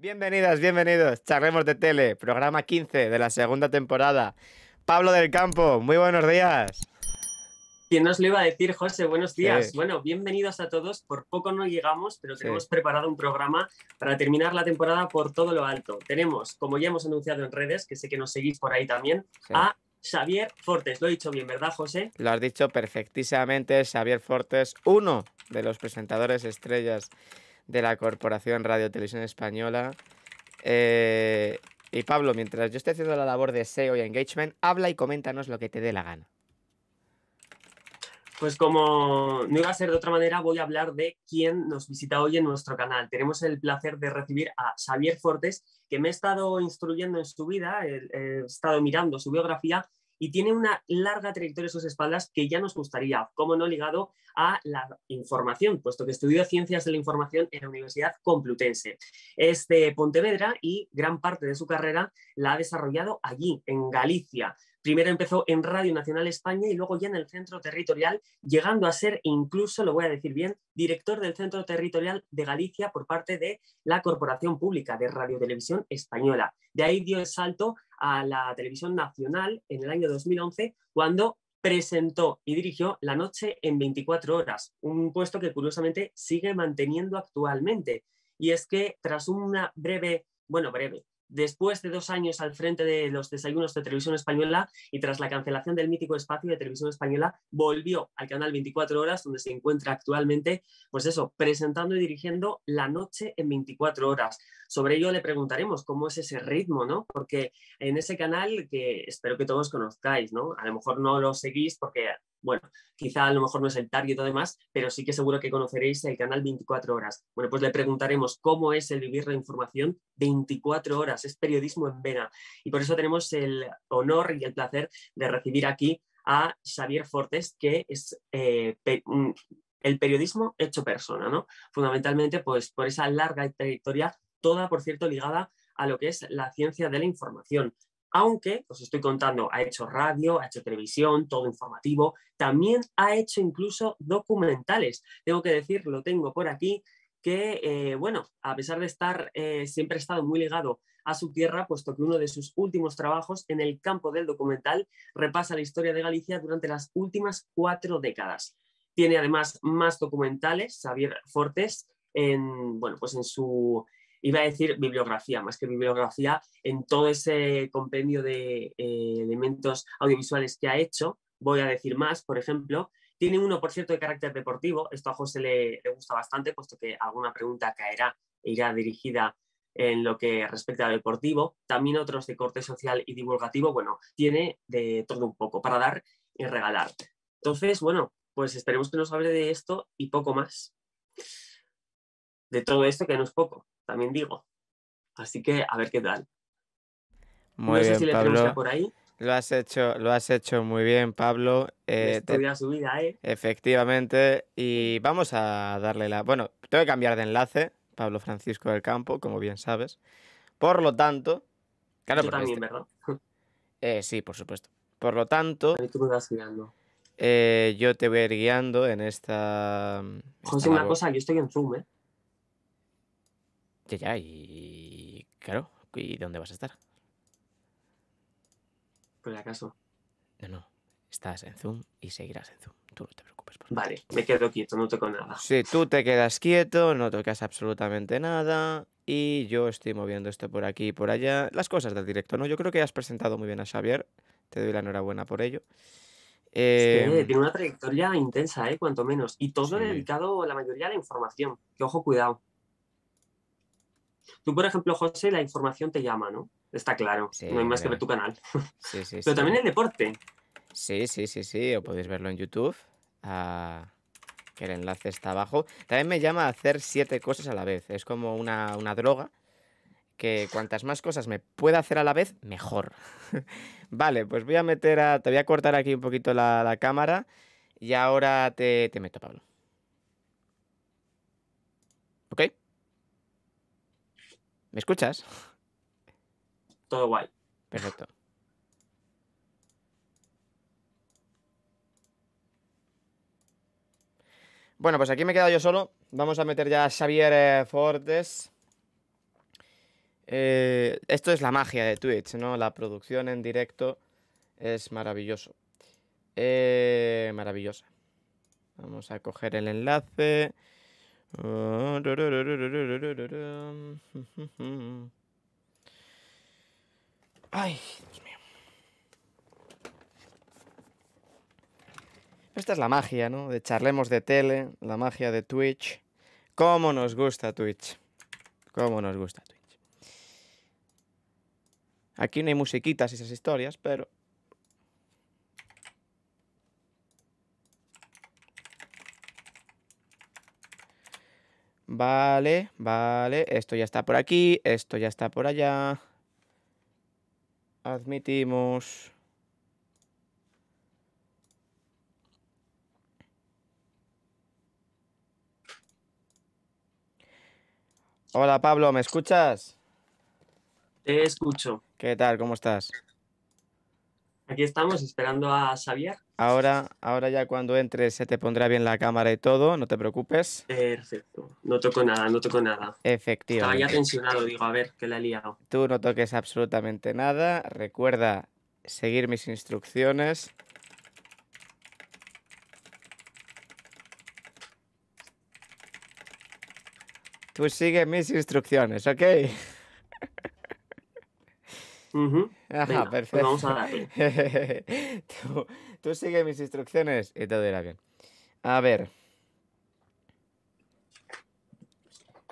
Bienvenidas, bienvenidos. Charremos de Tele, programa 15 de la segunda temporada. Pablo del Campo, muy buenos días. ¿Quién nos lo iba a decir, José? Buenos días. Bueno, bienvenidos a todos. Por poco no llegamos, pero tenemos preparado un programa para terminar la temporada por todo lo alto. Tenemos, como ya hemos anunciado en redes, que sé que nos seguís por ahí también, a Xavier Fortes. Lo he dicho bien, ¿verdad, José? Lo has dicho perfectísimamente, Xavier Fortes, uno de los presentadores estrellas de la Corporación Radio Televisión Española. Eh, y Pablo, mientras yo esté haciendo la labor de SEO y engagement, habla y coméntanos lo que te dé la gana. Pues como no iba a ser de otra manera, voy a hablar de quién nos visita hoy en nuestro canal. Tenemos el placer de recibir a Xavier Fortes, que me he estado instruyendo en su vida, he estado mirando su biografía y tiene una larga trayectoria en sus espaldas que ya nos gustaría, como no ligado a la información, puesto que estudió Ciencias de la Información en la Universidad Complutense. Es de Pontevedra y gran parte de su carrera la ha desarrollado allí, en Galicia. Primero empezó en Radio Nacional España y luego ya en el Centro Territorial, llegando a ser incluso, lo voy a decir bien, director del Centro Territorial de Galicia por parte de la Corporación Pública de Radio Televisión Española. De ahí dio el salto a la televisión nacional en el año 2011, cuando presentó y dirigió La Noche en 24 horas, un puesto que curiosamente sigue manteniendo actualmente. Y es que tras una breve, bueno, breve, Después de dos años al frente de los desayunos de televisión española y tras la cancelación del mítico espacio de televisión española, volvió al canal 24 horas, donde se encuentra actualmente, pues eso, presentando y dirigiendo La Noche en 24 horas. Sobre ello le preguntaremos cómo es ese ritmo, ¿no? Porque en ese canal que espero que todos conozcáis, ¿no? A lo mejor no lo seguís porque bueno, quizá a lo mejor no es el target o demás, pero sí que seguro que conoceréis el canal 24 horas. Bueno, pues le preguntaremos cómo es el vivir la información 24 horas, es periodismo en vena. Y por eso tenemos el honor y el placer de recibir aquí a Xavier Fortes, que es eh, el periodismo hecho persona, ¿no? Fundamentalmente, pues por esa larga trayectoria, toda, por cierto, ligada a lo que es la ciencia de la información aunque, os estoy contando, ha hecho radio, ha hecho televisión, todo informativo, también ha hecho incluso documentales. Tengo que decir, lo tengo por aquí, que, eh, bueno, a pesar de estar, eh, siempre ha estado muy ligado a su tierra, puesto que uno de sus últimos trabajos en el campo del documental repasa la historia de Galicia durante las últimas cuatro décadas. Tiene además más documentales, Xavier Fortes, en, bueno, pues en su iba a decir bibliografía, más que bibliografía, en todo ese compendio de eh, elementos audiovisuales que ha hecho, voy a decir más, por ejemplo, tiene uno, por cierto, de carácter deportivo, esto a José le, gusta bastante, puesto que alguna pregunta caerá e irá dirigida en lo que respecta al deportivo, también otros de corte social y divulgativo, bueno, tiene de todo un poco para dar y regalar. Entonces, bueno, pues esperemos que nos hable de esto y poco más. De todo esto que no es poco también digo. Así que a ver qué tal. Muy bien, Pablo. por ahí. Lo has hecho, lo has hecho muy bien, Pablo. Eh, su vida, ¿eh? Efectivamente. Y vamos a darle la. Bueno, tengo que cambiar de enlace, Pablo Francisco del Campo, como bien sabes. Por lo tanto. Claro, Yo también, ¿verdad? Eh, sí, por supuesto. Por lo tanto. tú me vas guiando. Eh, yo te voy a ir guiando en esta. José, una cosa, yo estoy en Zoom, ¿eh? Ya, ya, y. Claro, ¿y dónde vas a estar? Por acaso. No, no. Estás en Zoom y seguirás en Zoom. Tú no te preocupes. Por vale, me quedo quieto, no toco nada. Sí, tú te quedas quieto, no tocas absolutamente nada. Y yo estoy moviendo esto por aquí y por allá. Las cosas del directo, ¿no? Yo creo que has presentado muy bien a Xavier. Te doy la enhorabuena por ello. Eh... tiene una trayectoria intensa, ¿eh? Cuanto menos. Y todo dedicado, la mayoría, a la información. Que ojo, cuidado. Tú, por ejemplo, José, la información te llama, ¿no? Está claro, no hay más que ver tu canal. Sí, sí, Pero también el deporte. Sí, sí, sí, sí, o podéis verlo en YouTube, ah, que el enlace está abajo. También me llama a hacer siete cosas a la vez, es como una, droga, que cuantas más cosas me pueda hacer a la vez, mejor. vale, pues voy a meter a... Te voy a cortar aquí un poquito la, cámara y ahora te, te meto, Pablo. ¿Ok? ¿Me escuchas? Todo guay. Perfecto. Bueno, pues aquí me he quedado yo solo. Vamos a meter ya a Xavier eh, Fortes. Eh, esto es la magia de Twitch, ¿no? La producción en directo es maravilloso. Eh, maravillosa. Vamos a coger el enlace. Ay, Dios mío. Esta es la magia, ¿no? De charlemos de tele, la magia de Twitch. ¿Cómo nos gusta Twitch? ¿Cómo nos gusta Twitch? Aquí no hay musiquitas y esas historias, pero Vale, vale. Esto ya está por aquí, esto ya está por allá. Admitimos. Hola Pablo, ¿me escuchas? Te escucho. ¿Qué tal? ¿Cómo estás? Aquí estamos esperando a Xavier. Ahora, ahora ya cuando entres se te pondrá bien la cámara y todo, no te preocupes. Perfecto. No toco nada, no toco nada. Estaba ya Efectivamente. tensionado, digo, a ver, que la he liado. Tú no toques absolutamente nada. Recuerda seguir mis instrucciones. Tú sigue mis instrucciones, ¿ok? Ujú. Ajá, Venga, pues perfecto. vamos a darle. tú, tú sigue mis instrucciones y todo irá bien. A ver.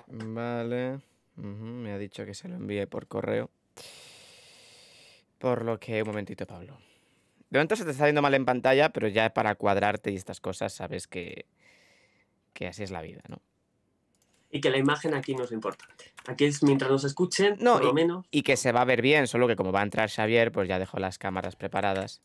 Vale. Me ha dicho que se lo envíe por correo. Por lo que, un momentito, Pablo. De momento se te está viendo mal en pantalla, pero ya para cuadrarte y estas cosas sabes que, que así es la vida, ¿no? Y que la imagen aquí no es lo importante. Aquí es mientras nos escuchen, No, por lo menos. Y que se va a ver bien, solo que como va a entrar Xavier, pues ya dejo las cámaras preparadas.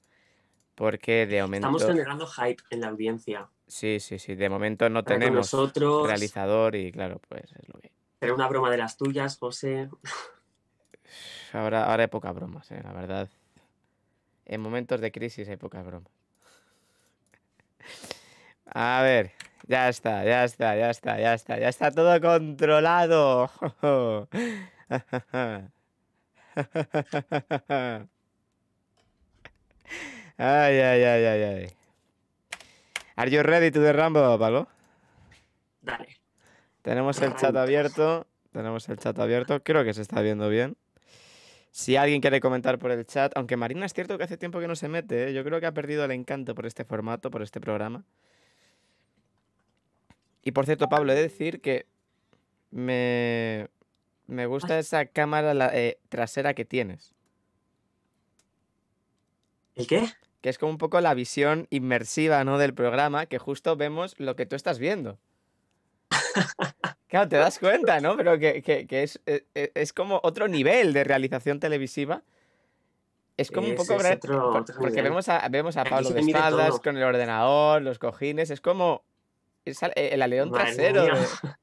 Porque de momento... Estamos generando hype en la audiencia. Sí, sí, sí. De momento no tenemos nosotros. realizador y claro, pues es lo que. Era una broma de las tuyas, José. Ahora, ahora hay pocas bromas, eh, la verdad. En momentos de crisis hay pocas bromas. A ver, ya está, ya está, ya está, ya está, ya está todo controlado. Ay, ay, ay, ay, ay. Are you ready to the Rambo, Pablo? Dale. Tenemos el chat abierto. Tenemos el chat abierto. Creo que se está viendo bien. Si alguien quiere comentar por el chat, aunque Marina es cierto que hace tiempo que no se mete, ¿eh? yo creo que ha perdido el encanto por este formato, por este programa. Y por cierto, Pablo, he de decir que me, me gusta esa cámara la- eh, trasera que tienes. ¿El qué? Que es como un poco la visión inmersiva, ¿no? Del programa, que justo vemos lo que tú estás viendo. Claro, te das cuenta, ¿no? Pero que, que- que es, eh, eh, es como otro nivel de realización televisiva. Es como un poco... otro- por- otro porque vemos a, vemos a Pablo de espaldas, con el ordenador, los cojines. Es como... Es al- el aleón Madre trasero. de-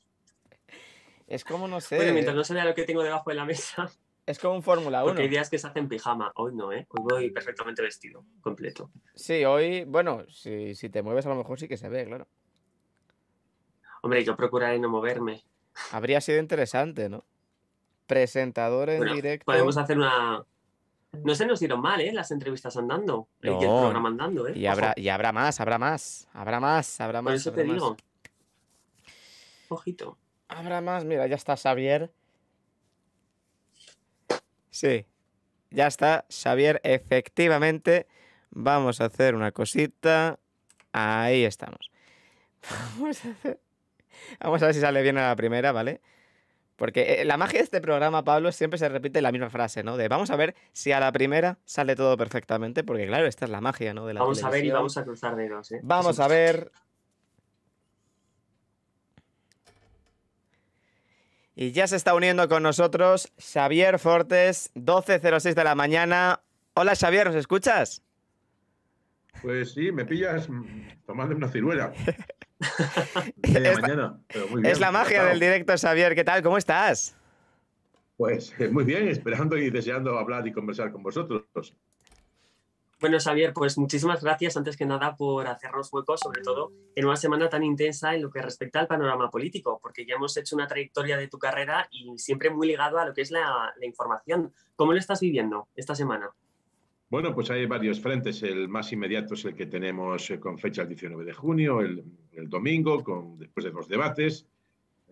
Es como, no sé... Bueno, mientras no se vea lo que tengo debajo de la mesa, Es como un Fórmula 1. porque hay días que se hacen pijama. Hoy no, ¿eh? Hoy voy perfectamente vestido, completo. Sí, hoy... Bueno, si, si te mueves a lo mejor sí que se ve, claro. Hombre, yo procuraré no moverme. Habría sido interesante, ¿no? Presentador en Bueno, directo. Podemos hacer una. No se nos dieron mal, ¿eh? Las entrevistas andando. Y el programa andando, ¿eh? Y habrá, y habrá más, habrá más, habrá más, habrá Por más. eso habrá te más. digo. Ojito. Habrá más, mira, ya está Xavier. Sí, ya está Xavier, efectivamente. Vamos a hacer una cosita. Ahí estamos. Vamos a, hacer- Vamos a ver si sale bien a la primera, ¿vale? Porque eh, la magia de este programa, Pablo, siempre se repite la misma frase, ¿no? De vamos a ver si a la primera sale todo perfectamente, porque claro, esta es la magia, ¿no? De la Vamos a ver y vamos a cruzar dedos, ¿eh? Vamos a ver. Y ya se está uniendo con nosotros Xavier Fortes, 12.06 de la mañana. Hola Xavier, ¿nos escuchas? Pues sí, me pillas tomando una ciruela. Media Es la- mañana, pero muy bien, es la magia del directo, Xavier. ¿Qué tal? ¿Cómo estás? Pues eh, muy bien, esperando y deseando hablar y conversar con vosotros. Bueno, Xavier, pues muchísimas gracias antes que nada por hacernos hueco, sobre todo en una semana tan intensa en lo que respecta al panorama político, porque ya hemos hecho una trayectoria de tu carrera y siempre muy ligado a lo que es la, información. ¿Cómo lo estás viviendo esta semana? Bueno, pues hay varios frentes. El más inmediato es el que tenemos eh, con fecha el 19 de junio, el, domingo, con, después de los debates.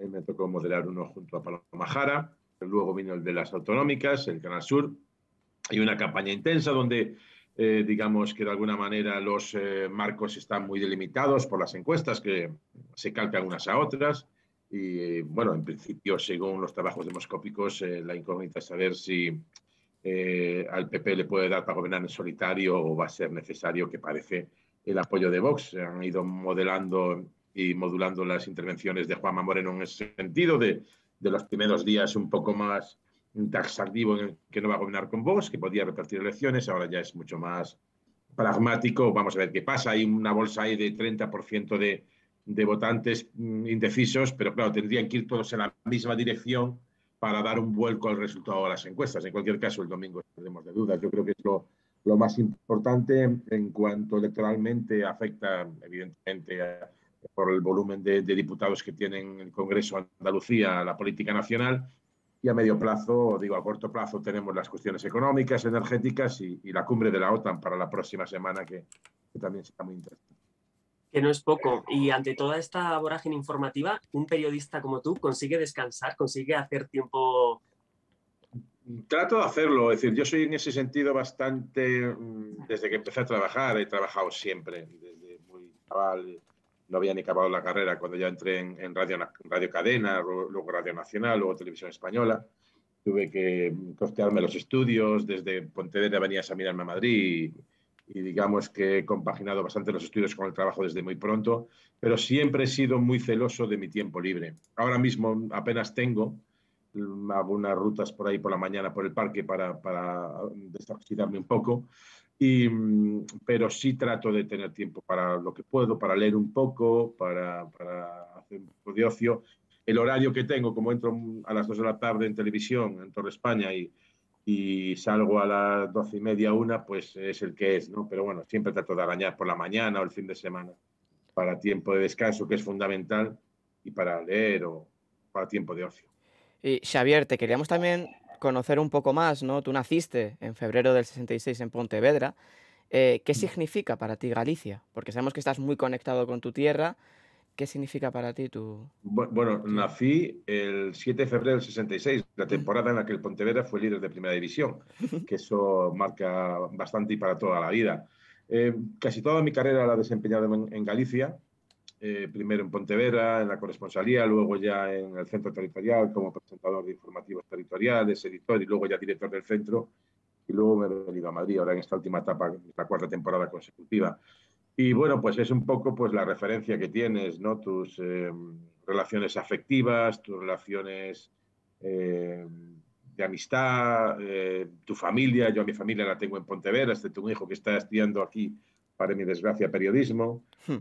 me tocó moderar uno junto a Paloma Jara. Luego vino el de las autonómicas, el Canal Sur. Hay una campaña intensa donde eh, digamos que de alguna manera los eh, marcos están muy delimitados por las encuestas que se calcan unas a otras. Y bueno, en principio, según los trabajos demoscópicos, eh, la incógnita es saber si al PP le puede dar para gobernar en solitario o va a ser necesario que parece el apoyo de Vox. Han ido modelando y modulando las intervenciones de Juanma Moreno en ese sentido, de, los primeros días un poco más taxativo en que no va a gobernar con Vox, que podía repartir elecciones, ahora ya es mucho más pragmático. Vamos a ver qué pasa. Hay una bolsa ahí de 30% de, de votantes mm, indecisos, pero claro, tendrían que ir todos en la misma dirección para dar un vuelco al resultado de las encuestas. En cualquier caso, el domingo tenemos de dudas. Yo creo que es lo, más importante en cuanto electoralmente afecta, evidentemente, por el volumen de, diputados que tienen el Congreso Andalucía, la política nacional, y a medio plazo, digo a corto plazo, tenemos las cuestiones económicas, energéticas y, la cumbre de la OTAN para la próxima semana, que, también será muy interesante. Que no es poco. Y ante toda esta vorágine informativa, un periodista como tú consigue descansar, consigue hacer tiempo. Trato de hacerlo, es decir, yo soy en ese sentido bastante, mm, desde que empecé a trabajar, he trabajado siempre, desde muy chaval, no había ni acabado la carrera cuando ya entré en, radio, radio Cadena, luego Radio Nacional, luego Televisión Española. Tuve que costearme los estudios, desde Pontevedra venía a mirarme a Madrid digamos que he compaginado bastante los estudios con el trabajo desde muy pronto, pero siempre he sido muy celoso de mi tiempo libre. Ahora mismo apenas tengo, hago unas rutas por ahí por la mañana por el parque para, para un poco, y, mm, pero sí trato de tener tiempo para lo que puedo, para leer un poco, para, para hacer un poco de ocio. El horario que tengo, como entro a las 2 de la tarde en televisión en Torre España y, y salgo a las 12 y media, una, pues es el que es, ¿no? Pero bueno, siempre trato de arañar por la mañana o el fin de semana para tiempo de descanso, que es fundamental, y para leer o para tiempo de ocio. Y Xavier, te queríamos también conocer un poco más, ¿no? Tú naciste en febrero del 66 en Pontevedra. Eh, ¿Qué mm. significa para ti Galicia? Porque sabemos que estás muy conectado con tu tierra. ¿Qué significa para ti tu...? Bueno, nací el 7 de febrero del 66, la temporada en la que el Pontevedra fue líder de Primera División, que eso marca bastante y para toda la vida. Eh, casi toda mi carrera la he desempeñado en Galicia, eh, primero en Pontevedra, en la corresponsalía, luego ya en el centro territorial como presentador de informativos territoriales, editor y luego ya director del centro. Y luego me he venido a Madrid, ahora en esta última etapa, la cuarta temporada consecutiva. Y bueno, pues es un poco pues la referencia que tienes, ¿no? Tus eh, relaciones afectivas, tus relaciones eh, de amistad, tu familia. Yo a mi familia la tengo en Pontevedra, excepto un hijo que está estudiando aquí, para mi desgracia, periodismo. Hmm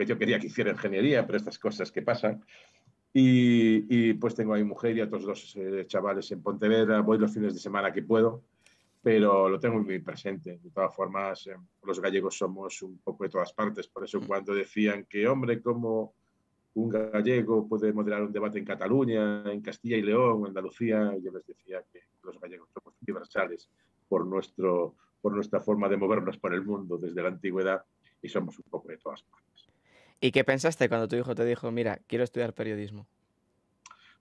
que yo quería que hiciera ingeniería, pero estas cosas que pasan. Y, pues tengo ahí mujer y otros dos eh, chavales en Pontevedra, voy los fines de semana que puedo, pero lo tengo muy presente. De todas formas, eh, los gallegos somos un poco de todas partes, por eso mm. cuando decían que, hombre, como un gallego puede moderar un debate en Cataluña, en Castilla y León, en Andalucía, yo les decía que los gallegos somos universales por, nuestro, por nuestra forma de movernos por el mundo desde la antigüedad y somos un poco de todas partes. ¿Y qué pensaste cuando tu hijo te dijo, mira, quiero estudiar periodismo?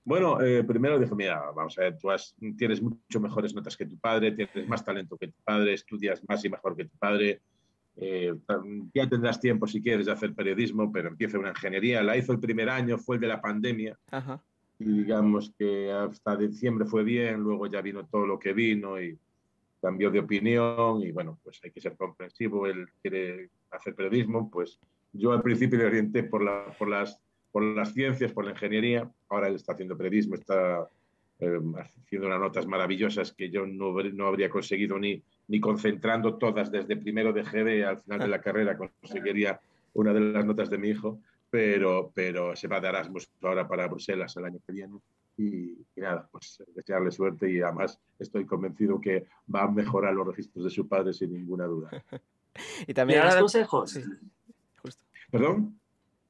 Bueno, eh, primero dijo, mira, vamos a ver, tú tienes mucho mejores notas que tu padre, tienes más talento que tu padre, estudias más y mejor que tu padre, eh, ya tendrás tiempo si quieres de hacer periodismo, pero empieza una ingeniería. La hizo el primer año, fue el de la pandemia. Y digamos que hasta diciembre fue bien, luego ya vino todo lo que vino y cambió de opinión y bueno, pues hay que ser comprensivo. Él quiere hacer periodismo, pues yo al principio le orienté por, la, por, las, por las ciencias, por la ingeniería, ahora él está haciendo periodismo, está eh, haciendo unas notas maravillosas que yo no, no habría conseguido ni, ni concentrando todas desde primero de GB al final de la carrera conseguiría una de las notas de mi hijo, pero, pero se va de Erasmus ahora para Bruselas el año que viene y, nada, pues desearle suerte y además estoy convencido que va a mejorar los registros de su padre sin ninguna duda. y también ¿Le das consejos? Sí, ¿Perdón?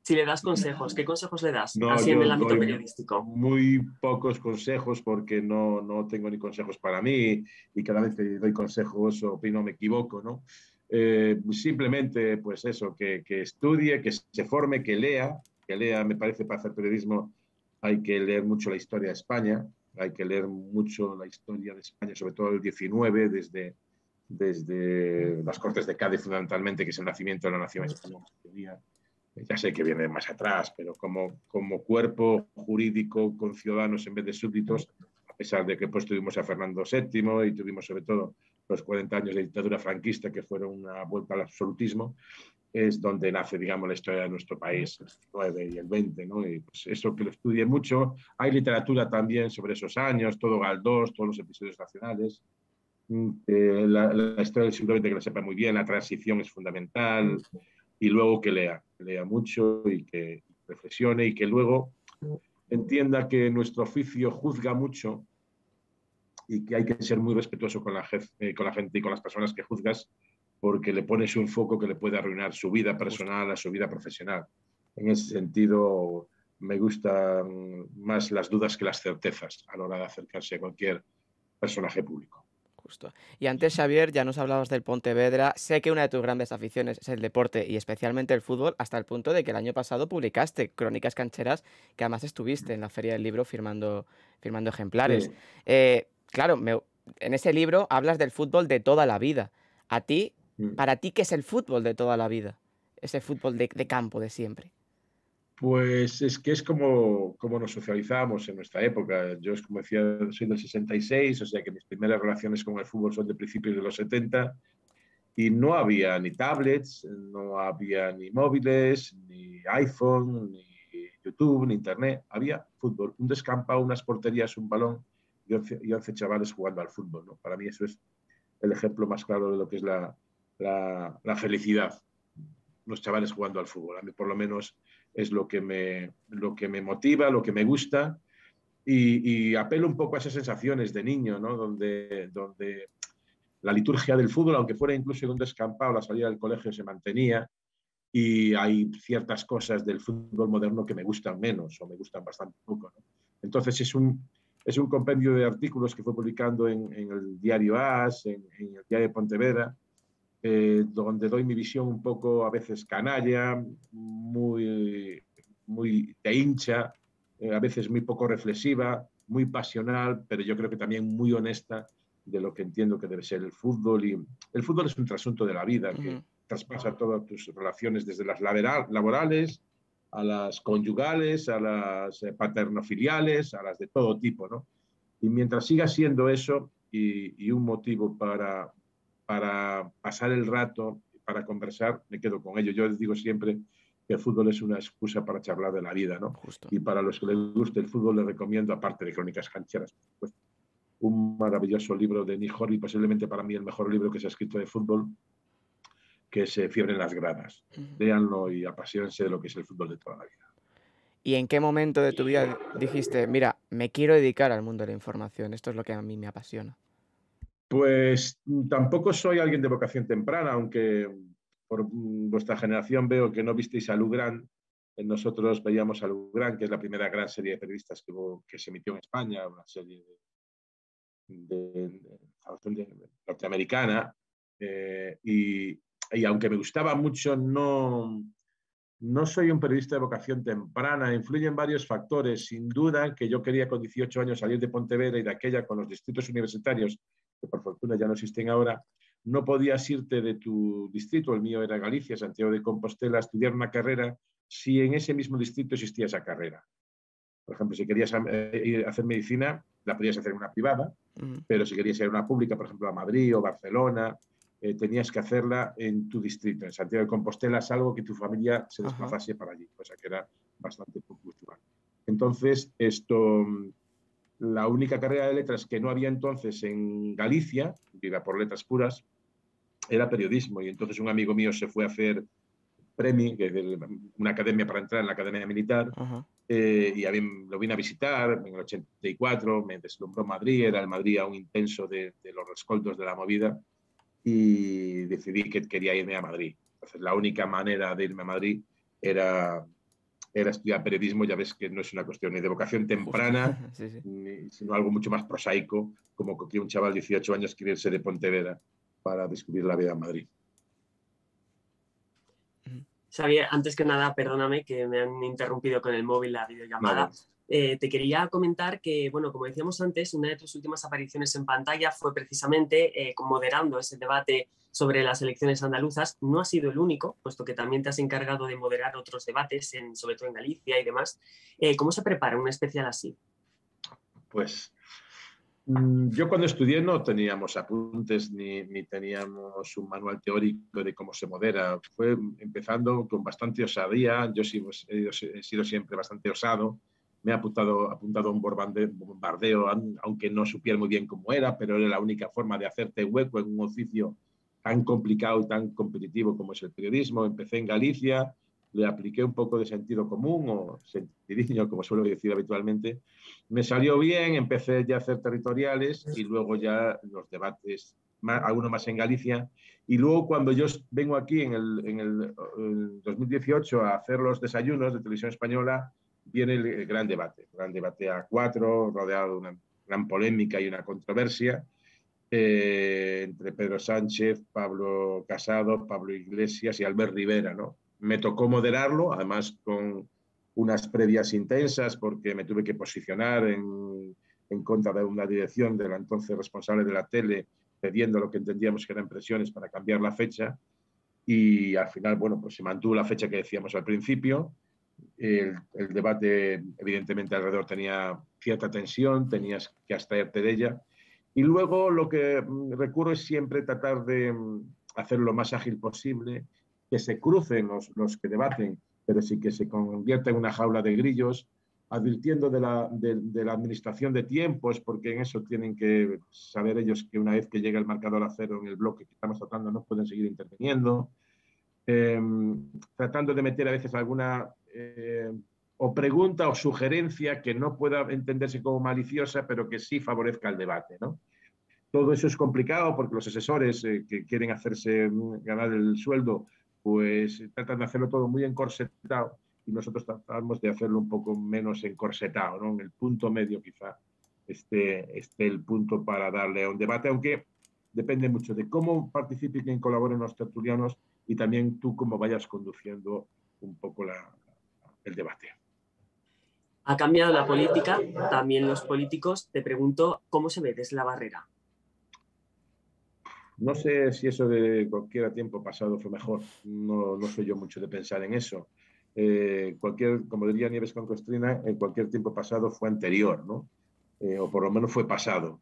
Si le das consejos, ¿qué consejos le das así en el ámbito periodístico? Muy pocos consejos porque no, no tengo ni consejos para mí y cada vez que doy consejos opino me equivoco, ¿no? Eh, simplemente, pues eso, que, que, estudie, que se forme, que lea, que lea, me parece, para hacer periodismo hay que leer mucho la historia de España, hay que leer mucho la historia de España, sobre todo el 19, desde, desde las Cortes de Cádiz fundamentalmente, que es el nacimiento de la nación española. Ya sé que viene más atrás, pero como, como cuerpo jurídico con ciudadanos en vez de súbditos, a pesar de que pues tuvimos a Fernando VII y tuvimos sobre todo los 40 años de dictadura franquista, que fueron una vuelta al absolutismo, es donde nace, digamos, la historia de nuestro país, el 9 y el 20, ¿no? Y pues eso que lo estudie mucho. Hay literatura también sobre esos años, todo Galdós, todos los episodios nacionales. Mm, eh, la, historia del siglo XX que lo sepa muy bien, la transición es fundamental. Y luego que lea, que lea mucho y que reflexione y que luego entienda que nuestro oficio juzga mucho y que hay que ser muy respetuoso con la, eh, con la gente y con las personas que juzgas porque le pones un foco que le puede arruinar su vida personal, a su vida profesional. En ese sentido, me gustan más las dudas que las certezas a la hora de acercarse a cualquier personaje público. Justo. Y antes, Xavier, ya nos hablabas del Pontevedra. Sé que una de tus grandes aficiones es el deporte y especialmente el fútbol, hasta el punto de que el año pasado publicaste Crónicas Cancheras, que además estuviste en la Feria del Libro firmando, firmando ejemplares. Eh, claro, en ese libro hablas del fútbol de toda la vida. A ti, Mm. Para ti, ¿qué es el fútbol de toda la vida? Ese fútbol de, campo de siempre. Pues es que es como, como nos socializamos en nuestra época. Yo, como decía, soy del 66, o sea que mis primeras relaciones con el fútbol son de principios de los 70 y no había ni tablets, no había ni móviles, ni iPhone, ni YouTube, ni Internet. Había fútbol, un descampado, unas porterías, un balón y 11, chavales jugando al fútbol. ¿no? Para mí eso es el ejemplo más claro de lo que es la, la, felicidad, los chavales jugando al fútbol. A mí por lo menos es lo que me, lo que me motiva, lo que me gusta y, apelo un poco a esas sensaciones de niño, ¿no? donde, donde la liturgia del fútbol, aunque fuera incluso en un descampado, la salida del colegio se mantenía y hay ciertas cosas del fútbol moderno que me gustan menos o me gustan bastante poco. Entonces es un, es un compendio de artículos que fue publicando en, el diario AS, en, el diario de Pontevedra, eh, donde doy mi visión un poco a veces canalla, muy, muy de hincha, eh, a veces muy poco reflexiva, muy pasional, pero yo creo que también muy honesta de lo que entiendo que debe ser el fútbol. Y el fútbol es un trasunto de la vida que traspasa todas tus relaciones, desde las laborales a las conyugales, a las eh, paternofiliales, a las de todo tipo. ¿no? Y mientras siga siendo eso y, y un motivo para, para pasar el rato, para conversar, me quedo con ello. Yo les digo siempre que el fútbol es una excusa para charlar de la vida, ¿no? Y para los que les guste el fútbol, les recomiendo, aparte de Crónicas Cancheras, pues, un maravilloso libro de Nick Horby, posiblemente para mí el mejor libro que se ha escrito de fútbol, que se Fiebre en las gradas. Léanlo y apasionense de lo que es el fútbol de toda la vida. ¿Y en qué momento de tu vida dijiste, mira, me quiero dedicar al mundo de la información, esto es lo que a mí me apasiona? Pues mm, tampoco soy alguien de vocación temprana, aunque por mm, vuestra generación veo que no visteis a Lugran. Nosotros veíamos a Lugran, que es la primera gran serie de periodistas que, se emitió en España, una serie de, norteamericana. Eh, y, y, aunque me gustaba mucho, no, no soy un periodista de vocación temprana. Influyen varios factores. Sin duda que yo quería con 18 años salir de Pontevedra y de aquella con los distritos universitarios que por fortuna ya no existen ahora, no podías irte de tu distrito, el mío era Galicia, Santiago de Compostela, a estudiar una carrera si en ese mismo distrito existía esa carrera. Por ejemplo, si querías eh, hacer medicina, la podías hacer en una privada, pero si querías ir a una pública, por ejemplo, a Madrid o Barcelona, eh, tenías que hacerla en tu distrito, en Santiago de Compostela, salvo que tu familia se desplazase para allí, cosa que era bastante usual. Entonces, esto, la única carrera de letras que no había entonces en Galicia, iba por letras puras, era periodismo. Y entonces un amigo mío se fue a hacer PREMI, que es una academia para entrar en la academia militar, eh, y lo vine a visitar en el 84, me deslumbró Madrid, era el Madrid un intenso de, los rescoldos de la movida y decidí que quería irme a Madrid. Entonces la única manera de irme a Madrid era, era estudiar periodismo, ya ves que no es una cuestión ni de vocación temprana, sino algo mucho más prosaico, como que un chaval de 18 años quiere irse de Pontevedra para descubrir la vida en Madrid. Xavier, antes que nada, perdóname que me han interrumpido con el móvil la videollamada. Eh, te quería comentar que, bueno, como decíamos antes, una de tus últimas apariciones en pantalla fue precisamente eh, moderando ese debate sobre las elecciones andaluzas. No ha sido el único, puesto que también te has encargado de moderar otros debates, sobre todo en Galicia y demás. Eh, ¿Cómo se prepara un especial así? Pues Mm, yo cuando estudié no teníamos apuntes ni, teníamos un manual teórico de cómo se modera. Fue empezando con bastante osadía. Yo he sido siempre bastante osado. Me he apuntado, apuntado a un bombardeo, aunque no supiera muy bien cómo era, pero era la única forma de hacerte hueco en un oficio tan complicado y tan competitivo como es el periodismo. Empecé en Galicia, le apliqué un poco de sentido común o sentidillo, como suelo decir habitualmente. Me salió bien, empecé ya a hacer territoriales y luego ya los debates, algunos más en Galicia. Y luego cuando yo vengo aquí en el, en el, 2018 a hacer los desayunos de televisión española, viene el, gran debate, el gran debate a cuatro, rodeado de una gran polémica y una controversia. Eh, entre Pedro Sánchez, Pablo Casado, Pablo Iglesias y Albert Rivera, ¿no? me tocó moderarlo, además con unas previas intensas, porque me tuve que posicionar en, en contra de una dirección de la entonces responsable de la tele, pidiendo lo que entendíamos que eran presiones para cambiar la fecha. Y al final, bueno, pues se mantuvo la fecha que decíamos al principio. El, el debate, evidentemente, alrededor tenía cierta tensión, tenías que abstraerte de ella. Y luego lo que recurro es siempre tratar de hacerlo lo más ágil posible que se crucen los, los que debaten, pero sí que se convierta en una jaula de grillos, advirtiendo de la, de, la, administración de tiempos, porque en eso tienen que saber ellos que una vez que llega el marcador a cero en el bloque que estamos tratando no pueden seguir interviniendo, em, tratando de meter a veces alguna eh, o pregunta o sugerencia que no pueda entenderse como maliciosa, pero que sí favorezca el debate. ¿no? Todo eso es complicado porque los asesores eh, que quieren hacerse mm, ganar el sueldo pues tratan de hacerlo todo muy encorsetado y nosotros tratamos de hacerlo un poco menos encorsetado, ¿no? En el punto medio quizá esté, esté el punto para darle a un debate, aunque depende mucho de cómo participen y colaboren los tertulianos y también tú cómo vayas conduciendo un poco el debate. Ha cambiado la política, también los políticos. Te pregunto, ¿cómo se ve desde la barrera? No sé si eso de cualquier tiempo pasado fue mejor. No, soy yo mucho de pensar en eso. Eh, cualquier, como diría Nieves con Costrina, en cualquier tiempo pasado fue anterior, ¿no? Eh, o por lo menos fue pasado.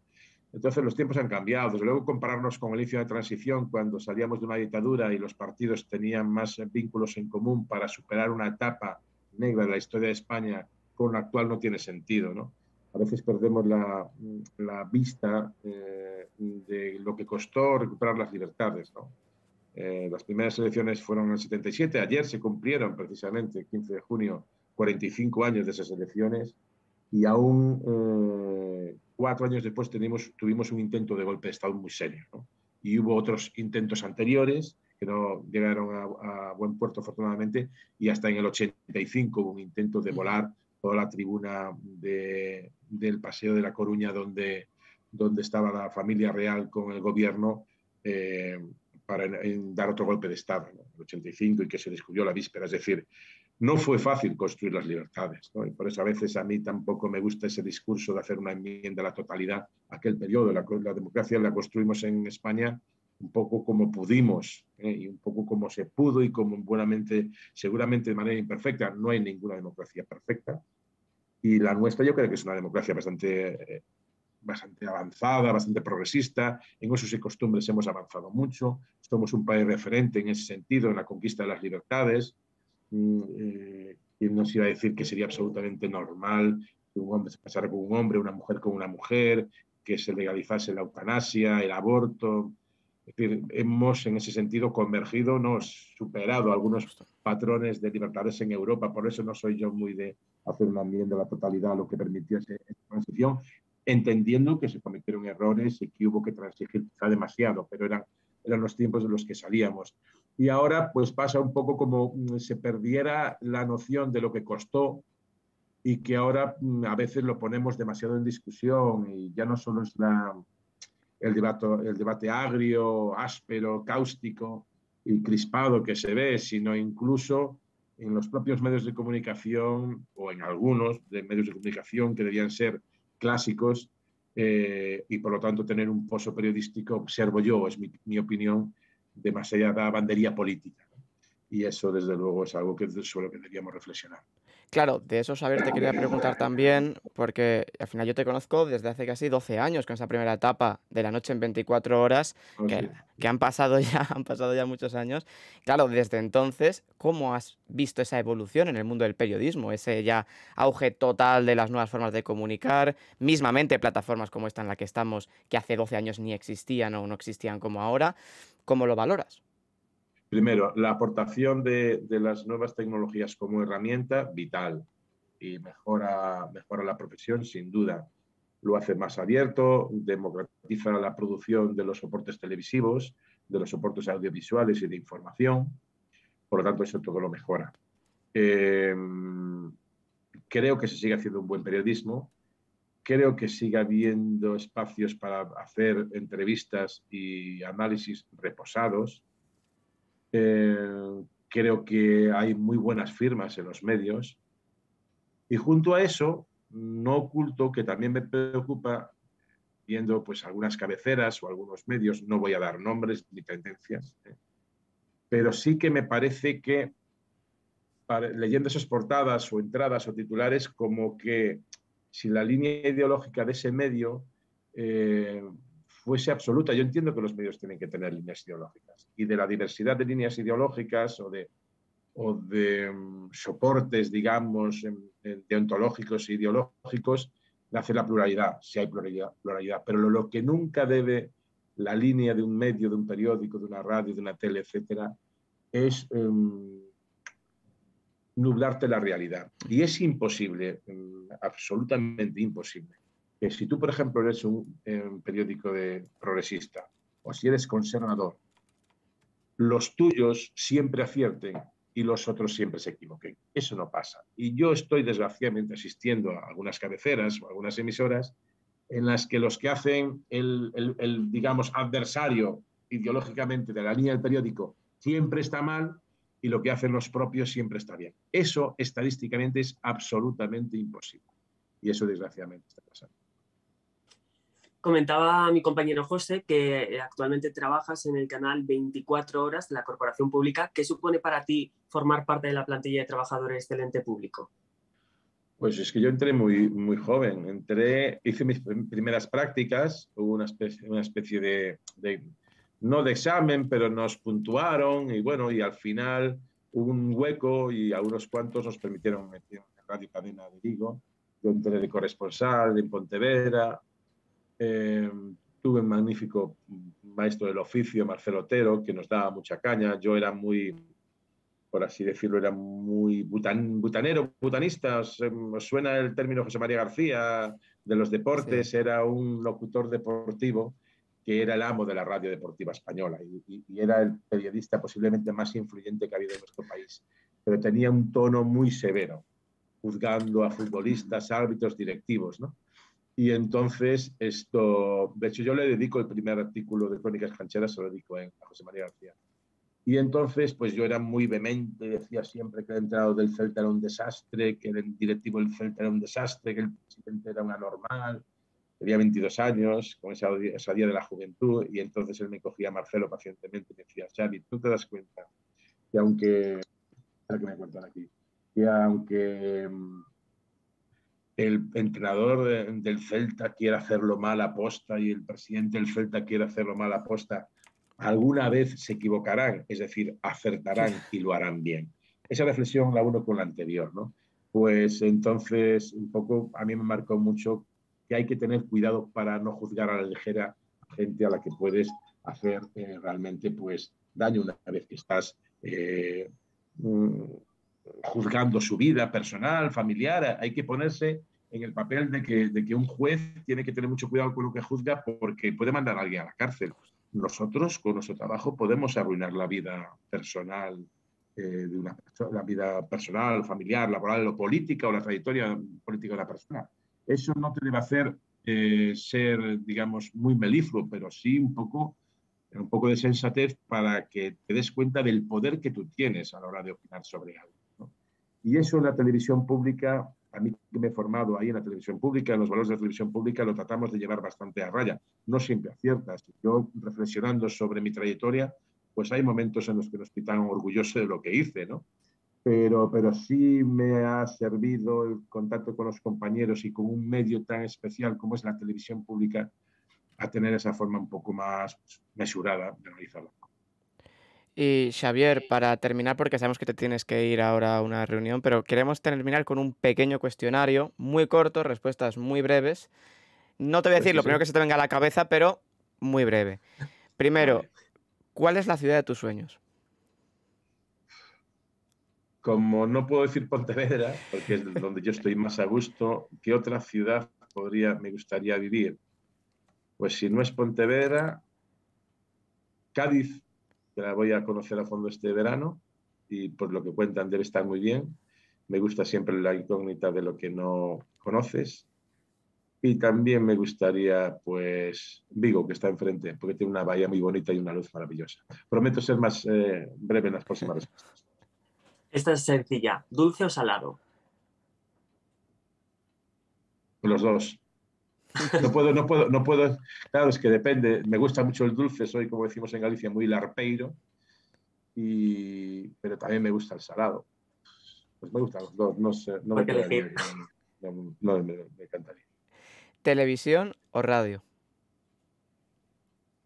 Entonces los tiempos han cambiado. Desde luego compararnos con el inicio de la transición, cuando salíamos de una dictadura y los partidos tenían más vínculos en común para superar una etapa negra de la historia de España, con la actual no tiene sentido, ¿no? a veces perdemos la, la vista eh, de lo que costó recuperar las libertades. ¿no? Eh, las primeras elecciones fueron en el 77, ayer se cumplieron precisamente, el 15 de junio, 45 años de esas elecciones y aún eh, cuatro años después tenemos, tuvimos un intento de golpe de Estado muy serio. ¿no? Y hubo otros intentos anteriores que no llegaron a, a, buen puerto afortunadamente y hasta en el 85 hubo un intento de volar toda la tribuna de, del Paseo de la Coruña donde, donde estaba la familia real con el gobierno eh, para dar otro golpe de Estado, en el 85, y que se descubrió la víspera. Es decir, no fue fácil construir las libertades. Y por eso a veces a mí tampoco me gusta ese discurso de hacer una enmienda a la totalidad. Aquel periodo, la, la democracia la construimos en España un poco como pudimos ¿eh? y un poco como se pudo y como buenamente, seguramente de manera imperfecta. No hay ninguna democracia perfecta. Y la nuestra yo creo que es una democracia bastante, bastante avanzada, bastante progresista. En usos y costumbres hemos avanzado mucho. Somos un país referente en ese sentido, en la conquista de las libertades. Mm, eh, ¿Quién nos iba a decir que sería absolutamente normal que un hombre se casara con un hombre, una mujer con una mujer, que se legalizase la eutanasia, el aborto? Es decir, hemos en ese sentido convergido, nos superado algunos patrones de libertades en Europa. Por eso no soy yo muy de hacer una enmienda a la totalidad, lo que permitió esa transición, entendiendo que se cometieron errores y que hubo que transigir quizá demasiado, pero eran, eran los tiempos de los que salíamos. Y ahora pues pasa un poco como mm, se perdiera la noción de lo que costó y que ahora mm, a veces lo ponemos demasiado en discusión y ya no solo es la, el, debate, el debate agrio, áspero, cáustico y crispado que se ve, sino incluso en los propios medios de comunicación o en algunos de medios de comunicación que debían ser clásicos eh, y por lo tanto tener un pozo periodístico, observo yo, es mi, opinión, demasiada bandería política. Y eso, desde luego, es algo que, sobre lo que deberíamos reflexionar. Claro, de eso saber te quería preguntar también, porque al final yo te conozco desde hace casi 12 años con esa primera etapa de la noche en 24 horas, Oh, que, sí. que han pasado ya, han pasado ya muchos años. Claro, desde entonces, ¿cómo has visto esa evolución en el mundo del periodismo? Ese ya auge total de las nuevas formas de comunicar, mismamente plataformas como esta en la que estamos, que hace 12 años ni existían o no existían como ahora. ¿Cómo lo valoras? Primero, la aportación de, las nuevas tecnologías como herramienta vital y mejora, mejora la profesión, sin duda. Lo hace más abierto, democratiza la producción de los soportes televisivos, de los soportes audiovisuales y de información. Por lo tanto, eso todo lo mejora. Eh, creo que se sigue haciendo un buen periodismo. Creo que sigue habiendo espacios para hacer entrevistas y análisis reposados eh, creo que hay muy buenas firmas en los medios. Y junto a eso, no oculto que también me preocupa, viendo pues algunas cabeceras o algunos medios, no voy a dar nombres ni tendencias, ¿eh? pero sí que me parece que leyendo esas portadas o entradas o titulares, como que si la línea ideológica de ese medio eh, fuese absoluta. Yo entiendo que los medios tienen que tener líneas ideológicas y de la diversidad de líneas ideológicas o de, o de um, soportes, digamos, deontológicos e ideológicos, nace la pluralidad, si hay pluralidad. pluralidad. Pero lo, que nunca debe la línea de un medio, de un periódico, de una radio, de una tele, etcétera, es um, nublarte la realidad. Y es imposible, um, absolutamente imposible que si tú, por ejemplo, eres un, un, periódico de progresista o si eres conservador, los tuyos siempre acierten y los otros siempre se equivoquen. Eso no pasa. Y yo estoy desgraciadamente asistiendo a algunas cabeceras o algunas emisoras en las que los que hacen el digamos, adversario ideológicamente de la línea del periódico siempre está mal y lo que hacen los propios siempre está bien. Eso estadísticamente es absolutamente imposible. Y eso desgraciadamente está pasando. Comentaba mi compañero José que actualmente trabajas en el canal 24 horas de la Corporación Pública. ¿Qué supone para ti formar parte de la plantilla de trabajadores del ente público? Pues es que yo entré muy, muy joven. Entré, hice mis primeras prácticas, hubo una especie, una especie de, de, no de examen, pero nos puntuaron y bueno, y al final hubo un hueco y a unos cuantos nos permitieron meter en Radio Cadena de Vigo. Yo entré de corresponsal en Pontevedra, eh, tuve un magnífico maestro del oficio, Marcelo Otero, que nos daba mucha caña. Yo era muy, por así decirlo, era muy butan, butanero, butanista. ¿Os, ¿Os, suena el término José María García de los deportes? Sí. Era un locutor deportivo que era el amo de la radio deportiva española y, y, y, era el periodista posiblemente más influyente que ha habido en nuestro país. Pero tenía un tono muy severo, juzgando a futbolistas, árbitros, directivos, ¿no? Y entonces, esto, de hecho, yo le dedico el primer artículo de Crónicas Cancheras, se lo dedico a José María García. Y entonces, pues yo era muy vehemente, decía siempre que el entrado del Celta era un desastre, que el directivo del Celta era un desastre, que el presidente era un anormal. Tenía 22 años, con esa, esa día de la juventud, y entonces él me cogía a Marcelo pacientemente y me decía, Xavi, tú te das cuenta que aunque, que me cuentan aquí, que aunque el entrenador de, del Celta quiere hacerlo mal a posta y el presidente del Celta quiere hacerlo mal a posta, alguna vez se equivocarán, es decir, acertarán y lo harán bien. Esa reflexión la uno con la anterior, ¿no? Pues entonces, un poco a mí me marcó mucho que hay que tener cuidado para no juzgar a la ligera gente a la que puedes hacer eh, realmente pues daño una vez que estás eh, juzgando su vida personal, familiar. Hay que ponerse en el papel de que, de que un juez tiene que tener mucho cuidado con lo que juzga porque puede mandar a alguien a la cárcel. Nosotros, con nuestro trabajo, podemos arruinar la vida personal eh, de una la vida personal, familiar, laboral o política o la trayectoria política de la persona. Eso no te debe hacer eh, ser, digamos, muy melifluo, pero sí un poco, un poco de sensatez para que te des cuenta del poder que tú tienes a la hora de opinar sobre algo. Y eso en la televisión pública a mí que me he formado ahí en la televisión pública, en los valores de la televisión pública, lo tratamos de llevar bastante a raya. No siempre aciertas. Yo, reflexionando sobre mi trayectoria, pues hay momentos en los que nos quitan orgulloso de lo que hice, ¿no? Pero, pero sí me ha servido el contacto con los compañeros y con un medio tan especial como es la televisión pública a tener esa forma un poco más mesurada de analizarlo. Y Xavier, para terminar, porque sabemos que te tienes que ir ahora a una reunión, pero queremos terminar con un pequeño cuestionario, muy corto, respuestas muy breves. No te voy a Pues decir lo primero que se te venga a la cabeza, pero muy breve. Primero. ¿cuál es la ciudad de tus sueños? Como no puedo decir Pontevedra, porque es donde yo estoy más a gusto, ¿qué otra ciudad podría, me gustaría vivir? Pues si no es Pontevedra, Cádiz, que la voy a conocer a fondo este verano y por lo que cuentan debe estar muy bien. Me gusta siempre la incógnita de lo que no conoces. Y también me gustaría, pues, Vigo, que está enfrente, porque tiene una bahía muy bonita y una luz maravillosa. Prometo ser más eh, breve en las próximas respuestas. Esta es sencilla. ¿Dulce o salado? Los dos. No puedo, no puedo, no puedo. Claro, es que depende. Me gusta mucho el dulce, soy, como decimos en Galicia, muy larpeiro. Y, pero también me gusta el salado. Pues me gustan los dos. No sé, no me quedaría. No, no, me, me encantaría. ¿Televisión o radio?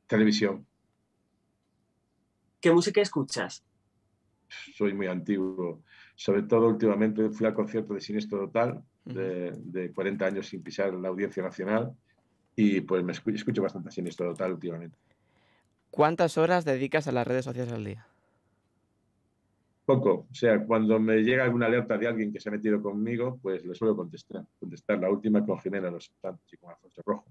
Televisión. ¿Qué música escuchas? Soy muy antiguo. Sobre todo últimamente fui al concierto de Siniestro Total. De, de 40 años sin pisar la audiencia nacional. Y pues me escu- escucho bastante Siniestro Total últimamente. ¿Cuántas horas dedicas a las redes sociales al día? Poco, o sea, cuando me llega alguna alerta de alguien que se ha metido conmigo, pues le suelo contestar. Contestar la última con Jimena Los Santos y con Alfonso Rojo.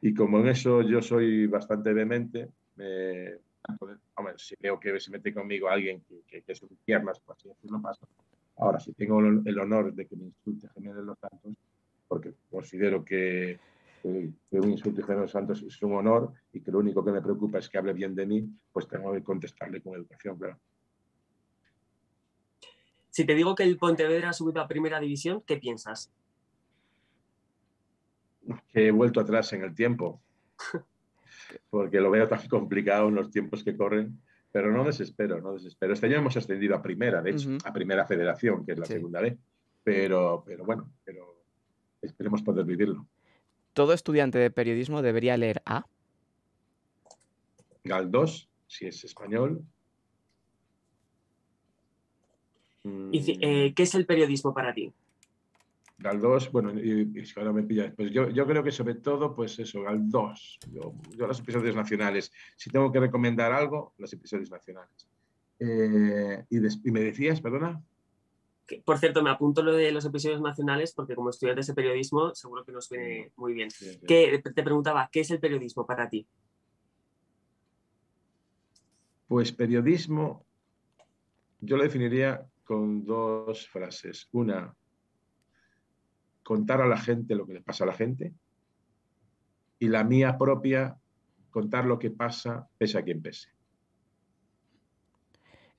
Y como en eso yo soy bastante vehemente, me- hombre, si veo que se mete conmigo alguien que, que, que es un piernas, por así decirlo, paso. Ahora, si tengo el honor de que me insulte Jiménez Los Santos, porque considero que, que- que un insulto a Jiménez Los Santos es un honor y que lo único que me preocupa es que hable bien de mí, pues tengo que contestarle con educación, claro. Si te digo que el Pontevedra ha subido a primera división, ¿qué piensas? que he vuelto atrás en el tiempo, porque lo veo tan complicado en los tiempos que corren, pero no desespero, no desespero. Este año hemos ascendido a primera, de hecho, a primera federación, que es la Sí. segunda vez, pero, pero bueno, pero esperemos poder vivirlo. ¿Todo estudiante de periodismo debería leer A? Galdós, si es español. Y eh, ¿Qué es el periodismo para ti? Galdós, bueno, y, y si ahora me pillas, pues yo, yo creo que sobre todo, pues eso, Galdós. Yo, yo los episodios nacionales, si tengo que recomendar algo, los episodios nacionales. Eh, y, des- y me decías, perdona, Que, por cierto, me apunto lo de los episodios nacionales porque como estudiantes de periodismo seguro que nos viene muy bien. Sí, sí. ¿Qué- te preguntaba, ¿qué es el periodismo para ti? Pues periodismo, yo lo definiría con dos frases. Una, contar a la gente lo que le pasa a la gente. Y la mía propia, contar lo que pasa pese a quien pese.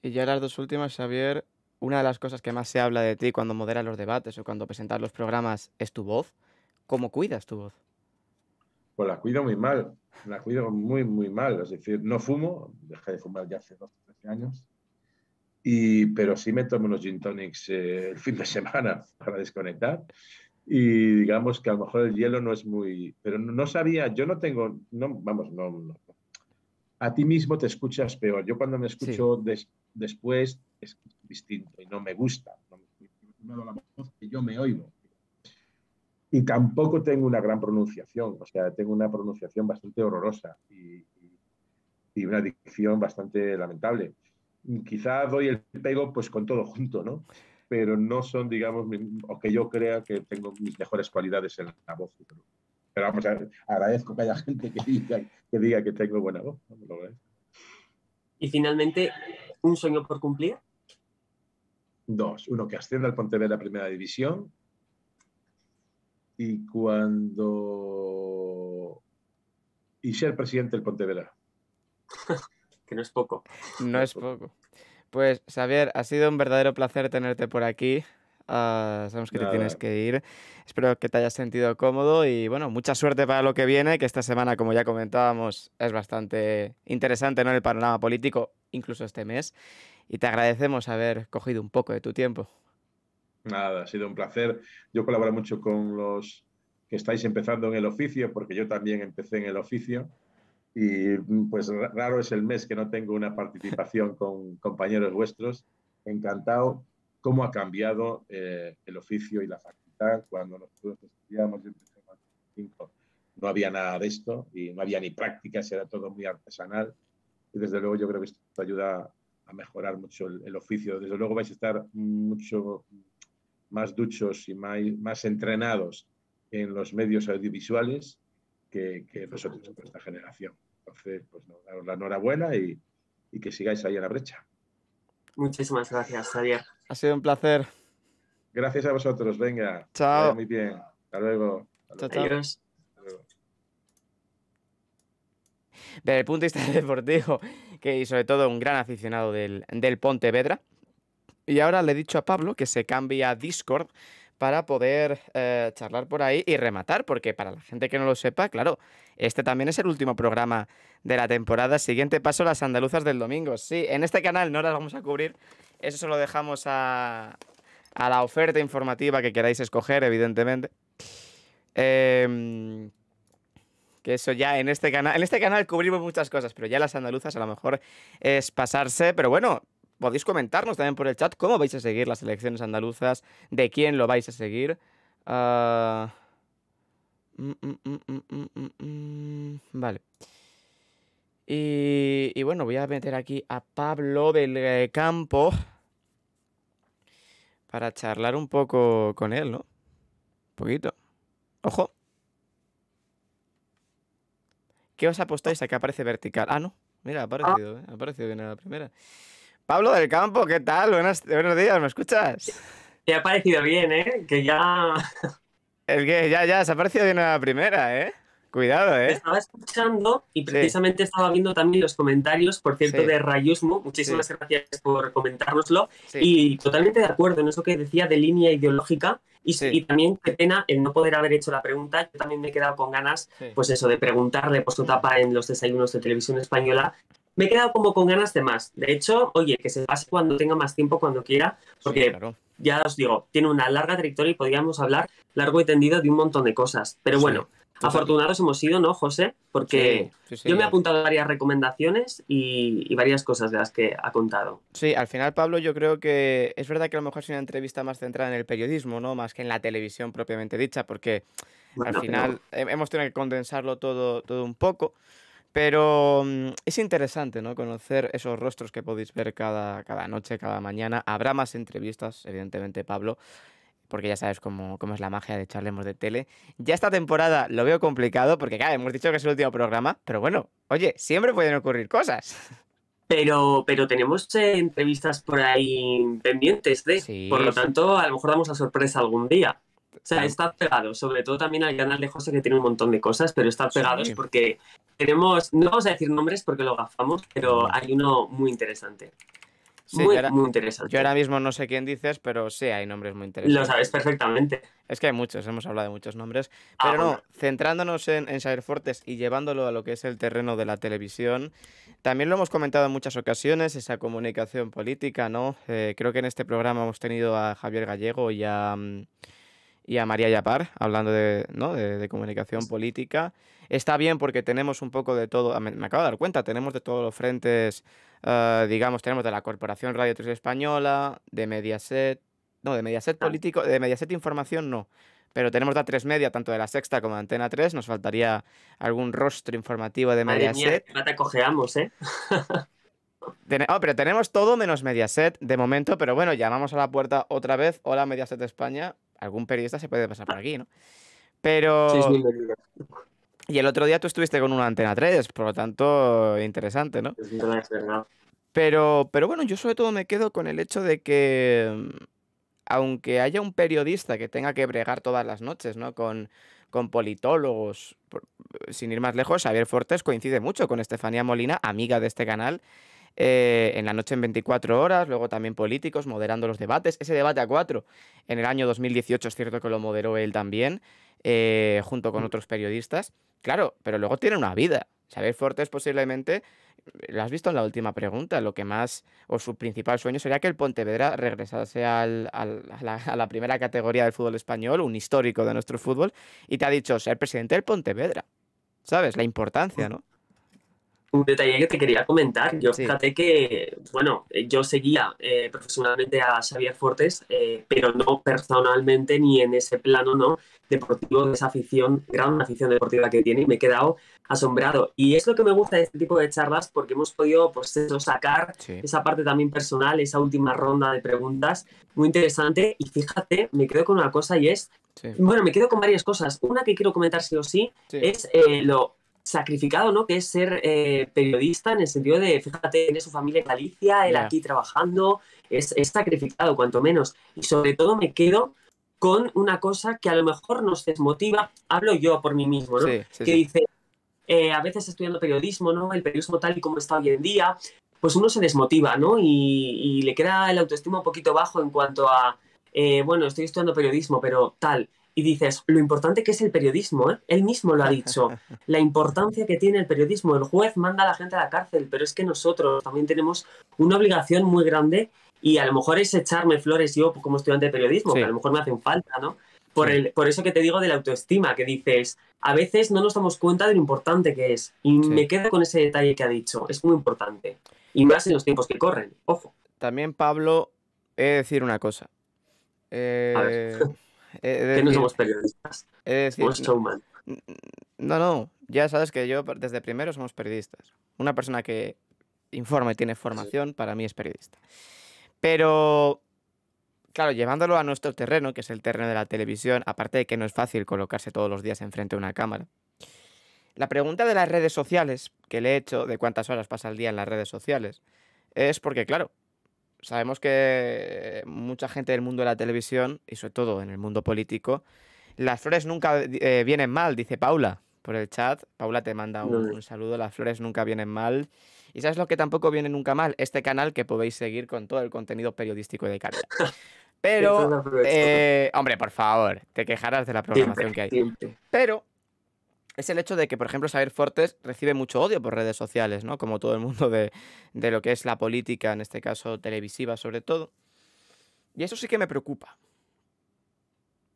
Y ya las dos últimas, Xavier, una de las cosas que más se habla de ti cuando moderas los debates o cuando presentas los programas es tu voz. ¿Cómo cuidas tu voz? Pues la cuido muy mal, la cuido muy, muy mal. Es decir, no fumo, dejé de fumar ya hace 12, 13 años. Y, pero sí me tomo unos gin tonics eh, el fin de semana para desconectar. Y digamos que a lo mejor el hielo no es muy... Pero no, sabía, yo no tengo, no, vamos, no, no. A ti mismo te escuchas peor. Yo cuando me escucho des- después es distinto y no me gusta. No la voz que yo me oigo. Y tampoco tengo una gran pronunciación, o sea, tengo una pronunciación bastante horrorosa y, y- y una dicción bastante lamentable. Quizá doy el pego pues con todo junto, ¿no? Pero no son, digamos, o que yo crea que tengo mis mejores cualidades en la voz. Pero vamos, a, agradezco que haya gente que diga que, diga que tengo buena voz. y finalmente, ¿un sueño por cumplir? Dos. Uno, que ascienda al Pontevedra a Primera División. Y cuando... Y ser presidente del Pontevedra. que no es poco. No es poco. Pues, Xavier, ha sido un verdadero placer tenerte por aquí. Uh, sabemos que te tienes que ir. Espero que te hayas sentido cómodo y bueno, mucha suerte para lo que viene, que esta semana, como ya comentábamos, es bastante interesante ¿no? en el panorama político, incluso este mes. Y te agradecemos haber cogido un poco de tu tiempo. Nada, ha sido un placer. Yo colaboro mucho con los que estáis empezando en el oficio, porque yo también empecé en el oficio. Y pues raro es el mes que no tengo una participación con compañeros vuestros. Encantado cómo ha cambiado eh, el oficio y la facultad. Cuando nosotros estudiamos no había nada de esto y no había ni prácticas, era todo muy artesanal. Y desde luego yo creo que esto ayuda a mejorar mucho el, oficio. Desde luego vais a estar mucho más duchos y más, más entrenados en los medios audiovisuales que, que nosotros, esta generación. Entonces, pues daros la enhorabuena y, y que sigáis ahí en la brecha. Muchísimas gracias, Javier. Ha sido un placer. Gracias a vosotros. Venga. Chao. Muy bien. Hasta luego. Hasta luego. Adiós. Desde el punto de vista deportivo, que sobre todo un gran aficionado del, del Pontevedra. Y ahora le he dicho a Pablo que se cambie a Discord para poder eh, charlar por ahí y rematar, porque para la gente que no lo sepa, claro, este también es el último programa de la temporada. Siguiente paso, las andaluzas del domingo. Sí, en este canal no las vamos a cubrir, eso se lo dejamos a, a la oferta informativa que queráis escoger, evidentemente. Em, que eso ya en este canal, en este canal cubrimos muchas cosas, pero ya las andaluzas a lo mejor es pasarse, pero bueno, podéis comentarnos también por el chat cómo vais a seguir las elecciones andaluzas, de quién lo vais a seguir. Uh... Mm, mm, mm, vale. Y, y, bueno, voy a meter aquí a Pablo del eh, Campo para charlar un poco con él, ¿no? Un poquito. Ojo. ¿Qué os apostáis a que aparece vertical? Ah, no. Mira, ha aparecido, ¿eh? ha aparecido bien en la primera. Pablo del Campo, ¿qué tal? buenos días, ¿me escuchas? Te ha parecido bien, ¿eh? Que ya... El que ya, ya, se ha parecido bien a la primera, ¿eh? Cuidado, ¿eh? Estaba escuchando y precisamente estaba viendo también los comentarios, por cierto, de Rayusmo. Muchísimas gracias por comentárnoslo. Y totalmente de acuerdo en eso que decía de línea ideológica. Y, y, también qué pena el no poder haber hecho la pregunta. Yo también me he quedado con ganas, pues eso, de preguntarle por su tapa en los desayunos de televisión española me he quedado como con ganas de más. De hecho, oye, que se pase cuando tenga más tiempo, cuando quiera, porque ya os digo, tiene una larga trayectoria y podríamos hablar largo y tendido de un montón de cosas. Pero bueno, afortunados hemos sido, ¿no, José? Porque yo me he apuntado varias recomendaciones y, varias cosas de las que ha contado. Sí, al final, Pablo, yo creo que es verdad que a lo mejor es una entrevista más centrada en el periodismo, ¿no? Más que en la televisión propiamente dicha, porque al final hemos tenido que condensarlo todo, todo un poco. Pero mm, es interesante, ¿no? Conocer esos rostros que podéis ver cada, cada noche, cada mañana. Habrá más entrevistas, evidentemente, Pablo, porque ya sabes cómo, cómo es la magia de charlemos de tele. Ya esta temporada lo veo complicado, porque claro, hemos dicho que es el último programa, pero bueno, oye, siempre pueden ocurrir cosas. Pero, pero tenemos eh, entrevistas por ahí pendientes de, por lo tanto, a lo mejor damos la sorpresa algún día. O sea, está pegado, sobre todo también al canal de José que tiene un montón de cosas, pero está pegados porque tenemos, no vamos a decir nombres porque lo gafamos, pero hay uno muy interesante. muy, muy interesante. Yo ahora mismo no sé quién dices, pero sí hay nombres muy interesantes. Lo sabes perfectamente. Es que hay muchos, hemos hablado de muchos nombres. Ah, pero no, centrándonos en, en Fortes y llevándolo a lo que es el terreno de la televisión, también lo hemos comentado en muchas ocasiones, esa comunicación política, ¿no? Eh, creo que en este programa hemos tenido a Javier Gallego y a. Mm, y a María Yapar, hablando de, ¿no? de, comunicación política. Está bien porque tenemos un poco de todo, me, acabo de dar cuenta, tenemos de todos los frentes, eh, digamos, tenemos de la Corporación Radio 3 Española, de Mediaset, no, de Mediaset ah. Político, de Mediaset Información no, pero tenemos de A3 Media, tanto de la Sexta como de Antena 3, nos faltaría algún rostro informativo de Mediaset. Madre mía, te cojeamos, ¿eh? Oh, pero tenemos todo menos Mediaset de momento, pero bueno, llamamos a la puerta otra vez. Hola, Mediaset España. Algún periodista se puede pasar por aquí, ¿no? Pero. y el otro día tú estuviste con una antena 3, por lo tanto, interesante, ¿no? Es verdad. Pero, pero bueno, yo sobre todo me quedo con el hecho de que, mm, aunque haya un periodista que tenga que bregar todas las noches, ¿no? Con, con politólogos, sin ir más lejos, Javier Fortes coincide mucho con Estefanía Molina, amiga de este canal, eh, en la noche en 24 horas, luego también políticos, moderando los debates. Ese debate a cuatro en el año 2018 es cierto que lo moderó él también, eh, junto con otros periodistas. Claro, pero luego tiene una vida. Xavier Fortes posiblemente, lo has visto en la última pregunta, lo que más, o su principal sueño sería que el Pontevedra regresase al, a, la, primera categoría del fútbol español, un histórico de nuestro fútbol, y te ha dicho ser presidente del Pontevedra. ¿Sabes? La importancia, ¿no? Un detalle que te quería comentar. Yo fíjate que, bueno, yo seguía eh, profesionalmente a Xavier Fortes, eh, pero no personalmente ni en ese plano no deportivo de esa afición, gran afición deportiva que tiene y me he quedado asombrado. Y es lo que me gusta de este tipo de charlas porque hemos podido pues eso, sacar esa parte también personal, esa última ronda de preguntas muy interesante. Y fíjate, me quedo con una cosa y es, bueno, me quedo con varias cosas. Una que quiero comentar sí o sí, es eh, lo sacrificado, ¿no? Que es ser eh, periodista en el sentido de, fíjate, tiene su familia en Galicia, él aquí trabajando, es, sacrificado, cuanto menos. Y sobre todo me quedo con una cosa que a lo mejor nos desmotiva, hablo yo por mí mismo, ¿no? que dice, eh, a veces estudiando periodismo, ¿no? El periodismo tal y como está hoy en día, pues uno se desmotiva, ¿no? Y, le queda el autoestima un poquito bajo en cuanto a, eh, bueno, estoy estudiando periodismo, pero tal y dices, lo importante que es el periodismo, ¿eh? él mismo lo ha dicho, la importancia que tiene el periodismo, el juez manda a la gente a la cárcel, pero es que nosotros también tenemos una obligación muy grande y a lo mejor es echarme flores yo como estudiante de periodismo, que a lo mejor me hacen falta, ¿no? Por, el, por eso que te digo de la autoestima, que dices, a veces no nos damos cuenta de lo importante que es. Y me quedo con ese detalle que ha dicho, es muy importante. Y más en los tiempos que corren, ojo. También, Pablo, he de decir una cosa. Eh, que no somos periodistas. somos showman. No, no. Ya sabes que yo desde primero somos periodistas. Una persona que informa y tiene formación, para mí es periodista. Pero, claro, llevándolo a nuestro terreno, que es el terreno de la televisión, aparte de que no es fácil colocarse todos los días enfrente de una cámara, la pregunta de las redes sociales que le he hecho, de cuántas horas pasa el día en las redes sociales, es porque, claro, sabemos que mucha gente del mundo de la televisión, y sobre todo en el mundo político, las flores nunca eh, vienen mal, dice Paula por el chat. Paula te manda un, saludo, las flores nunca vienen mal. ¿Y sabes lo que tampoco viene nunca mal? Este canal que podéis seguir con todo el contenido periodístico de calidad. Pero, eh, hombre, por favor, te quejarás de la programación que hay. Pero es el hecho de que, por ejemplo, Xavier Fortes recibe mucho odio por redes sociales, ¿no? Como todo el mundo de, de, lo que es la política, en este caso televisiva sobre todo. Y eso sí que me preocupa.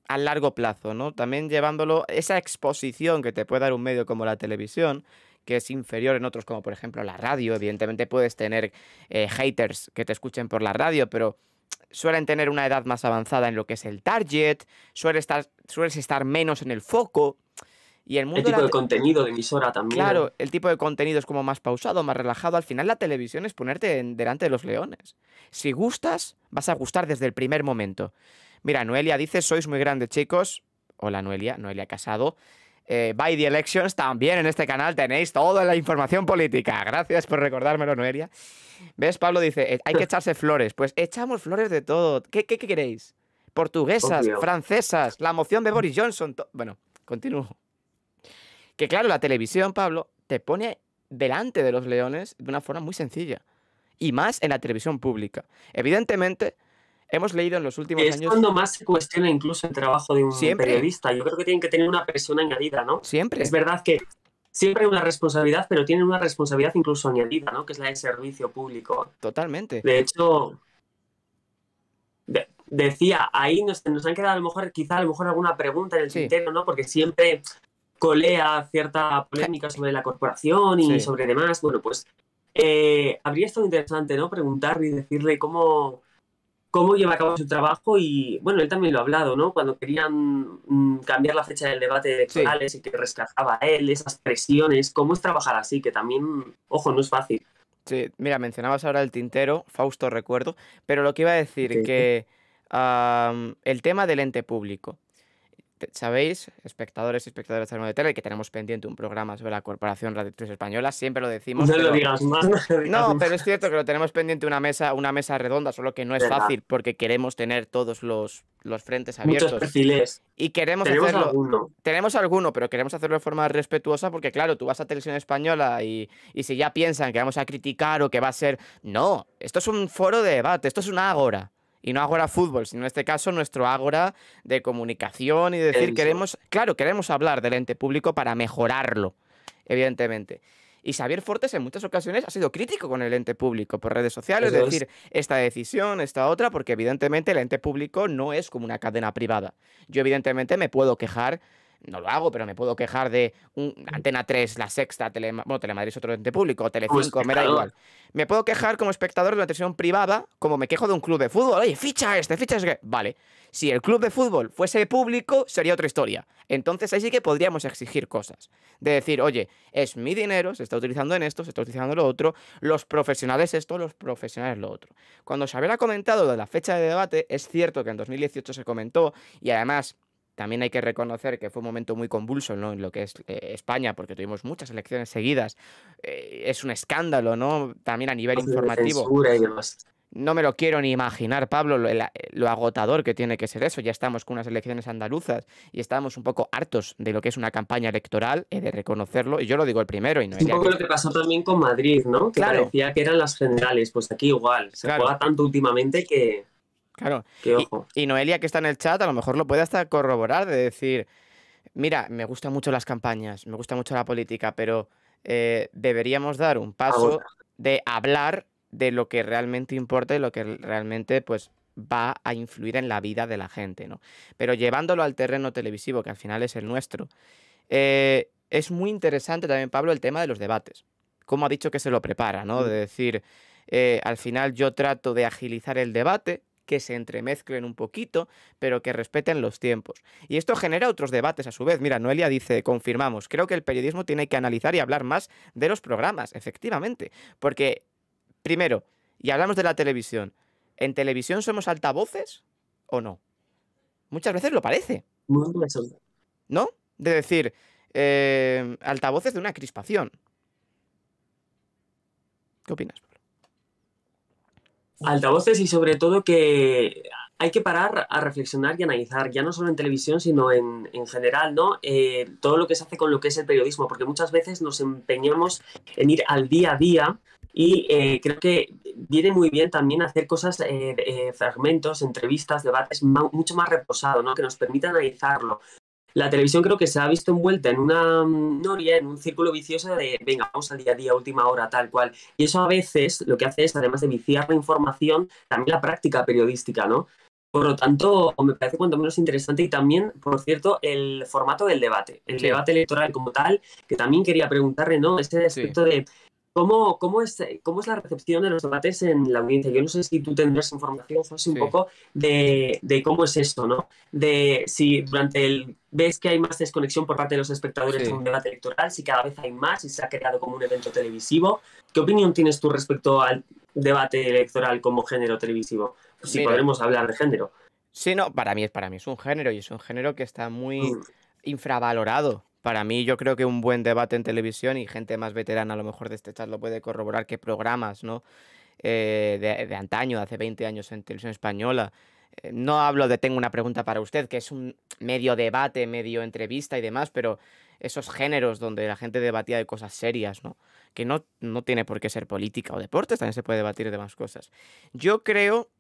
A largo plazo, ¿no? También llevándolo, esa exposición que te puede dar un medio como la televisión, que es inferior en otros como por ejemplo la radio. Evidentemente puedes tener eh, haters que te escuchen por la radio, pero suelen tener una edad más avanzada en lo que es el target, suele estar, sueles estar menos en el foco. Y el, mundo tipo de, contenido de emisora también. Claro, el tipo de contenido es como más pausado, más relajado. Al final la televisión es ponerte delante de los leones. Si gustas, vas a gustar desde el primer momento. Mira, Noelia dice, sois muy grandes chicos. Hola Noelia, Noelia Casado. Eh, by the Elections, también en este canal tenéis toda la información política. Gracias por recordármelo, Noelia. ¿Ves? Pablo dice, eh, hay que echarse flores. Pues echamos flores de todo. ¿Qué, qué, queréis? Portuguesas, francesas, la moción de Boris Johnson. Bueno, continúo. Que claro, la televisión, Pablo, te pone delante de los leones de una forma muy sencilla. Y más en la televisión pública. Evidentemente, hemos leído en los últimos años. Es cuando más se cuestiona incluso el trabajo de un periodista. Yo creo que tienen que tener una presión añadida, ¿no? Siempre. Es verdad que siempre hay una responsabilidad, pero tienen una responsabilidad incluso añadida, ¿no? Que es la de servicio público. Totalmente. De hecho, decía, ahí nos, han quedado a lo mejor, quizá a lo mejor alguna pregunta en el sí. ¿no? Porque siempre colea cierta polémica sobre la corporación y sobre demás, bueno, pues eh, habría estado interesante, ¿no? Preguntarle y decirle cómo, cómo lleva a cabo su trabajo y, bueno, él también lo ha hablado, ¿no? Cuando querían mm, cambiar la fecha del debate electorales y que rescataba a él, esas presiones, cómo es trabajar así, que también, ojo, no es fácil. Sí, mira, mencionabas ahora el tintero, Fausto recuerdo, pero lo que iba a decir, Sí. que el tema del ente público. Sabéis, espectadores y espectadoras de Tele, que tenemos pendiente un programa sobre la Corporación Radio Televisión Española, siempre lo decimos. No lo pero- digas más. No, lo digas No, más. pero es cierto que lo tenemos pendiente una mesa, una mesa redonda, solo que no es Verdad. fácil porque queremos tener todos los, los frentes Muchos abiertos. perfiles. Y queremos Tenemos hacerlo. alguno. Tenemos alguno, pero queremos hacerlo de forma respetuosa porque, claro, tú vas a televisión española y, y si ya piensan que vamos a criticar o que va a ser. No, esto es un foro de debate, esto es una ágora. Y no ágora fútbol, sino en este caso nuestro ágora de comunicación y decir, Eso. queremos. Claro, queremos hablar del ente público para mejorarlo, evidentemente. Y Xavier Fortes en muchas ocasiones ha sido crítico con el ente público por redes sociales, es. decir, esta decisión, esta otra, porque evidentemente el ente público no es como una cadena privada. Yo evidentemente me puedo quejar, no lo hago, pero me puedo quejar de un, Antena 3, La Sexta, Telema- bueno, Telemadrid es otro ente público, Telecinco, me da igual. Me puedo quejar como espectador de una televisión privada, como me quejo de un club de fútbol. Oye, ficha este, ficha este. Vale, si el club de fútbol fuese público, sería otra historia. Entonces ahí sí que podríamos exigir cosas. De decir, oye, es mi dinero, se está utilizando en esto, se está utilizando en lo otro, los profesionales esto, los profesionales lo otro. Cuando Xavier ha comentado de la fecha de debate, es cierto que en 2018 se comentó y además también hay que reconocer que fue un momento muy convulso ¿no? en lo que es eh, España, porque tuvimos muchas elecciones seguidas. Eh, es un escándalo, ¿no? También a nivel de informativo. No me lo quiero ni imaginar, Pablo, lo, el- lo agotador que tiene que ser eso. Ya estamos con unas elecciones andaluzas y estamos un poco hartos de lo que es una campaña electoral, he de reconocerlo. Y yo lo digo el primero y no Es un poco lo que pasó también con Madrid, ¿no? Que Claro. parecía que eran las generales. Pues aquí igual. Se Claro. juega tanto últimamente que, Claro. Y- ojo. Y, Noelia, que está en el chat, a lo mejor lo puede hasta corroborar, de decir, mira, me gustan mucho las campañas, me gusta mucho la política, pero eh, deberíamos dar un paso de hablar de lo que realmente importa y lo que realmente pues va a influir en la vida de la gente, ¿no? Pero llevándolo al terreno televisivo, que al final es el nuestro, eh, es muy interesante también, Pablo, el tema de los debates. Como ha dicho que se lo prepara, ¿no? De decir, eh, al final yo trato de agilizar el debate, que se entremezclen un poquito, pero que respeten los tiempos. Y esto genera otros debates a su vez. Mira, Noelia dice, confirmamos, creo que el periodismo tiene que analizar y hablar más de los programas, efectivamente. Porque, primero, y hablamos de la televisión, ¿en televisión somos altavoces o no? Muchas veces lo parece. ¿no? De decir, eh, altavoces de una crispación. ¿Qué opinas? Altavoces y sobre todo que hay que parar a reflexionar y analizar, ya no solo en televisión, sino en, en general, ¿no? Eh, todo lo que se hace con lo que es el periodismo, porque muchas veces nos empeñamos en ir al día a día y eh, creo que viene muy bien también hacer cosas, eh, fragmentos, entrevistas, debates mucho más reposado, ¿no? Que nos permita analizarlo. La televisión creo que se ha visto envuelta en una mm, noria, en un círculo vicioso de, venga, vamos al día a día, última hora, tal cual. Y eso a veces lo que hace es, además de viciar la información, también la práctica periodística, ¿no? Por lo tanto, me parece cuanto menos interesante y también, por cierto, el formato del debate, el Sí. debate electoral como tal, que también quería preguntarle, ¿no? Ese aspecto de cómo, cómo, es, cómo es la recepción de los debates en la audiencia. Yo no sé si tú tendrás información, José, un Sí. poco de, de cómo es esto, ¿no? De si durante el... ves que hay más desconexión por parte de los espectadores Sí. en un debate electoral, si cada vez hay más, si se ha creado como un evento televisivo. ¿Qué opinión tienes tú respecto al debate electoral como género televisivo? Si Mira. podremos hablar de género. Sí, no, para mí es para mí es un género y es un género que está muy Mm. infravalorado. Para mí, yo creo que un buen debate en televisión y gente más veterana a lo mejor de este chat lo puede corroborar que programas, ¿no? Eh, de, antaño, de hace 20 años en televisión española. Eh, no hablo de tengo una pregunta para usted, que es un medio debate, medio entrevista y demás, pero esos géneros donde la gente debatía de cosas serias, ¿no? Que no, no tiene por qué ser política o deportes, también se puede debatir de más cosas. Yo creo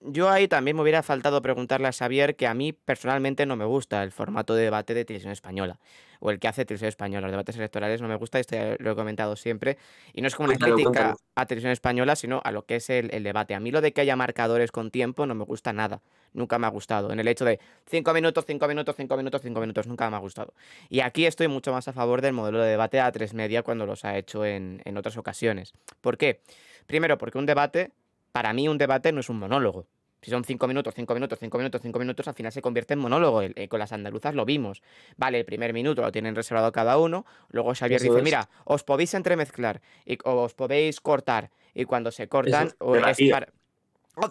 yo ahí también me hubiera faltado preguntarle a Xavier que a mí personalmente no me gusta el formato de debate de televisión española o el que hace televisión española. Los debates electorales no me gusta, esto ya lo he comentado siempre. Y no es como una crítica a televisión española, sino a lo que es el, el debate. A mí lo de que haya marcadores con tiempo no me gusta nada. Nunca me ha gustado. En el hecho de cinco minutos, cinco minutos, cinco minutos, cinco minutos, nunca me ha gustado. Y aquí estoy mucho más a favor del modelo de debate a tres media cuando los ha hecho en, en otras ocasiones. ¿Por qué? Primero, porque un debate, para mí un debate no es un monólogo. Si son cinco minutos, cinco minutos, cinco minutos, cinco minutos, al final se convierte en monólogo. Eh, con las andaluzas lo vimos. Vale, el primer minuto lo tienen reservado cada uno. Luego Xavier dice, mira, os podéis entremezclar y os podéis cortar. Y cuando se cortan, o es para...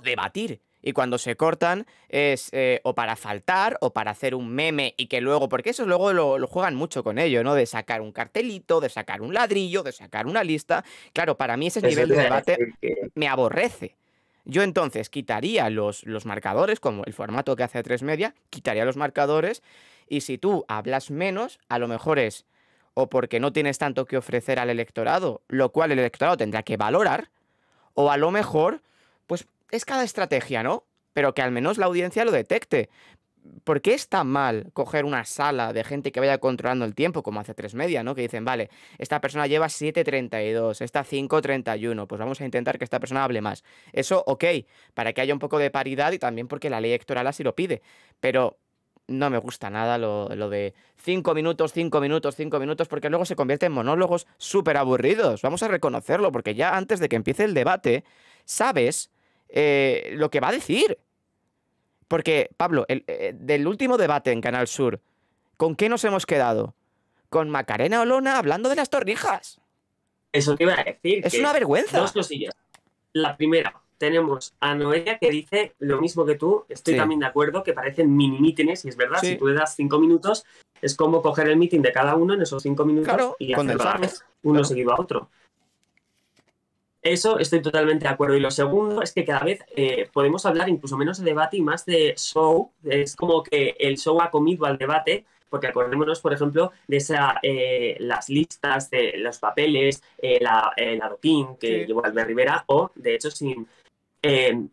debatir. Y cuando se cortan es eh, o para faltar o para hacer un meme y que luego, porque eso luego lo, juegan mucho con ello, ¿no? De sacar un cartelito, de sacar un ladrillo, de sacar una lista. Claro, para mí ese nivel de debate me aborrece. Yo entonces quitaría los, los marcadores, como el formato que hace tres media, quitaría los marcadores y si tú hablas menos, a lo mejor es o porque no tienes tanto que ofrecer al electorado, lo cual el electorado tendrá que valorar, o a lo mejor, pues es cada estrategia, ¿no? Pero que al menos la audiencia lo detecte. ¿Por qué es tan mal coger una sala de gente que vaya controlando el tiempo, como hace tres media, ¿no? Que dicen, vale, esta persona lleva 7.32, esta 5.31, pues vamos a intentar que esta persona hable más. Eso, ok, para que haya un poco de paridad y también porque la ley electoral así lo pide. Pero no me gusta nada lo, de cinco minutos, cinco minutos, cinco minutos, porque luego se convierte en monólogos súper aburridos. Vamos a reconocerlo, porque ya antes de que empiece el debate, sabes eh, lo que va a decir. Porque, Pablo, el, eh, del último debate en Canal Sur, ¿con qué nos hemos quedado? Con Macarena Olona hablando de las torrijas. Eso te iba a decir. Es una vergüenza. Dos cosillas. La primera, tenemos a Noelia que dice lo mismo que tú. Estoy también de acuerdo que parecen mini mítines y es verdad, si tú le das cinco minutos, es como coger el meeting de cada uno en esos cinco minutos y hacerlo uno seguido a otro. Eso estoy totalmente de acuerdo. Y lo segundo es que cada vez eh, podemos hablar incluso menos de debate y más de show. Es como que el show ha comido al debate, porque acordémonos, por ejemplo, de esa, eh, las listas de los papeles, eh, la, el adoquín que llevó Albert Rivera, o de hecho, sin,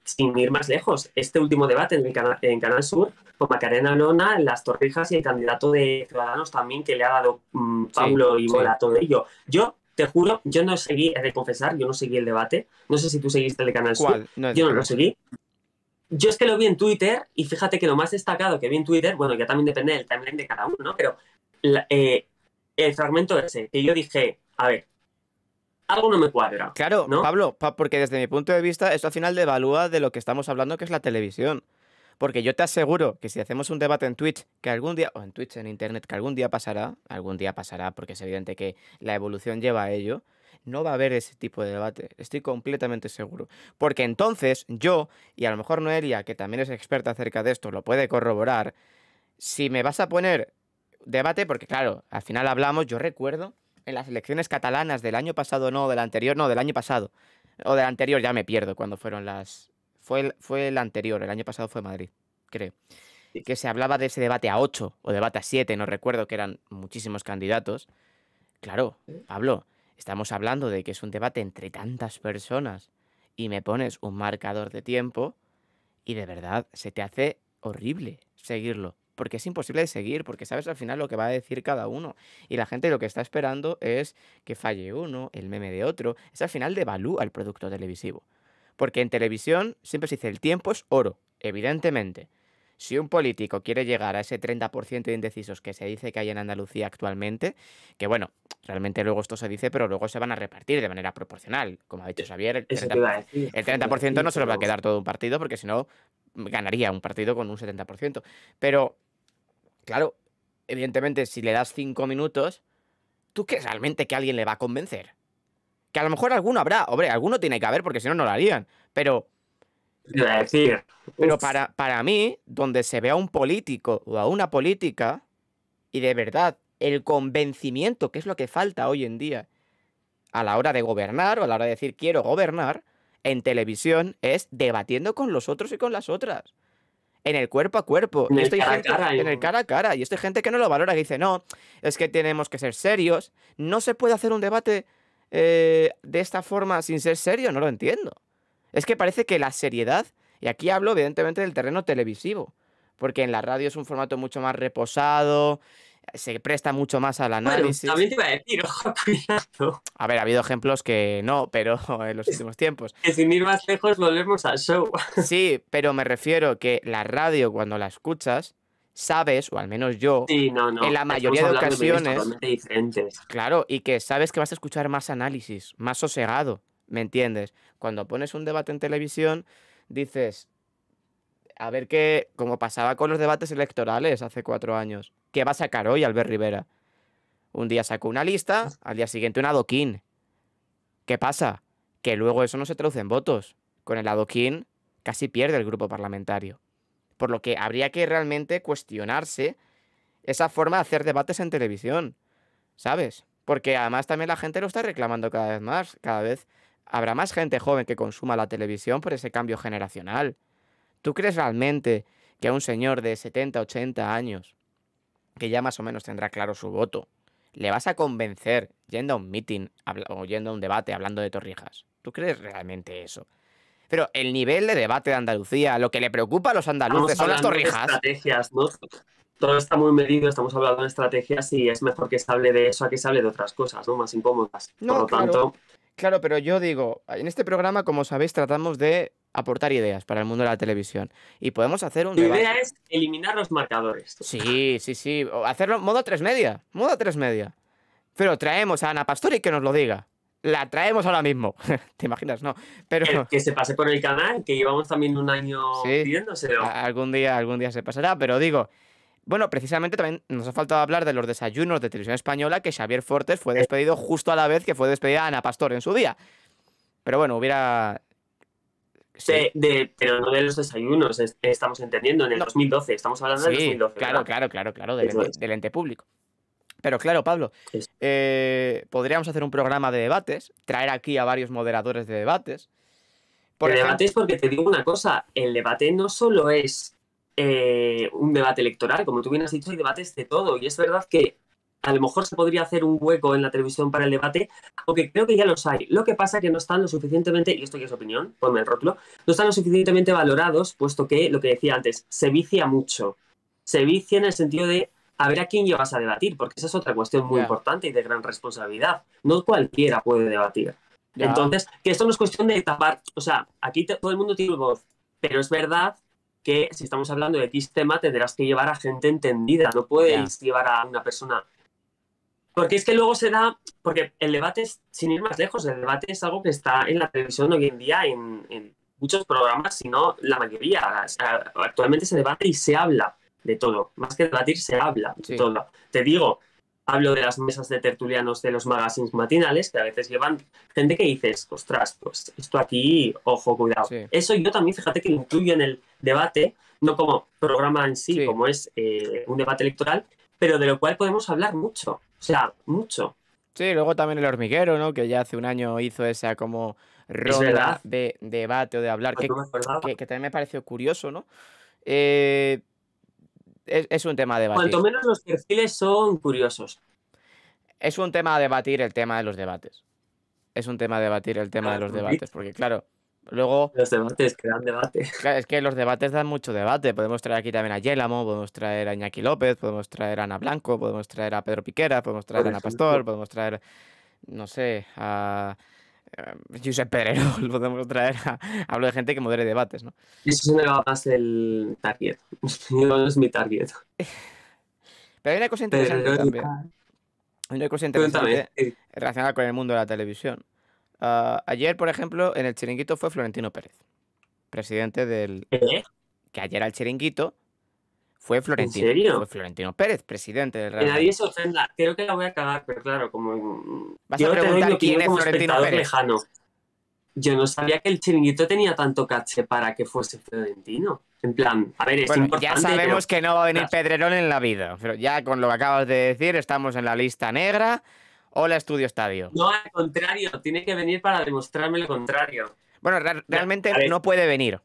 sin ir más lejos, este último debate en, el canal, en Canal Sur, con Macarena Lona, las Torrijas y el candidato de Ciudadanos también que le ha dado mm, Pablo y Bola todo ello. Yo te juro, yo no seguí, he de confesar, yo no seguí el debate. No sé si tú seguiste el canal Sur. yo no lo seguí. Yo es que lo vi en Twitter y fíjate que lo más destacado que vi en Twitter, bueno, ya también depende del timeline de cada uno, ¿no? Pero eh, el fragmento ese, que yo dije, a ver, algo no me cuadra. Claro, ¿no? Pablo, porque desde mi punto de vista, eso al final devalúa de lo que estamos hablando, que es la televisión. Porque yo te aseguro que si hacemos un debate en Twitch, que algún día, o en Twitch, en Internet, que algún día pasará, algún día pasará, porque es evidente que la evolución lleva a ello, no va a haber ese tipo de debate. Estoy completamente seguro. Porque entonces yo, y a lo mejor Noelia, que también es experta acerca de esto, lo puede corroborar, si me vas a poner debate, porque claro, al final hablamos, yo recuerdo en las elecciones catalanas del año pasado, no, del anterior, no, del año pasado, o del anterior, ya me pierdo cuando fueron las, fue el, fue el anterior, el año pasado fue Madrid, creo. Que se hablaba de ese debate a 8 o debate a 7, no recuerdo que eran muchísimos candidatos. Claro, Pablo, estamos hablando de que es un debate entre tantas personas y me pones un marcador de tiempo y de verdad se te hace horrible seguirlo. Porque es imposible de seguir, porque sabes al final lo que va a decir cada uno. Y la gente lo que está esperando es que falle uno, el meme de otro. Es al final devalúa el producto televisivo. Porque en televisión siempre se dice el tiempo es oro, evidentemente. Si un político quiere llegar a ese 30% de indecisos que se dice que hay en Andalucía actualmente, que bueno, realmente luego esto se dice, pero luego se van a repartir de manera proporcional. Como ha dicho Xavier, el 30%, no se lo va a quedar todo un partido, porque si no, ganaría un partido con un 70%. Pero, claro, evidentemente, si le das 5 minutos, ¿tú crees realmente que alguien le va a convencer? Que a lo mejor alguno habrá, hombre, alguno tiene que haber porque si no, no lo harían. Pero. Pero para, para mí, donde se ve a un político o a una política, y de verdad, el convencimiento, que es lo que falta hoy en día a la hora de gobernar o a la hora de decir quiero gobernar, en televisión es debatiendo con los otros y con las otras. En el cuerpo a cuerpo. En, el, cara cara, en el cara a cara. Y esto hay gente que no lo valora, que dice, no, es que tenemos que ser serios. No se puede hacer un debate eh, de esta forma sin ser serio? No lo entiendo. Es que parece que la seriedad, y aquí hablo evidentemente del terreno televisivo, porque en la radio es un formato mucho más reposado, se presta mucho más al análisis. también te iba a decir, ojo, cuidado. A ver, ha habido ejemplos que no, pero en los últimos tiempos. Que sin ir más lejos volvemos al show. Sí, pero me refiero que la radio cuando la escuchas sabes, o al menos yo, en la mayoría de ocasiones, claro, y que sabes que vas a escuchar más análisis, más sosegado, ¿me entiendes? Cuando pones un debate en televisión, dices, a ver qué, como pasaba con los debates electorales hace cuatro años. ¿Qué va a sacar hoy Albert Rivera? Un día sacó una lista, al día siguiente un adoquín. ¿Qué pasa? Que luego eso no se traduce en votos. Con el adoquín casi pierde el grupo parlamentario. Por lo que habría que realmente cuestionarse esa forma de hacer debates en televisión. ¿Sabes? Porque además también la gente lo está reclamando cada vez más. Cada vez habrá más gente joven que consuma la televisión por ese cambio generacional. ¿Tú crees realmente que a un señor de 70, 80 años, que ya más o menos tendrá claro su voto, le vas a convencer yendo a un meeting o yendo a un debate hablando de torrijas? ¿Tú crees realmente eso? Pero el nivel de debate de Andalucía, lo que le preocupa a los andaluces son las torrijas. estrategias, ¿no? Todo está muy medido, estamos hablando de estrategias y es mejor que se hable de eso a que se hable de otras cosas, ¿no? Más incómodas. No, Por lo tanto. Claro, pero yo digo, en este programa, como sabéis, tratamos de aportar ideas para el mundo de la televisión. Y podemos hacer un. La idea es eliminar los marcadores. Sí, sí, sí. hacerlo modo tres media. Modo tres media. Pero traemos a Ana Pastori que nos lo diga. La traemos ahora mismo. ¿Te imaginas? No. Pero... Que, se pase por el canal, que llevamos también un año sí, pidiéndoselo. Algún día, algún día se pasará, pero digo. Bueno, precisamente también nos ha faltado hablar de los desayunos de televisión española que Xavier Fortes fue despedido justo a la vez que fue despedida Ana Pastor en su día. Pero bueno, hubiera. Sí. De, pero no de los desayunos, estamos entendiendo, en el 2012, estamos hablando del 2012. Claro, claro, claro, claro, del ente, público. Pero claro, Pablo, eh, podríamos hacer un programa de debates, traer aquí a varios moderadores de debates. Por de debates, porque te digo una cosa, el debate no solo es eh, un debate electoral, como tú bien has dicho, hay debates de todo. Y es verdad que a lo mejor se podría hacer un hueco en la televisión para el debate, aunque creo que ya los hay. Lo que pasa es que no están lo suficientemente, y esto ya es opinión, ponme el rótulo, no están lo suficientemente valorados, puesto que, lo que decía antes, se vicia mucho. Se vicia en el sentido de a ver a quién llevas a debatir, porque esa es otra cuestión muy importante y de gran responsabilidad. No cualquiera puede debatir. Entonces, que esto no es cuestión de tapar, o sea, aquí todo el mundo tiene voz, pero es verdad que si estamos hablando de X tema tendrás que llevar a gente entendida, no puedes llevar a una persona. Porque es que luego se da, porque el debate es, sin ir más lejos, el debate es algo que está en la televisión hoy en día, en, muchos programas, si no la mayoría. actualmente se debate y se habla de todo. Más que debatir, se habla de todo. Te digo, hablo de las mesas de tertulianos de los magazines matinales, que a veces llevan gente que dices, ostras, pues esto aquí, ojo, cuidado. Eso yo también, fíjate que lo incluyo en el debate, no como programa en sí, como es eh, un debate electoral, pero de lo cual podemos hablar mucho, o sea, mucho. Sí, luego también el hormiguero, ¿no? Que ya hace un año hizo esa como ronda de, debate o de hablar, pues que, que, también me pareció curioso, ¿no? Eh, es, un tema a debatir. Cuanto menos los perfiles son curiosos. Es un tema a debatir el tema de los debates. Es un tema a debatir el tema de los debates, porque claro, luego... Los debates que dan debate. Es que los debates dan mucho debate. Podemos traer aquí también a Yélamo, podemos traer a Iñaki López, podemos traer a Ana Blanco, podemos traer a Pedro Piquera, podemos traer a Ana Pastor, podemos traer, no sé, a Josep Pedrero, podemos traer. hablo de gente que modere debates, ¿no? Eso se me va más el target. no es mi target. Pero hay una cosa interesante también. Hay una cosa interesante relacionada con el mundo de la televisión. Ah, ayer, por ejemplo, en el chiringuito fue Florentino Pérez, presidente del. ¿Eh? Que ayer al chiringuito fue Florentino. ¿En serio? Fue Florentino Pérez, presidente del Real Que nadie se ofenda. Creo que la voy a cagar, pero claro, como. Vas a preguntar quién es Florentino Pérez. Lejano. Yo no sabía que el chiringuito tenía tanto caché para que fuese Florentino. En plan, a ver, es bueno, Ya sabemos que no va a venir Pedrerón en la vida, pero ya con lo que acabas de decir, estamos en la lista negra. Hola, Estudio Estadio. No, al contrario, tiene que venir para demostrarme lo contrario. Bueno, realmente no puede venir.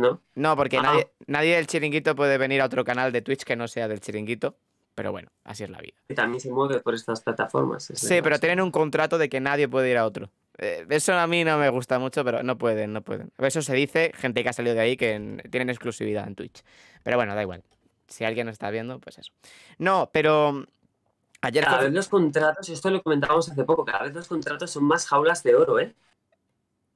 ¿No? No, porque nadie, nadie del chiringuito puede venir a otro canal de Twitch que no sea del chiringuito. Pero bueno, así es la vida. Y también se mueve por estas plataformas. Sí, pero tienen un contrato de que nadie puede ir a otro. Eh, eso a mí no me gusta mucho, pero no pueden, no pueden. Eso se dice, gente que ha salido de ahí que tienen exclusividad en Twitch. Pero bueno, da igual. Si alguien nos está viendo, pues eso. No, pero ayer... Cada vez los contratos, esto lo comentábamos hace poco, cada vez los contratos son más jaulas de oro, ¿eh?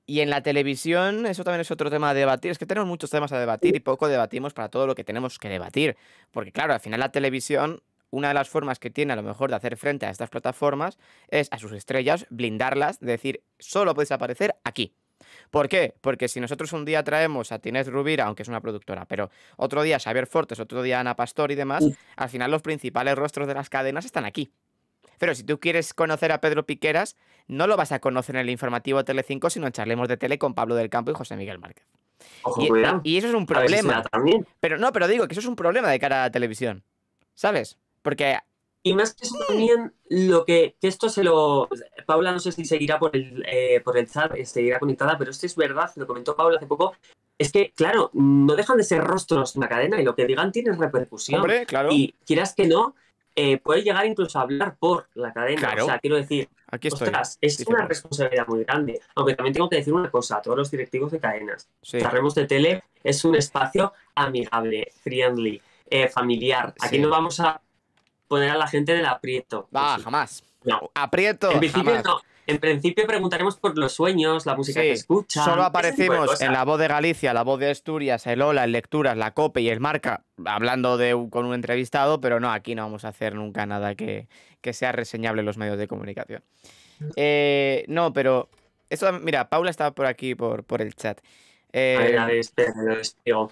Y en la televisión, eso también es otro tema a debatir. Es que tenemos muchos temas a debatir y poco debatimos para todo lo que tenemos que debatir. Porque claro, al final la televisión, una de las formas que tiene a lo mejor de hacer frente a estas plataformas es a sus estrellas blindarlas, de decir, solo puedes aparecer aquí. ¿Por qué? Porque si nosotros un día traemos a Tinez Rubira, aunque es una productora, pero otro día Xavier Fortes, otro día Ana Pastor y demás, al final los principales rostros de las cadenas están aquí. Pero si tú quieres conocer a Pedro Piqueras, no lo vas a conocer en el informativo Telecinco, sino en Charlemos de Tele con Pablo del Campo y José Miguel Márquez. y, y, eso es un problema. pero no, pero digo que eso es un problema de cara a la televisión. ¿Sabes? Porque y más que eso también, lo que, que, esto se lo... Paula no sé si seguirá por el, eh, por el chat, seguirá conectada, pero esto es verdad, lo comentó Paula hace poco, es que, claro, no dejan de ser rostros en la cadena y lo que digan tiene repercusión. claro. Y quieras que no, eh, puede llegar incluso a hablar por la cadena. O sea, quiero decir, Aquí estoy. Ostras, es una responsabilidad muy grande. Aunque también tengo que decir una cosa a todos los directivos de cadenas. Sí. de Tele es un espacio amigable, friendly, familiar. Aquí no vamos a poner a la gente del aprieto. Va, jamás. No. Aprieto. En principio no. En principio preguntaremos por los sueños, la música que escuchan. Solo aparecimos en la voz de Galicia, la voz de Asturias, el Ola, el Lecturas, la COPE y el Marca, hablando de, con un entrevistado, pero no, aquí no vamos a hacer nunca nada que, sea reseñable en los medios de comunicación. Eh, no, pero. Eso, mira, Paula está por aquí, por, por el chat. Eh, a ver, a ver, espera, lo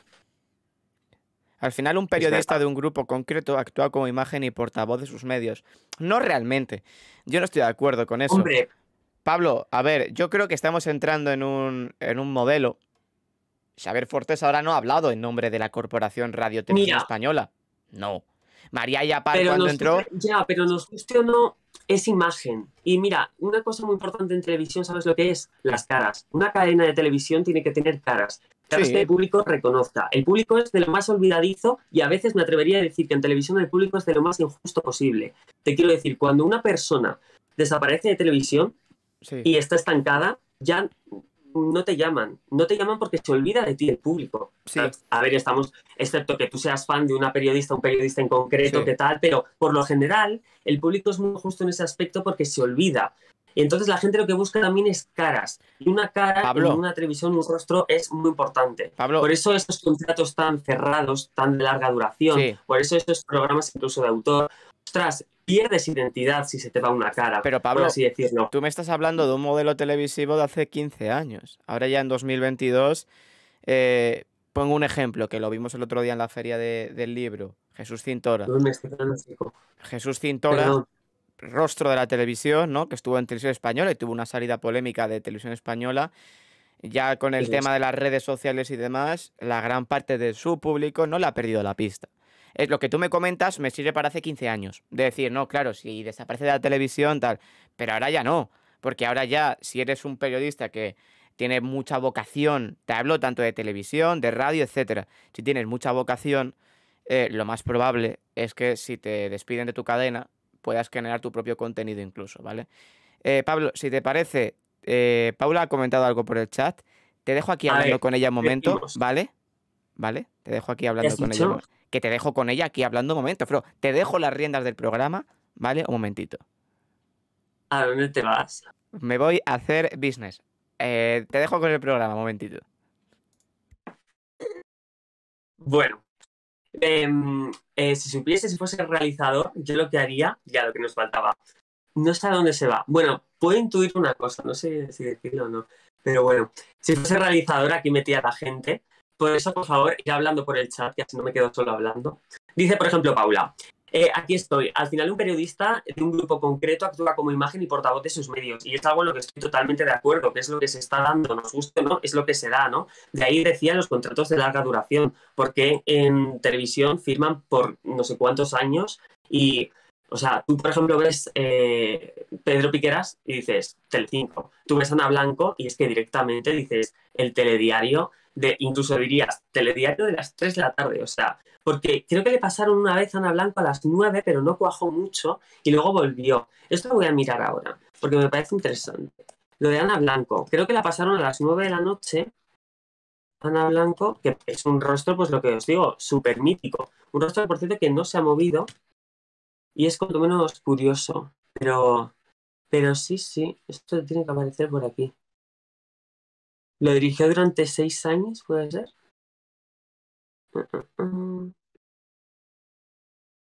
al final, un periodista de un grupo concreto actúa como imagen y portavoz de sus medios. No realmente. Yo no estoy de acuerdo con eso. Hombre. Pablo, a ver, yo creo que estamos entrando en un, en un modelo. Xavier Fortes ahora no ha hablado en nombre de la Corporación Radio Televisión Española. No. María Yapar cuando entró. ya, pero nos guste o no, es imagen. Y mira, una cosa muy importante en televisión, ¿sabes lo que es? Las caras. Una cadena de televisión tiene que tener caras que el público reconozca. El público es de lo más olvidadizo y a veces me atrevería a decir que en televisión el público es de lo más injusto posible. Te quiero decir, cuando una persona desaparece de televisión y está estancada, ya no te llaman. No te llaman porque se olvida de ti el público. A ver, estamos, excepto que tú seas fan de una periodista, un periodista en concreto, que tal, pero por lo general el público es muy justo en ese aspecto porque se olvida. Y entonces la gente lo que busca también es caras. Y una cara en una televisión, un rostro es muy importante. Por eso estos contratos tan cerrados, tan de larga duración, por eso estos programas incluso de autor, ostras, pierdes identidad si se te va una cara. Pero Pablo, así decirlo. tú me estás hablando de un modelo televisivo de hace 15 años. Ahora ya en 2022, eh, pongo un ejemplo que lo vimos el otro día en la feria del libro. Jesús Cintora. Jesús Cintora rostro de la televisión, ¿no? Que estuvo en televisión española y tuvo una salida polémica de televisión española. Ya con el tema de las redes sociales y demás, la gran parte de su público no le ha perdido la pista. Es lo que tú me comentas, me sirve para hace 15 años. De decir, no, claro, si desaparece de la televisión, tal. Pero ahora ya no. Porque ahora ya, si eres un periodista que tiene mucha vocación, te hablo tanto de televisión, de radio, etcétera. Si tienes mucha vocación, eh, lo más probable es que si te despiden de tu cadena, puedas generar tu propio contenido incluso, ¿vale? Eh, Pablo, si te parece, eh, Paula ha comentado algo por el chat. Te dejo aquí hablando con ella un momento, ¿vale? ¿Vale? Te dejo aquí hablando con ella. Que te dejo con ella aquí hablando un momento, pero te dejo las riendas del programa, ¿vale? Un momentito. ¿A dónde te vas? Me voy a hacer business. Eh, te dejo con el programa, un momentito. Bueno, Em, eh, si supiese si fuese realizador, yo lo que haría, ya lo que nos faltaba, no sé a dónde se va. Bueno, puedo intuir una cosa, no sé si decirlo o no, pero bueno, si fuese realizador, aquí metía a la gente. Por eso, por favor, ir hablando por el chat, que así no me quedo solo hablando. Dice, por ejemplo, Paula, eh, aquí estoy. Al final, un periodista de un grupo concreto actúa como imagen y portavoz de sus medios. Y es algo en lo que estoy totalmente de acuerdo, que es lo que se está dando, nos gusta no, es lo que se da, ¿no? De ahí decía los contratos de larga duración, porque en televisión firman por no sé cuántos años y. O sea, tú, por ejemplo, ves eh, Pedro Piqueras y dices Telecinco. Tú ves Ana Blanco y es que directamente dices el telediario de, incluso dirías, telediario de las 3 de la tarde. O sea, porque creo que le pasaron una vez a Ana Blanco a las 9, pero no cuajó mucho y luego volvió. Esto lo voy a mirar ahora, porque me parece interesante. Lo de Ana Blanco, creo que la pasaron a las 9 de la noche. Ana Blanco, que es un rostro, pues lo que os digo, súper mítico. Un rostro, por cierto, que no se ha movido y es cuanto menos curioso. Pero, pero sí, sí, esto tiene que aparecer por aquí. Lo dirigió durante seis años, ¿puede ser?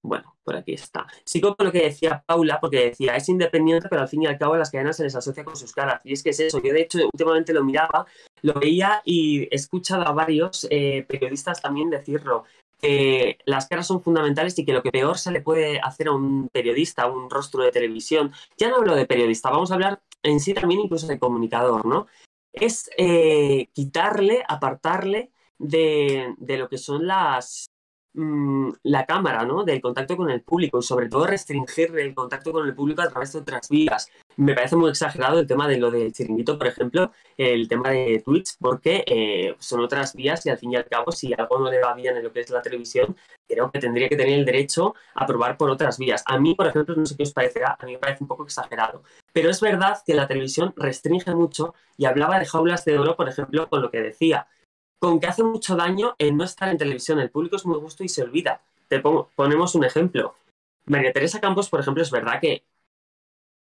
Bueno, por aquí está. Sigo con lo que decía Paula, porque decía, es independiente, pero al fin y al cabo las cadenas se les asocia con sus caras. Y es que es eso. Yo, de hecho, últimamente lo miraba, lo veía y he escuchado a varios eh, periodistas también decirlo que las caras son fundamentales y que lo que peor se le puede hacer a un periodista, a un rostro de televisión, ya no hablo de periodista, vamos a hablar en sí también incluso de comunicador, ¿no? Es eh, quitarle, apartarle de, de, lo que son las, Mm, la cámara, ¿no? Del contacto con el público y sobre todo restringir el contacto con el público a través de otras vías. Me parece muy exagerado el tema de lo del chiringuito, por ejemplo, el tema de Twitch, porque eh, son otras vías y al fin y al cabo, si algo no le va bien en lo que es la televisión, creo que tendría que tener el derecho a probar por otras vías. A mí, por ejemplo, no sé qué os parecerá, a mí me parece un poco exagerado. Pero es verdad que la televisión restringe mucho y hablaba de jaulas de oro, por ejemplo, con lo que decía con que hace mucho daño en no estar en televisión. El público es muy gusto y se olvida. Te ponemos un ejemplo. María Teresa Campos, por ejemplo, es verdad que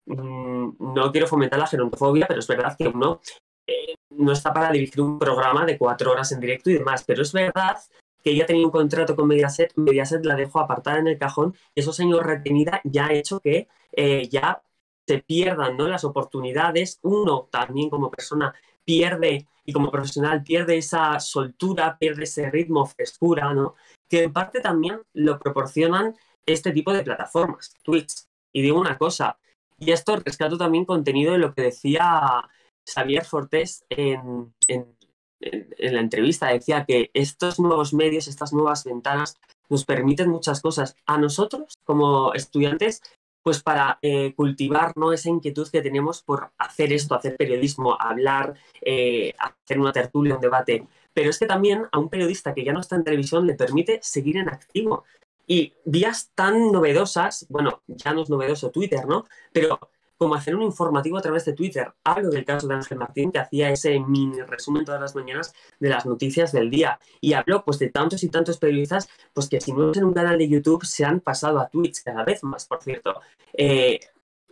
mmm, no quiero fomentar la gerontofobia, pero es verdad que uno eh, no está para dirigir un programa de cuatro horas en directo y demás. Pero es verdad que ella tenía un contrato con Mediaset, Mediaset la dejó apartada en el cajón y esos años retenida ya ha hecho que eh, ya se pierdan ¿no? las oportunidades. Uno también como persona pierde y como profesional pierde esa soltura, pierde ese ritmo, frescura, ¿no? Que en parte también lo proporcionan este tipo de plataformas, Twitch. Y digo una cosa, y esto rescato también contenido de lo que decía Xavier Fortés en, en, en, la entrevista. Decía que estos nuevos medios, estas nuevas ventanas, nos permiten muchas cosas. A nosotros, como estudiantes, pues para eh, cultivar ¿no? esa inquietud que tenemos por hacer esto, hacer periodismo, hablar, eh, hacer una tertulia, un debate. Pero es que también a un periodista que ya no está en televisión le permite seguir en activo. Y vías tan novedosas, bueno, ya no es novedoso Twitter, ¿no? Pero como hacer un informativo a través de Twitter. Hablo del caso de Ángel Martín, que hacía ese mini resumen todas las mañanas de las noticias del día. Y habló pues de tantos y tantos periodistas, pues que si no es en un canal de YouTube, se han pasado a Twitch cada vez más, por cierto. Eh,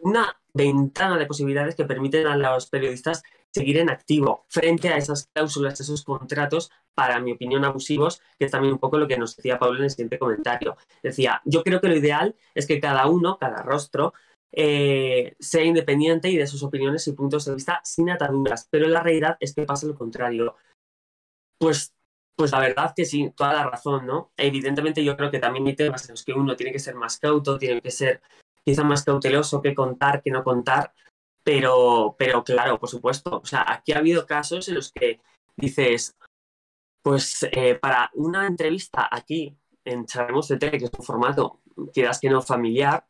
una ventana de posibilidades que permiten a los periodistas seguir en activo frente a esas cláusulas, esos contratos, para mi opinión, abusivos, que es también un poco lo que nos decía Pablo en el siguiente comentario. Decía, yo creo que lo ideal es que cada uno, cada rostro, eh, sea independiente y de sus opiniones y puntos de vista sin ataduras. Pero la realidad es que pasa lo contrario. Pues, pues la verdad que sí, toda la razón, ¿no? Evidentemente yo creo que también hay temas en los que uno tiene que ser más cauto, tiene que ser quizá más cauteloso que contar, que no contar. Pero, pero claro, por supuesto. O sea, aquí ha habido casos en los que dices, pues eh, para una entrevista aquí en Charlemos de Tele, que es un formato, quieras que no familiar,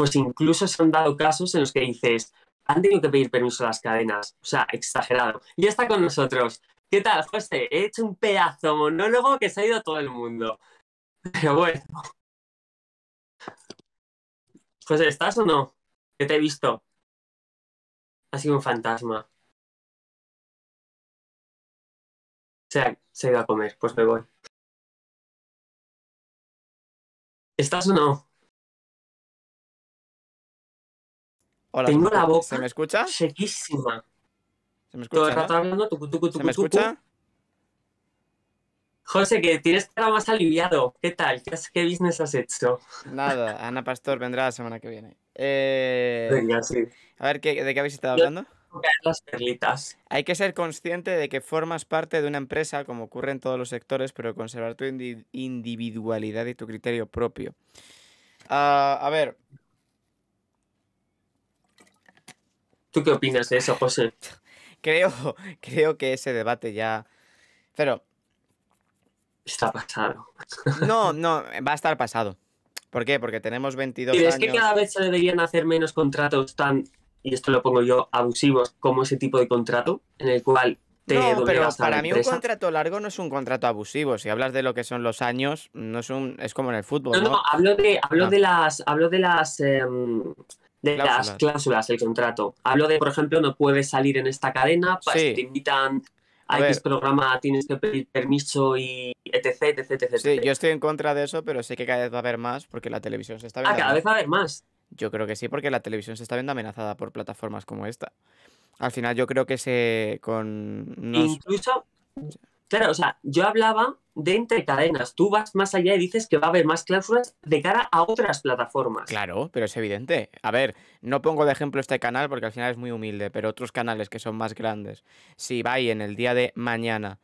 pues incluso se han dado casos en los que dices, han tenido que pedir permiso a las cadenas. O sea, exagerado. Y está con nosotros. ¿Qué tal, José? He hecho un pedazo monólogo que se ha ido todo el mundo. Pero bueno. José, ¿estás o no? Que te he visto. Ha sido un fantasma. Se ha, se ha ido a comer, pues me voy. ¿Estás o no? Hola, Tengo ¿se me- la boca ¿Se me escucha? sequísima. ¿Se me Todo el escucha? rato hablando, tucu, tucu, ¿Se me escucha? José, que tienes cara más aliviado. ¿Qué tal? ¿Qué, business has hecho? Nada, Ana Pastor vendrá la semana que viene. Eh, Venga, sí. a ver, ¿qué- ¿de qué habéis estado hablando? Las perlitas. Hay que ser consciente de que formas parte de una empresa, como ocurre en todos los sectores, pero conservar tu indi- individualidad y tu criterio propio. Ah, a ver, ¿Tú qué opinas de eso, José? creo, creo que ese debate ya... Pero Está pasado. no, no, va a estar pasado. ¿Por qué? Porque tenemos 22 ¿Crees años. que cada vez se deberían hacer menos contratos tan, y esto lo pongo yo, abusivos como ese tipo de contrato, en el cual te No, pero para mí un contrato largo no es un contrato abusivo. Si hablas de lo que son los años, no es un, es como en el fútbol, No, ¿no? no, hablo de, hablo Ah. de las, hablo de las, em, de las Cláusulas. del contrato. Hablo de, por ejemplo, no puedes salir en esta cadena, Sí. si te invitan a A X programa tienes que pedir permiso y etc, etc, etc. Sí, yo estoy en contra de eso, pero sé que cada vez va a haber más porque la televisión se está Ah, viendo. cada amen- vez va a haber más. Yo creo que sí, porque la televisión se está viendo amenazada por plataformas como esta. Al final yo creo que se con Incluso, Claro, o sea, yo hablaba de entre cadenas. Tú vas más allá y dices que va a haber más cláusulas de cara a otras plataformas. Claro, pero es evidente. A ver, no pongo de ejemplo este canal porque al final es muy humilde, pero otros canales que son más grandes, si va en el día de mañana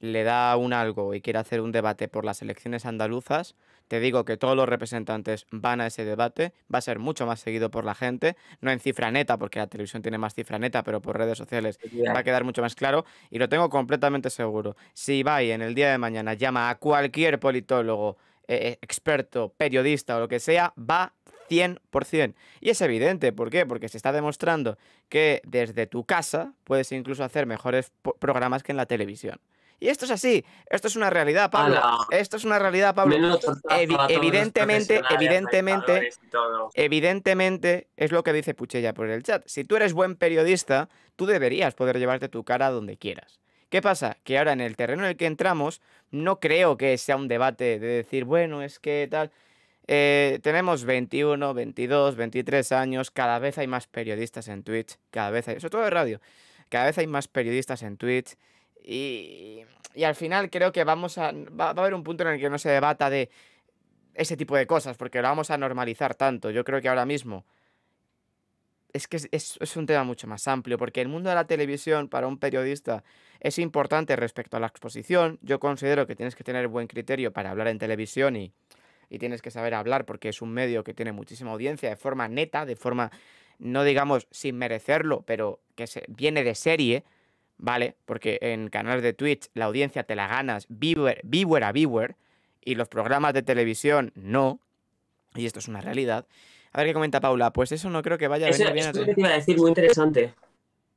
le da un algo y quiere hacer un debate por las elecciones andaluzas, te digo que todos los representantes van a ese debate, va a ser mucho más seguido por la gente, no en cifra neta, porque la televisión tiene más cifra neta, pero por redes sociales va a quedar mucho más claro y lo tengo completamente seguro. Si Ibai en el día de mañana llama a cualquier politólogo, eh, eh, experto, periodista o lo que sea, va 100%. Y es evidente, ¿por qué? Porque se está demostrando que desde tu casa puedes incluso hacer mejores programas que en la televisión. Y esto es así, esto es una realidad, Pablo. Esto es una realidad, Pablo. evidentemente, evidentemente, evidentemente es lo que dice Puchella por el chat. Si tú eres buen periodista, tú deberías poder llevarte tu cara donde quieras. ¿Qué pasa? Que ahora en el terreno en el que entramos, no creo que sea un debate de decir, bueno, es que tal. Eh, tenemos 21, 22, 23 años, cada vez hay más periodistas en Twitch, cada vez hay, sobre todo de radio, cada vez hay más periodistas en Twitch. Y, al final creo que vamos a. Va, a haber un punto en el que no se debata de ese tipo de cosas, porque lo vamos a normalizar tanto. Yo creo que ahora mismo. Es que es, es, un tema mucho más amplio, porque el mundo de la televisión para un periodista es importante respecto a la exposición. Yo considero que tienes que tener buen criterio para hablar en televisión y, y tienes que saber hablar porque es un medio que tiene muchísima audiencia de forma neta, de forma, no digamos sin merecerlo, pero que se, viene de serie. ¿Vale? Porque en canales de Twitch la audiencia te la ganas viewer, viewer a viewer y los programas de televisión no. Y esto es una realidad. A ver qué comenta Paula. Pues eso no creo que vaya a venir bien. Eso te iba a decir, muy interesante.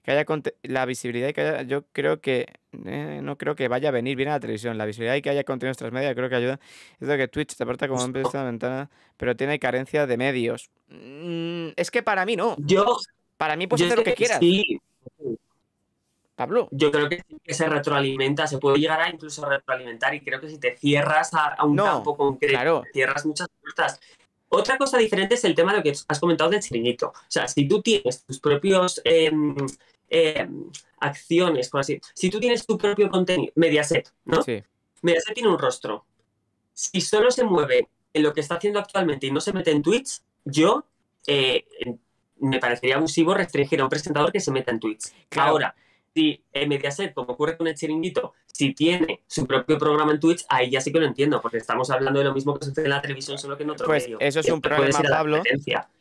Que haya la visibilidad y que haya, yo creo que eh, no creo que vaya a venir bien a la televisión. La visibilidad y que haya contenidos transmedia creo que ayuda. Es lo que Twitch te aparta como empresa de ventana, pero tiene carencia de medios. Mm, es que para mí no. Yo. Para mí puedes hacer lo que quieras. Sí, Pablo. Yo creo que, se retroalimenta, se puede llegar a incluso retroalimentar y creo que si te cierras a, un campo concreto, cierras muchas puertas. Otra cosa diferente es el tema de lo que has comentado del chiringuito. O sea, si tú tienes tus propios em, em, acciones, por así si tú tienes tu propio contenido, Mediaset, ¿no? Sí. Mediaset tiene un rostro. Si solo se mueve en lo que está haciendo actualmente y no se mete en Twitch, yo eh, me parecería abusivo restringir a un presentador que se meta en Twitch. Ahora, si en Mediaset, como ocurre con el chiringuito, si tiene su propio programa en Twitch, ahí ya sí que lo entiendo, porque estamos hablando de lo mismo que sucede en la televisión, solo que en otro pues Eso es un problema, Pablo.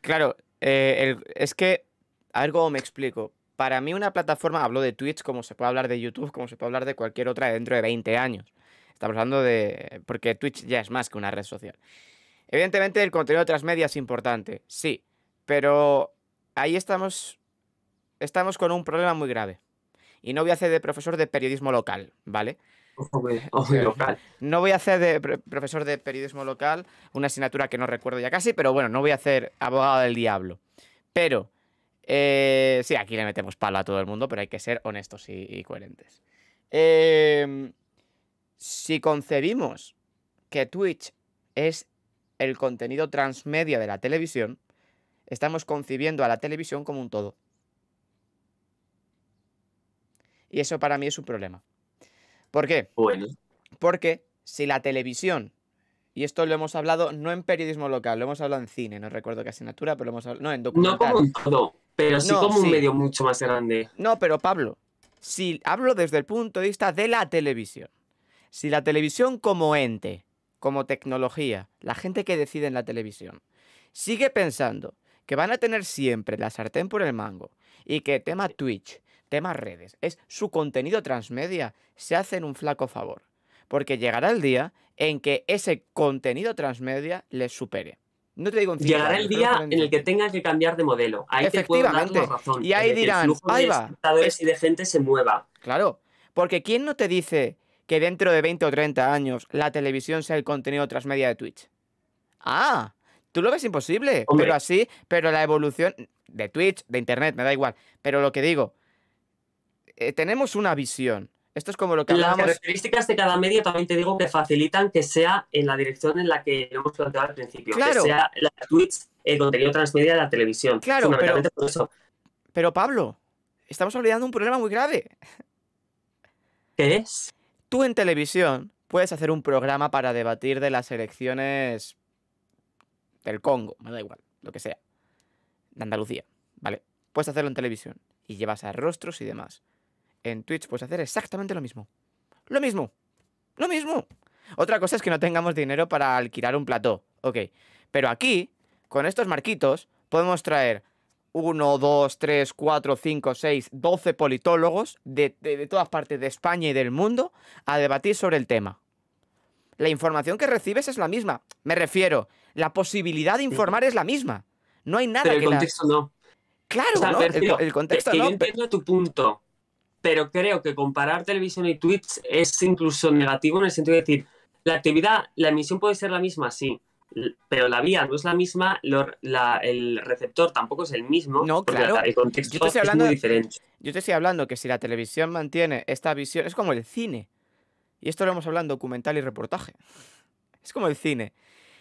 Claro, eh, es que, algo me explico. Para mí una plataforma, hablo de Twitch como se puede hablar de YouTube, como se puede hablar de cualquier otra dentro de 20 años. Estamos hablando de... porque Twitch ya es más que una red social. Evidentemente el contenido de transmedia es importante, sí, pero ahí estamos, estamos con un problema muy grave. Y no voy a hacer de profesor de periodismo local, ¿vale? No voy a hacer de profesor de periodismo local, una asignatura que no recuerdo ya casi, pero bueno, no voy a hacer abogado del diablo. Pero, eh, sí, aquí le metemos palo a todo el mundo, pero hay que ser honestos y, coherentes. Em, si concebimos que Twitch es el contenido transmedia de la televisión, estamos concibiendo a la televisión como un todo. Y eso para mí es un problema. ¿Por qué? Bueno. Porque si la televisión, y esto lo hemos hablado no en periodismo local, lo hemos hablado en cine, no recuerdo qué asignatura, pero lo hemos hablado, no en documental. No como un todo, pero sí como un medio mucho más grande. No, pero Pablo, si hablo desde el punto de vista de la televisión, si la televisión como ente, como tecnología, la gente que decide en la televisión, sigue pensando que van a tener siempre la sartén por el mango y que tema Twitch, temas redes, es su contenido transmedia, se hacen un flaco favor. Porque llegará el día en que ese contenido transmedia les supere. No te digo Llegará el día en el que tengan que cambiar de modelo. Ahí Efectivamente. Te puedo dar razón. Y ahí dirán, ahí va. Y de gente se mueva. Claro. Porque ¿quién no te dice que dentro de 20 o 30 años la televisión sea el contenido transmedia de Twitch? Ah, tú lo ves imposible. Pero así, pero la evolución de Twitch, de Internet, me da igual. Pero lo que digo, eh, tenemos una visión. Esto es como lo que Las características de cada medio también te digo que facilitan que sea en la dirección en la que lo hemos planteado al principio. Que sea la Twitch, el contenido transmedia de la televisión. Claro, pero, pero Pablo, estamos olvidando un problema muy grave. ¿Qué es? tú en televisión puedes hacer un programa para debatir de las elecciones del Congo, me da igual, lo que sea, de Andalucía, ¿vale? Puedes hacerlo en televisión y llevas a rostros y demás. En Twitch puedes hacer exactamente lo mismo. Lo mismo. Lo mismo. Otra cosa es que no tengamos dinero para alquilar un plató. Ok. Pero aquí, con estos marquitos, podemos traer 1, 2, 3, 4, 5, 6, 12 politólogos de, de, de, todas partes de España y del mundo a debatir sobre el tema. La información que recibes es la misma. Me refiero, la posibilidad de informar es la misma. No hay nada Pero el que contexto la... no. Claro, O sea, ¿no? el, contexto que no. yo entiendo tu punto, pero creo que comparar televisión y Twitch es incluso negativo en el sentido de decir, la actividad, la emisión puede ser la misma, sí, pero la vía no es la misma, lo- la- el receptor tampoco es el mismo, No, claro. la- el contexto Yo te estoy es hablando muy de- diferente. Yo te estoy hablando que si la televisión mantiene esta visión, es como el cine. Y esto lo hemos hablado en documental y reportaje. Es como el cine.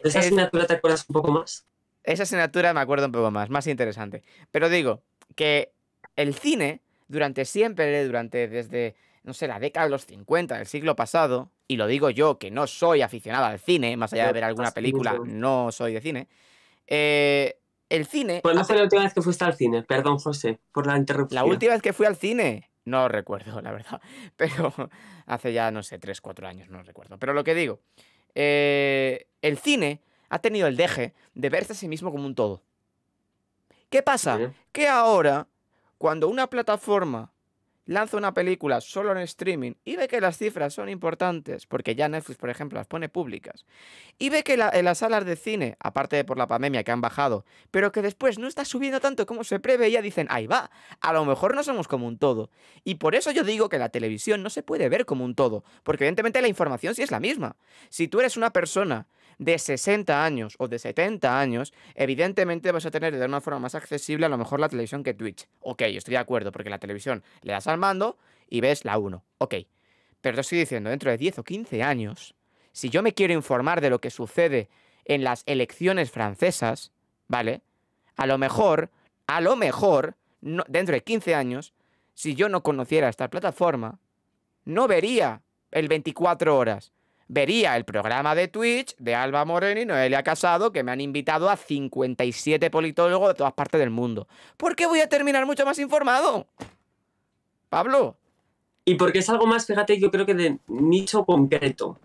¿De esa es- asignatura te acuerdas un poco más? Esa asignatura me acuerdo un poco más, más interesante. Pero digo que el cine, durante siempre, durante desde, no sé, la década de los 50 del siglo pasado, y lo digo yo que no soy aficionado al cine, más allá de ver alguna película, no soy de cine. eh, el cine. ¿Cuándo hace- fue la última vez que fuiste al cine? Perdón, José, por la interrupción. La última vez que fui al cine, no recuerdo, la verdad. Pero hace ya, no sé, 3, 4 años, no recuerdo. Pero lo que digo, eh, el cine ha tenido el deje de verse a sí mismo como un todo. ¿Qué pasa? Bien. Que ahora, cuando una plataforma lanza una película solo en streaming y ve que las cifras son importantes, porque ya Netflix, por ejemplo, las pone públicas, y ve que en las salas de cine, aparte de por la pandemia que han bajado, pero que después no está subiendo tanto como se preveía, dicen, ahí va, a lo mejor no somos como un todo. Y por eso yo digo que la televisión no se puede ver como un todo, porque evidentemente la información sí es la misma. Si tú eres una persona de 60 años o de 70 años, evidentemente vas a tener de una forma más accesible a lo mejor la televisión que Twitch. Ok, estoy de acuerdo, porque la televisión le das al mando y ves la 1. Ok. Pero te estoy diciendo, dentro de 10 o 15 años, si yo me quiero informar de lo que sucede en las elecciones francesas, ¿vale? A lo mejor, a lo mejor, dentro de 15 años, si yo no conociera esta plataforma, no vería el 24 horas. Vería el programa de Twitch de Alba Moreno y Noelia Casado, que me han invitado a 57 politólogos de todas partes del mundo. ¿Por qué voy a terminar mucho más informado? Pablo, Y porque es algo más, fíjate, yo creo que de nicho concreto.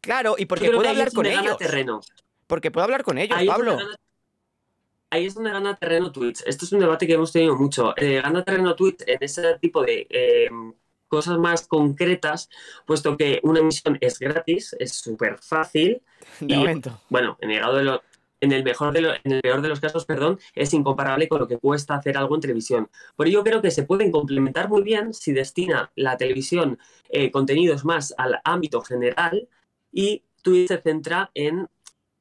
claro, y porque puedo hablar con ellos. terreno. Porque puedo hablar con ellos, Ahí Pablo. gana, ahí es donde gana terreno Twitch. Esto es un debate que hemos tenido mucho. Eh, gana terreno Twitch en ese tipo de eh, cosas más concretas, puesto que una emisión es gratis, es súper fácil. De y- momento. Bueno, en el, grado de lo- en el mejor de lo- en el peor de los casos, perdón, es incomparable con lo que cuesta hacer algo en televisión. Por ello creo que se pueden complementar muy bien si destina la televisión eh, contenidos más al ámbito general y Twitch se centra en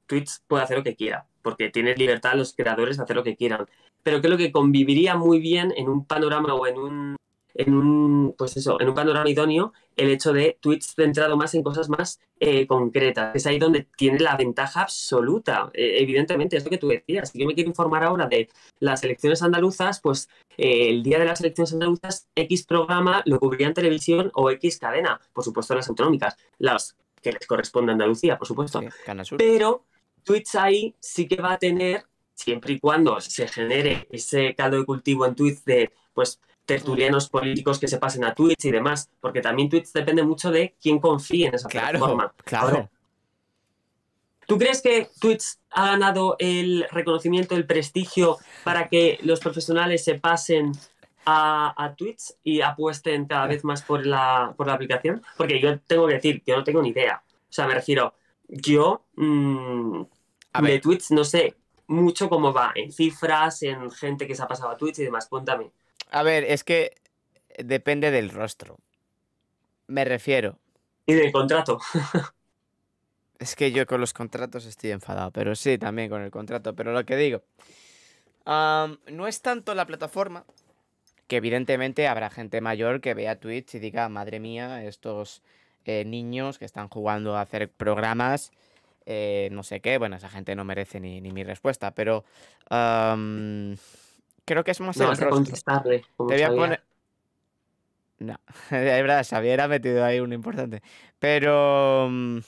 Twitch puede hacer lo que quiera, porque tiene libertad los creadores de hacer lo que quieran. Pero creo que conviviría muy bien en un panorama o en un en un pues eso, en un panorama idóneo el hecho de Twitch centrado más en cosas más eh, concretas. Es ahí donde tiene la ventaja absoluta. Eh, evidentemente, es lo que tú decías. Si yo me quiero informar ahora de las elecciones andaluzas, pues eh, el día de las elecciones andaluzas, X programa lo cubriría en televisión o X cadena, por supuesto las autonómicas, las que les corresponde a Andalucía, por supuesto. Sí. Pero Twitch ahí sí que va a tener, siempre y cuando se genere ese caldo de cultivo en Twitch de, pues, tertulianos políticos que se pasen a Twitch y demás, porque también Twitch depende mucho de quién confíe en esa Claro, plataforma. claro. Ahora, ¿Tú crees que Twitch ha ganado el reconocimiento, el prestigio para que los profesionales se pasen a, a Twitch y apuesten cada vez más por la, por la aplicación? Porque yo tengo que decir, yo no tengo ni idea. O sea, me refiero, yo mm, A de. Twitch no sé mucho cómo va, en cifras, en gente que se ha pasado a Twitch y demás. Cuéntame. A ver, es que depende del rostro. Me refiero. Y del contrato. Es que yo con los contratos estoy enfadado, pero sí, también con el contrato. Pero lo que digo, no es tanto la plataforma, que evidentemente habrá gente mayor que vea Twitch y diga, madre mía, estos eh, niños que están jugando a hacer programas, eh, no sé qué, bueno, esa gente no merece ni, ni mi respuesta, pero creo que es más No el vas a rostro. contestarle. como Te voy a poner. No, es verdad, Xavier ha metido ahí un importante. Pero mm,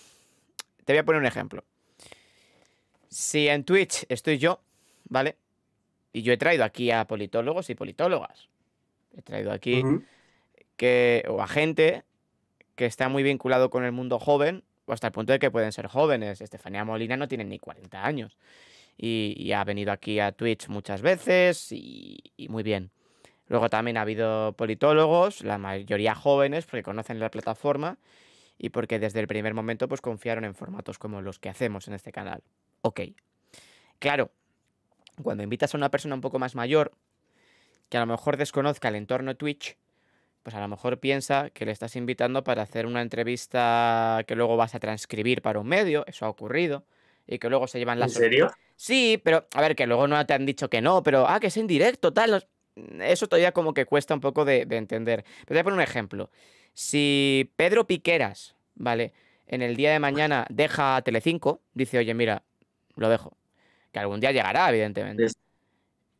te voy a poner un ejemplo. Si en Twitch estoy yo, ¿vale? Y yo he traído aquí a politólogos y politólogas. He traído aquí que, o a gente que está muy vinculado con el mundo joven, o hasta el punto de que pueden ser jóvenes. Estefanía Molina no tiene ni 40 años. Y, ha venido aquí a Twitch muchas veces y, y muy bien. Luego también ha habido politólogos, la mayoría jóvenes, porque conocen la plataforma y porque desde el primer momento pues confiaron en formatos como los que hacemos en este canal. Ok. Claro, cuando invitas a una persona un poco más mayor, que a lo mejor desconozca el entorno Twitch, pues a lo mejor piensa que le estás invitando para hacer una entrevista que luego vas a transcribir para un medio, eso ha ocurrido, y que luego se llevan ¿En las... serio? Sí, pero a ver, que luego no te han dicho que no, pero ah, que es en directo, tal. Eso todavía como que cuesta un poco de, de entender. Pero te voy a poner un ejemplo. Si Pedro Piqueras, ¿vale? En el día de mañana deja a Telecinco, dice, oye, mira, lo dejo. Que algún día llegará, evidentemente.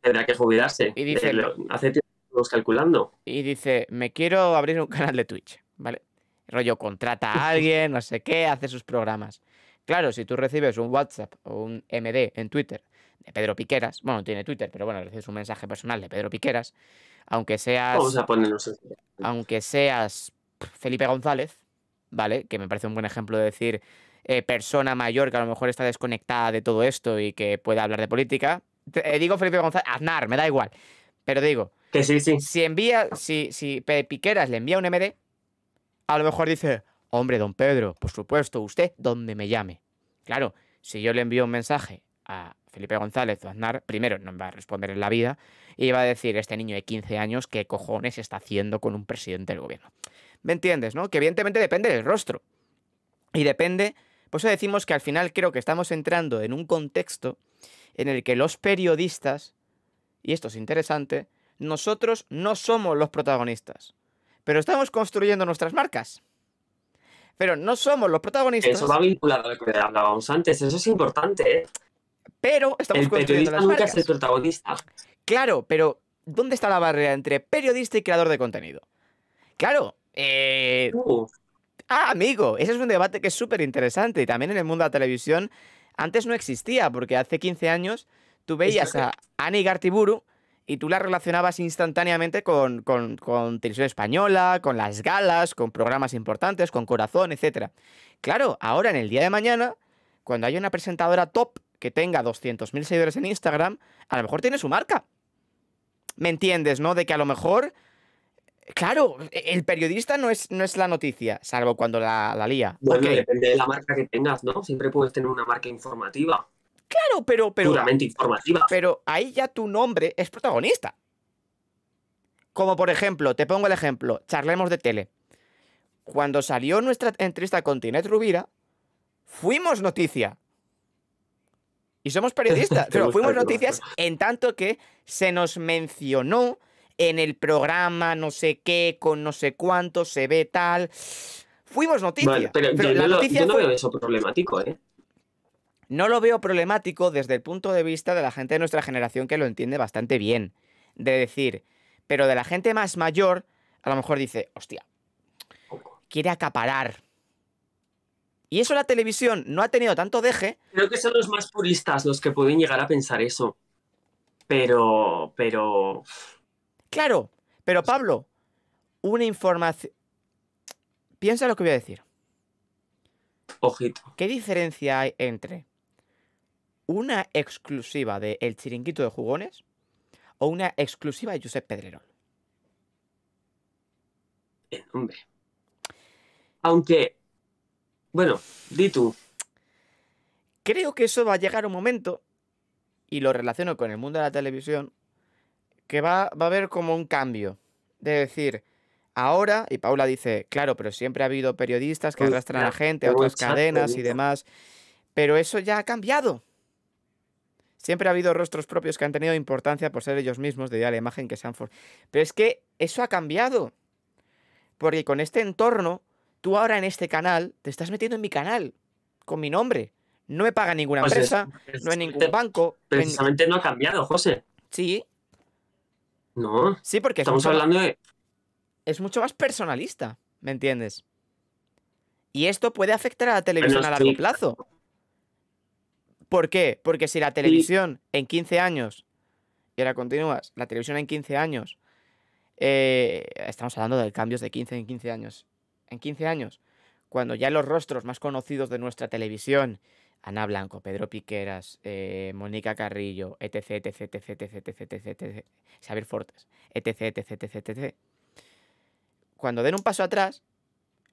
Tendrá que jubilarse. Y dice- Eh, lo- hace tiempo calculando. Y dice, me quiero abrir un canal de Twitch, ¿vale? Rollo, contrata a alguien, no sé qué, hace sus programas. Claro, si tú recibes un WhatsApp o un MD en Twitter de Pedro Piqueras, bueno, no tiene Twitter, pero bueno, recibes un mensaje personal de Pedro Piqueras, aunque seas, Vamos a ponernos en aunque seas Felipe González, ¿vale? Que me parece un buen ejemplo de decir eh, persona mayor que a lo mejor está desconectada de todo esto y que puede hablar de política. Te- eh, digo Felipe González, Aznar, me da igual. Pero digo, Que sí, sí. si envía, si, si Piqueras le envía un MD, a lo mejor dice, hombre, don Pedro, por supuesto, usted donde me llame. Claro, si yo le envío un mensaje a Felipe González o Aznar, primero no me va a responder en la vida y va a decir, este niño de 15 años, ¿qué cojones está haciendo con un presidente del gobierno? ¿Me entiendes, no? Que evidentemente depende del rostro. Y depende, por eso decimos que al final creo que estamos entrando en un contexto en el que los periodistas, y esto es interesante, nosotros no somos los protagonistas, pero estamos construyendo nuestras marcas. Pero no somos los protagonistas, Eso va vinculado a lo que hablábamos antes. Eso es importante, ¿eh? pero estamos El construyendo periodista las nunca marcas. es el protagonista. Claro, pero ¿dónde está la barrera entre periodista y creador de contenido? Claro, eh, Uh, Ah, amigo, ese es un debate que es súper interesante y también en el mundo de la televisión antes no existía, porque hace 15 años tú veías a Ani Gartiburu y tú la relacionabas instantáneamente con, con, con televisión española, con las galas, con programas importantes, con Corazón, etc. Claro, ahora en el día de mañana, cuando haya una presentadora top que tenga 200.000 seguidores en Instagram, a lo mejor tiene su marca. ¿Me entiendes, no? De que a lo mejor Claro, el periodista no es, no es la noticia, salvo cuando la, la lía. bueno, depende de la marca que tengas, ¿no? Siempre puedes tener una marca informativa, claro, pero, pero, puramente informativa. pero ahí ya tu nombre es protagonista. Como por ejemplo, te pongo el ejemplo, charlemos de tele. Cuando salió nuestra entrevista con Tinet Rubira, fuimos noticia. Y somos periodistas, pero fuimos noticias en tanto que se nos mencionó en el programa no sé qué, con no sé cuánto, se ve tal. Fuimos noticia. Vale, pero, yo, la no noticia yo no fue- veo eso problemático, ¿eh? No lo veo problemático desde el punto de vista de la gente de nuestra generación que lo entiende bastante bien. De decir, pero de la gente más mayor, a lo mejor dice, hostia, quiere acaparar. Y eso la televisión no ha tenido tanto deje. Creo que son los más puristas los que pueden llegar a pensar eso. Pero, pero, Claro, pero Pablo, una información... Piensa lo que voy a decir. ojito. ¿Qué diferencia hay entre una exclusiva de El Chiringuito de Jugones o una exclusiva de Josep Pedrerol? Eh, hombre. Aunque, bueno, di tú. Creo que eso va a llegar un momento, y lo relaciono con el mundo de la televisión, que va, va a haber como un cambio. De decir, ahora, y Paula dice, claro, pero siempre ha habido periodistas que Pues, arrastran a gente a otras cadenas y demás, pero eso ya ha cambiado. Siempre ha habido rostros propios que han tenido importancia por ser ellos mismos, de a la imagen que se han for- Pero es que eso ha cambiado. Porque con este entorno, tú ahora en este canal te estás metiendo en mi canal, con mi nombre. No me paga ninguna es- empresa, no hay ningún banco. Precisamente no ha cambiado, José. Sí, No, sí, porque estamos hablando de. es mucho más personalista, ¿me entiendes? Y esto puede afectar a la televisión a largo plazo. ¿Por qué? Porque si la televisión en 15 años, y ahora continúas, la televisión en 15 años, eh, estamos hablando de cambios de 15 en 15 años, en 15 años, cuando ya los rostros más conocidos de nuestra televisión, Ana Blanco, Pedro Piqueras, eh, Mónica Carrillo, etc, etc, etc, etc, etc, etc, etc, Xavier Fortes, etc, etc, etc, etc, cuando den un paso atrás,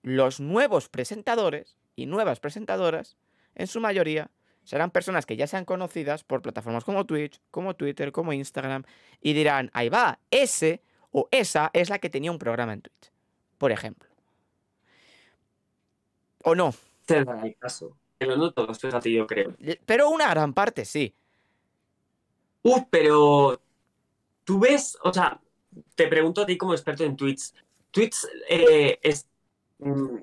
los nuevos presentadores y nuevas presentadoras, en su mayoría, serán personas que ya sean conocidas por plataformas como Twitch, como Twitter, como Instagram, y dirán, ahí va, ese o esa es la que tenía un programa en Twitch, por ejemplo. ¿O no? Te dará el caso. Pero no todos, fíjate, yo creo. Pero una gran parte sí. Uf, pero tú ves, o sea, te pregunto a ti como experto en Twitch. Twitch eh, es-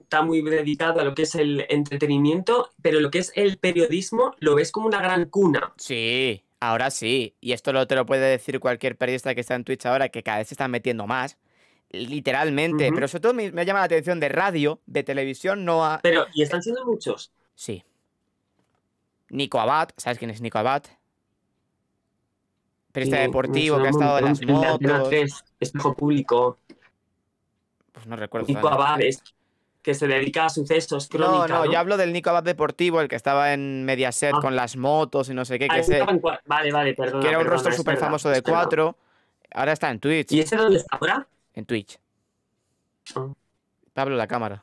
está muy dedicado a lo que es el entretenimiento, pero lo que es el periodismo lo ves como una gran cuna. Sí, ahora sí. Y esto lo, te lo puede decir cualquier periodista que está en Twitch ahora, que cada vez se están metiendo más. Literalmente. Pero sobre todo me, me llama la atención de radio, de televisión, no a... Pero, y están siendo muchos. Sí. Nico Abad, ¿sabes quién es Nico Abad? Periodista Sí, deportivo que ha estado en las motos. 3, Espejo Público, Pues no recuerdo. Nico su nombre. Que se dedica a sucesos, No, crónica, no, ¿no? yo hablo del Nico Abad deportivo, el que estaba en Mediaset Ah. con las motos y no sé qué, Ah, que, ese ese- en Vale, vale, perdona. que era un perdona, rostro súper famoso de cuatro. Ahora está en Twitch. ¿Y ese dónde está ahora? En Twitch. Ah, Pablo, la cámara.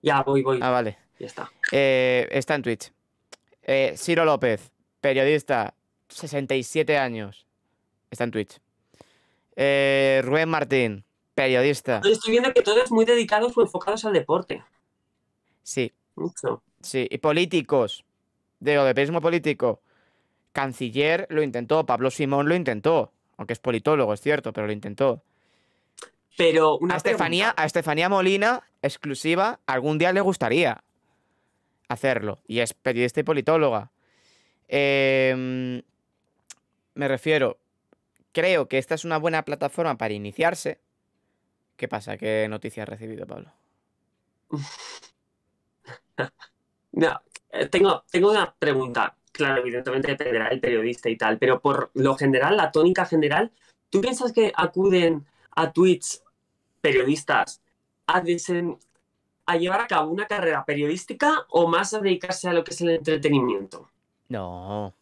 Ya, voy, voy. Ah, vale. Ya está. Eh, está en Twitch. Eh, Ciro López, periodista, 67 años. Está en Twitch. Eh, Rubén Martín, periodista. Estoy viendo que todos muy dedicados o enfocados al deporte. Sí, Mucho. sí. Y políticos. Digo, de periodismo político. Canciller lo intentó, Pablo Simón lo intentó. Aunque es politólogo, es cierto, pero lo intentó. Pero una A Estefanía, pregunta. a Estefanía Molina, exclusiva, algún día le gustaría hacerlo. Y es periodista y politóloga. Em, me refiero, creo que esta es una buena plataforma para iniciarse. ¿Qué pasa? ¿Qué noticia has recibido, Pablo? No, eh, tengo, tengo una pregunta. Claro, evidentemente dependerá del periodista y tal, pero por lo general, la tónica general, ¿tú piensas que acuden a Twitch periodistas a, desen- a llevar a cabo una carrera periodística o más a dedicarse a lo que es el entretenimiento? No.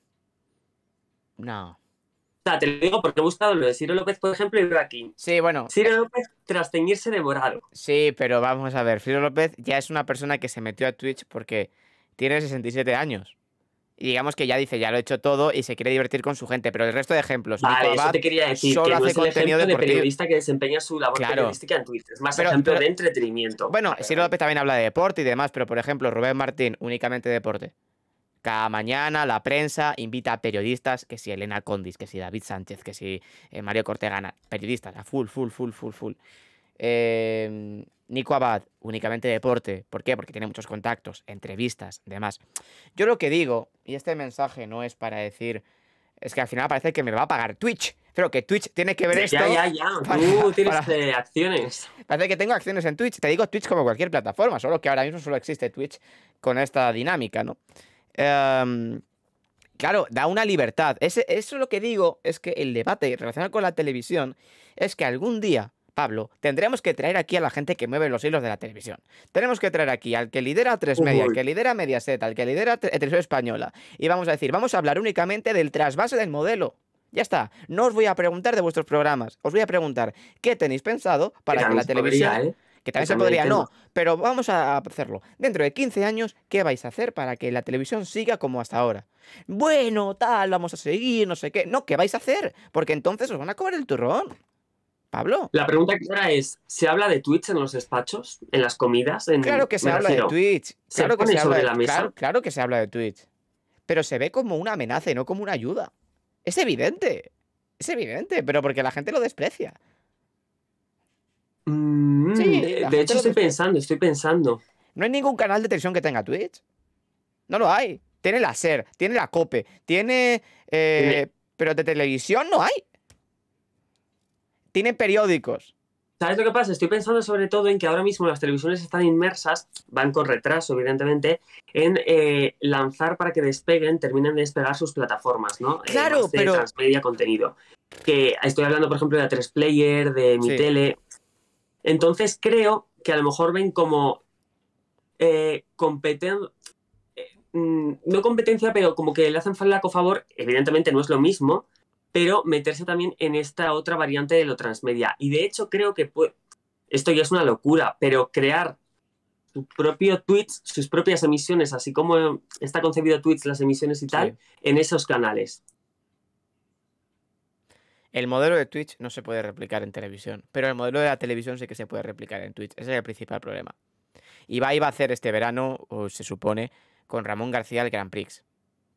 No. O sea, te lo digo porque he buscado lo de Ciro López, por ejemplo, y veo aquí. Sí, bueno, Ciro López tras teñirse de morado. sí, pero vamos a ver. Filo López ya es una persona que se metió a Twitch porque tiene 67 años. Y digamos que ya dice, ya lo he hecho todo y se quiere divertir con su gente. Pero el resto de ejemplos, Nico Vale, eso te quería decir, solo que no hace es el contenido de periodista que desempeña su labor Claro. periodística en Twitter. Es más Pero- ejemplo pero- de entretenimiento. Bueno, Ciro. López también habla de deporte y demás, pero por ejemplo, Rubén Martín, únicamente deporte. Cada mañana la prensa invita a periodistas, que si Elena Condis, que si David Sánchez, que si eh, Mario Cortegana, periodistas, a full, full, full, full, full. Eh, Nico Abad, únicamente deporte. ¿Por qué? Porque tiene muchos contactos, entrevistas, demás. Yo lo que digo, y este mensaje no es para decir, es que al final parece que me va a pagar Twitch. Pero que Twitch tiene que ver esto. Ya, ya, ya. para- Tú tienes para- eh, acciones. Parece que tengo acciones en Twitch. Te digo Twitch como cualquier plataforma, solo que ahora mismo solo existe Twitch con esta dinámica, ¿no? Em, claro, da una libertad. Ese, eso lo que digo es que el debate relacionado con la televisión es que algún día, Pablo, tendremos que traer aquí a la gente que mueve los hilos de la televisión. Tenemos que traer aquí al que lidera Tres Media, al que lidera Mediaset, al que lidera Te- Televisión Española. Y vamos a decir, vamos a hablar únicamente del trasvase del modelo. Ya está. No os voy a preguntar de vuestros programas. Os voy a preguntar qué tenéis pensado para que la televisión podría, ¿eh? Que también se podría, no, pero vamos a hacerlo. Dentro de 15 años, ¿qué vais a hacer para que la televisión siga como hasta ahora? Bueno, tal, vamos a seguir, no sé qué. No, ¿qué vais a hacer? Porque entonces os van a cobrar el turrón. Pablo. La pregunta que ahora es, ¿se habla de Twitch en los despachos? ¿En las comidas? En- Claro que se habla de Twitch. ¿se Claro que se habla de la mesa? Claro, claro que se habla de Twitch. Pero se ve como una amenaza y no como una ayuda. Es evidente. Es evidente, pero porque la gente lo desprecia. Mm, Sí, eh, de hecho, estoy pensando, estoy pensando. No hay ningún canal de televisión que tenga Twitch. No lo hay. Tiene la SER, tiene la COPE, tiene... eh, Tiene- Pero de televisión no hay. Tiene periódicos. ¿Sabes lo que pasa? Estoy pensando sobre todo en que ahora mismo las televisiones están inmersas, van con retraso, evidentemente, en eh, lanzar para que despeguen, terminen de despegar sus plataformas, ¿no? Eh, Claro, más de pero- transmedia contenido. Que estoy hablando, por ejemplo, de A3 Player, de mi Sí. tele. Entonces creo que a lo mejor ven como eh, competen- eh, mm, no competencia, pero como que le hacen flaco favor, evidentemente no es lo mismo, pero meterse también en esta otra variante de lo transmedia. Y de hecho creo que puede- esto ya es una locura, pero crear su propio Twitch, sus propias emisiones, así como está concebido Twitch, las emisiones y tal, Sí. en esos canales. El modelo de Twitch no se puede replicar en televisión, pero el modelo de la televisión sí que se puede replicar en Twitch. Ese es el principal problema. Ibai va a hacer este verano, o se supone, con Ramón García el Grand Prix.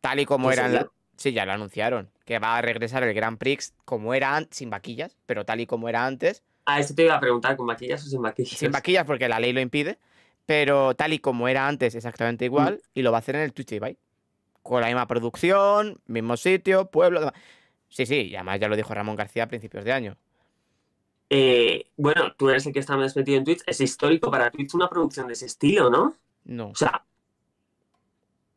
Tal y como ¿En era en la... Sí, ya lo anunciaron. Que va a regresar el Grand Prix como era antes, sin vaquillas, pero tal y como era antes. A eso te iba a preguntar, ¿con maquillas o sin maquillas? Sin vaquillas porque la ley lo impide, pero tal y como era antes, exactamente igual, y lo va a hacer en el Twitch de Ibai. Con la misma producción, mismo sitio, pueblo, demás. Sí, sí, y además ya lo dijo Ramón García a principios de año. Eh, bueno, tú eres el que está más metido en Twitch. Es histórico para Twitch una producción de ese estilo, ¿no? No. O sea,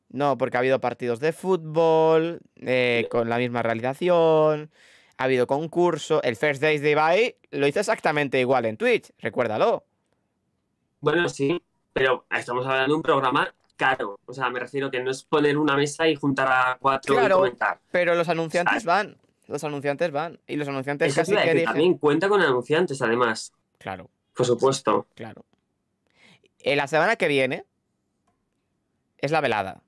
No, porque ha habido partidos de fútbol eh, con la misma realización, ha habido concurso. El First Days de Ibai lo hizo exactamente igual en Twitch, recuérdalo. bueno, sí, pero estamos hablando de un programa caro. O sea, me refiero que no es poner una mesa y juntar a cuatro Claro. y comentar. Pero los anunciantes van, los anunciantes van. Y los anunciantes Eso casi que eligen. también cuenta con anunciantes, además. Claro, Por supuesto. claro. Eh, la semana que viene es la velada.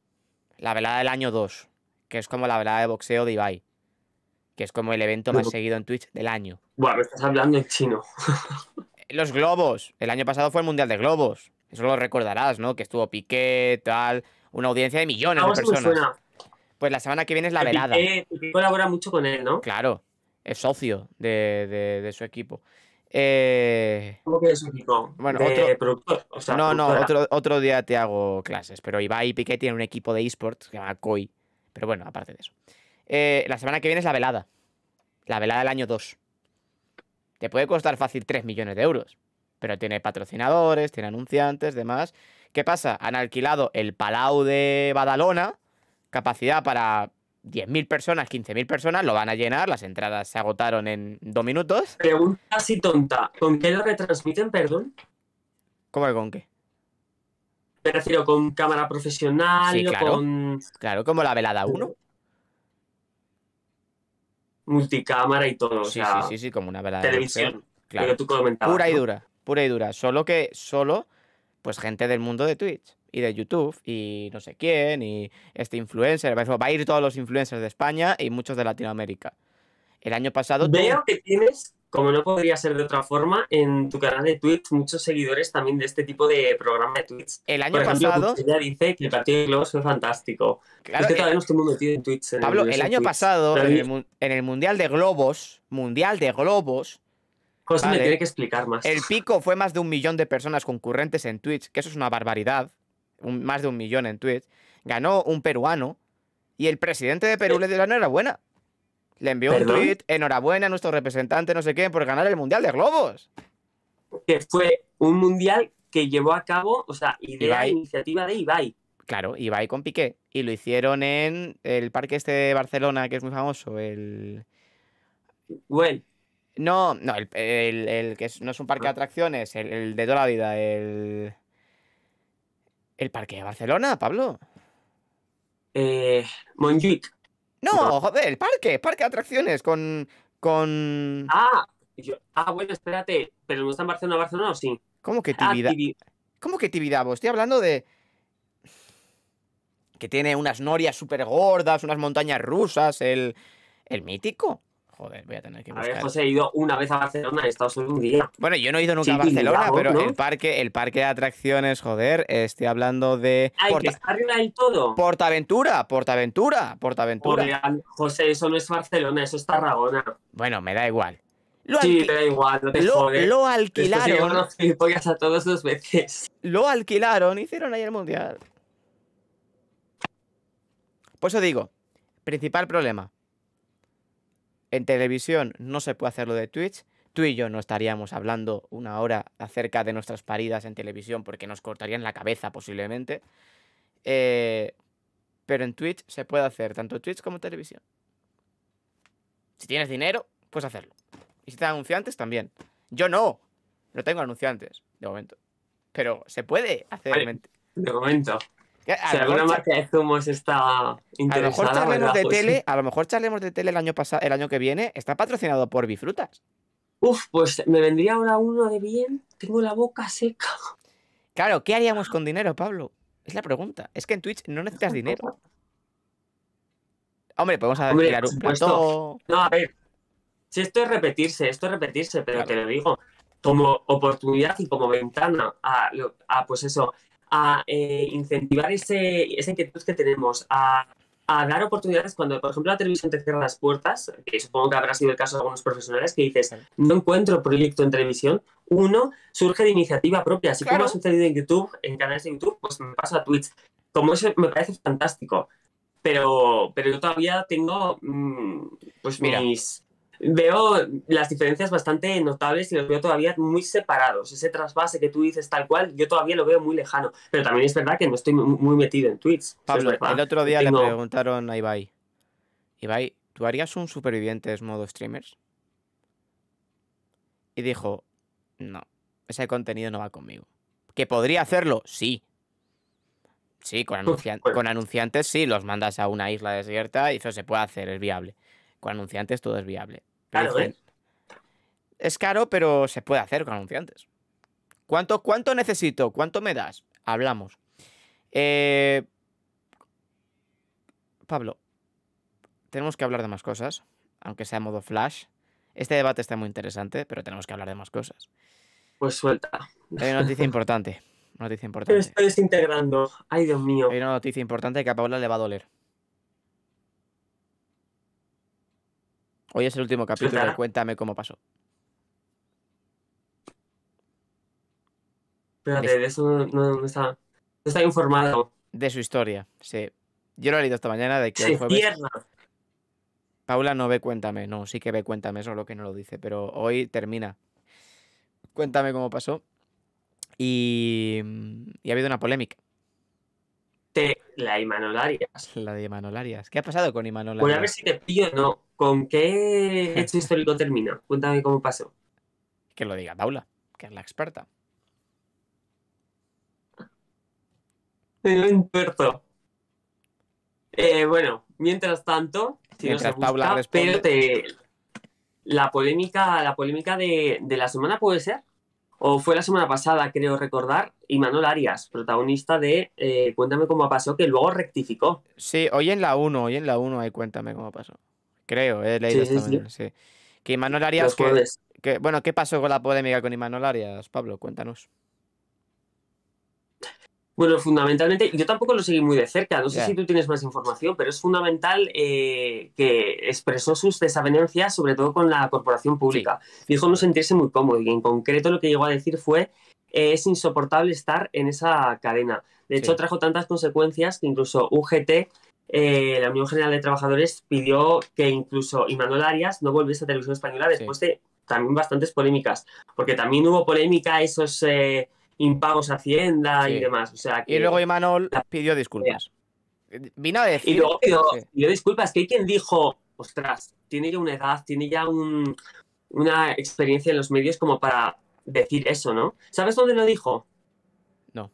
La velada del año 2, que es como la velada de boxeo de Ibai. Que es como el evento más seguido en Twitch del año. Bueno, me estás hablando en chino. Los globos. El año pasado fue el Mundial de Globos. Eso lo recordarás, ¿no? Que estuvo Piqué, tal. Una audiencia de millones Algo de personas. suena. Pues la semana que viene es la velada. Piqué- Piqué colabora mucho con él, ¿no? Claro. Es socio de, de- de su equipo. Eh, ¿Cómo que es su equipo? Bueno, de otro- productor. O sea, no, no, otro día te hago clases. Pero Ibai y Piqué tienen un equipo de esports que se llama COI. Pero bueno, aparte de eso. Eh, la semana que viene es la velada. La velada del año 2. Te puede costar fácil 3 millones de euros. Pero tiene patrocinadores, tiene anunciantes, demás. ¿Qué pasa? Han alquilado el Palau de Badalona, capacidad para 10.000 personas, 15.000 personas, lo van a llenar, las entradas se agotaron en dos minutos. Pregunta así tonta. ¿Con qué lo retransmiten, perdón? ¿Cómo que con qué? Me refiero con cámara profesional Sí, o claro. con Claro, como la velada 1. multicámara y todo. O Sí, sea, sí, sí, sí, como una velada televisión. Claro. Lo que tú comentabas. Pura y dura, pura y dura. Solo que, solo, pues gente del mundo de Twitch y de YouTube y no sé quién y este influencer. Va a ir todos los influencers de España y muchos de Latinoamérica. El año pasado... Veo que tienes, como no podría ser de otra forma, en tu canal de Twitch muchos seguidores también de este tipo de programa de Twitch. El año Por ejemplo, pasado... ella dice que el partido de Globos fue fantástico. claro, es que el- todavía no estoy muy metido en Twitch. en Pablo, el año Twitch. pasado, el, en el Mundial de Globos, Mundial de Globos, José vale. me tiene que explicar más. el pico fue más de un millón de personas concurrentes en Twitch, que eso es una barbaridad, un- más de un millón en Twitch. Ganó un peruano y el presidente de Perú le dio la enhorabuena. Le envió un tweet, enhorabuena a nuestro representante, no sé qué, por ganar el Mundial de Globos. Que fue un mundial que llevó a cabo, o sea, idea Ibai. e iniciativa de Ibai. Claro, Ibai con Piqué. Y lo hicieron en el parque este de Barcelona, que es muy famoso, el... Bueno, No, no, el, el- el que es- no es un parque de atracciones, el, el de toda la vida, el... El parque de Barcelona, Pablo. eh, Montjuic. No, joder, el parque, parque de atracciones con... con... Ah, yo- ah, bueno, espérate. ¿Pero no está en Barcelona, Barcelona o sí? ¿Cómo que Ah, Tibidabo? Tibi- ¿Cómo que Tibidabo? Estoy hablando de... Que tiene unas norias súper gordas, unas montañas rusas, el... El mítico. Joder, voy a tener que A buscar. ver, José, he ido una vez a Barcelona, he estado solo un día. Bueno, yo no he ido nunca Sí, a Barcelona, pero ¿no? el parque, el parque de atracciones, joder, estoy hablando de Ay, que Porta- está arriba del todo. Portaventura, Portaventura, Portaventura. Oigan, José, eso no es Barcelona, eso es Tarragona. Bueno, me da igual. Lo, Sí, da igual, no te lo- jodes. lo alquilaron, los a todos dos veces. lo alquilaron, hicieron ahí el mundial. Por eso digo, principal problema. En televisión no se puede hacer lo de Twitch, tú y yo no estaríamos hablando una hora acerca de nuestras paridas en televisión porque nos cortarían la cabeza posiblemente. Eh, pero en Twitch se puede hacer tanto Twitch como televisión. Si tienes dinero, puedes hacerlo. Y si tienes anunciantes, también. Yo no. No tengo anunciantes, de momento. Pero se puede hacer. Vale. De momento. Si alguna marca de zumos está a lo mejor interesada, charlemos de Pues- tele, a lo mejor charlemos de tele el año pasado, el año que viene, está patrocinado por Bifrutas. Uf, pues me vendría ahora uno de bien. Tengo la boca seca. Claro, ¿qué haríamos con dinero, Pablo? Es la pregunta. Es que en Twitch no necesitas dinero. Hombre, podemos alquilar un plató. No, a ver. Si esto es repetirse, esto es repetirse, pero Claro. te lo digo, como oportunidad y como ventana a, pues eso, a eh, incentivar ese, esa inquietud que tenemos, a, a dar oportunidades cuando, por ejemplo, la televisión te cierra las puertas, que supongo que habrá sido el caso de algunos profesionales, que dices, no encuentro proyecto en televisión, uno surge de iniciativa propia, así Claro. como ha sucedido en YouTube, en canales de YouTube, pues me pasa a Twitch. Como eso me parece fantástico. Pero, pero yo todavía tengo mm, pues Mira. mis veo las diferencias bastante notables y los veo todavía muy separados. Ese trasvase que tú dices tal cual, yo todavía lo veo muy lejano. Pero también es verdad que no estoy mu- muy metido en es Pablo, el otro día Tengo- le preguntaron a Ibai. Ibai, ¿tú harías un supervivientes modo streamers? Y dijo, no, ese contenido no va conmigo. ¿Que podría hacerlo? Sí. Sí, con, anuncian- bueno. con anunciantes sí, los mandas a una isla desierta y eso se puede hacer, es viable. Con anunciantes todo es viable. Claro, dicen, Es caro, pero se puede hacer con anunciantes. ¿Cuánto, cuánto necesito? ¿Cuánto me das? Hablamos. Eh, Pablo, tenemos que hablar de más cosas, aunque sea en modo flash. Este debate está muy interesante, pero tenemos que hablar de más cosas. Pues suelta. Hay una noticia importante. Noticia Me importante. estoy desintegrando. Ay, Dios mío. Hay una noticia importante que a Paula le va a doler. Hoy es el último capítulo de. Cuéntame cómo pasó. Espérate, de eso no, no- no está, no está informado. De su historia, sí. Yo lo he leído esta mañana de que el jueves... cierra. Paula no ve Cuéntame, no, sí que ve Cuéntame, solo que no lo dice, pero hoy termina. Cuéntame cómo pasó. Y, y ha habido una polémica, Te, la Imanol Arias. la de Imanol Arias. ¿Qué ha pasado con Imanol Voy a ver si te pillo o no. ¿Con qué hecho histórico termina? Cuéntame cómo pasó. Que lo diga Paula, que es la experta. Entuerzo. Eh, bueno, mientras tanto, si no se Mientras Paula busca, responde. pero te, la polémica, la polémica de, de la semana puede ser, o fue la semana pasada, creo recordar, Imanol Arias, protagonista de eh, Cuéntame cómo pasó, que luego rectificó. Sí, hoy en la 1, hoy en la 1 ahí Cuéntame cómo pasó. Creo, he leído Sí, esta sí, sí. mañana, sí. Que Imanol Arias, que- bueno, ¿qué pasó con la polémica con Imanol Arias, Pablo? Cuéntanos. Bueno, fundamentalmente, yo tampoco lo seguí muy de cerca, no sé si tú tienes más información, pero es fundamental eh, que expresó sus desavenencias, sobre todo con la corporación pública. Dijo no sentirse muy cómodo y en concreto lo que llegó a decir fue eh, es insoportable estar en esa cadena. De hecho, Sí. trajo tantas consecuencias que incluso UGT, eh, la Unión General de Trabajadores, pidió que incluso Imanol Arias no volviese a Televisión Española después de también bastantes polémicas, porque también hubo polémica esos eh, impagos a Hacienda Sí. y demás. O sea, que... Y luego Imanol pidió disculpas. Vino a decir... Y luego pidió, Sí. pidió disculpas, que hay quien dijo, ostras, tiene ya una edad, tiene ya un- una experiencia en los medios como para decir eso, ¿no? ¿Sabes dónde lo dijo? No.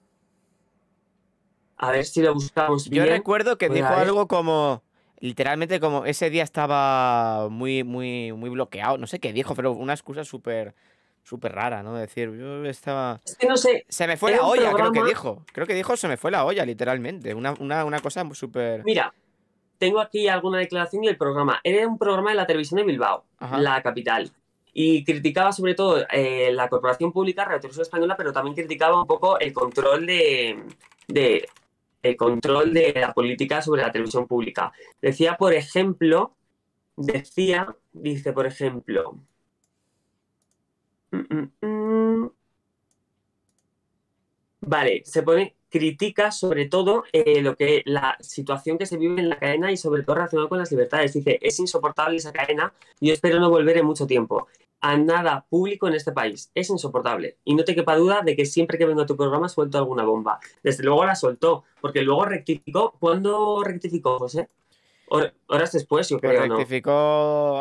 A ver si lo buscamos Yo bien. recuerdo que dijo algo como. Literalmente, como ese día estaba muy, muy, muy bloqueado. No sé qué dijo, pero una excusa súper, súper rara, ¿no? Decir, yo estaba. Es que no sé, Se me fue la olla, creo que dijo. Creo que dijo se me fue la olla, literalmente. Una, una, una cosa súper. mira, tengo aquí alguna declaración y el programa. Era un programa de la televisión de Bilbao, Ajá. la capital. Y criticaba sobre todo eh, la corporación pública, Radio Televisión Española, pero también criticaba un poco el control de, de- el control de la política sobre la televisión pública. Decía, por ejemplo, decía, dice, por ejemplo. Mm, mm, mm. Vale, se pone critica sobre todo eh, lo que la situación que se vive en la cadena y sobre todo relacionado con las libertades. Dice, es insoportable esa cadena, yo espero no volver en mucho tiempo. a nada público en este país. Es insoportable. Y no te quepa duda de que siempre que vengo a tu programa suelto alguna bomba. Desde luego la soltó, porque luego rectificó. ¿Cuándo rectificó, José? Horas después, yo creo, rectificó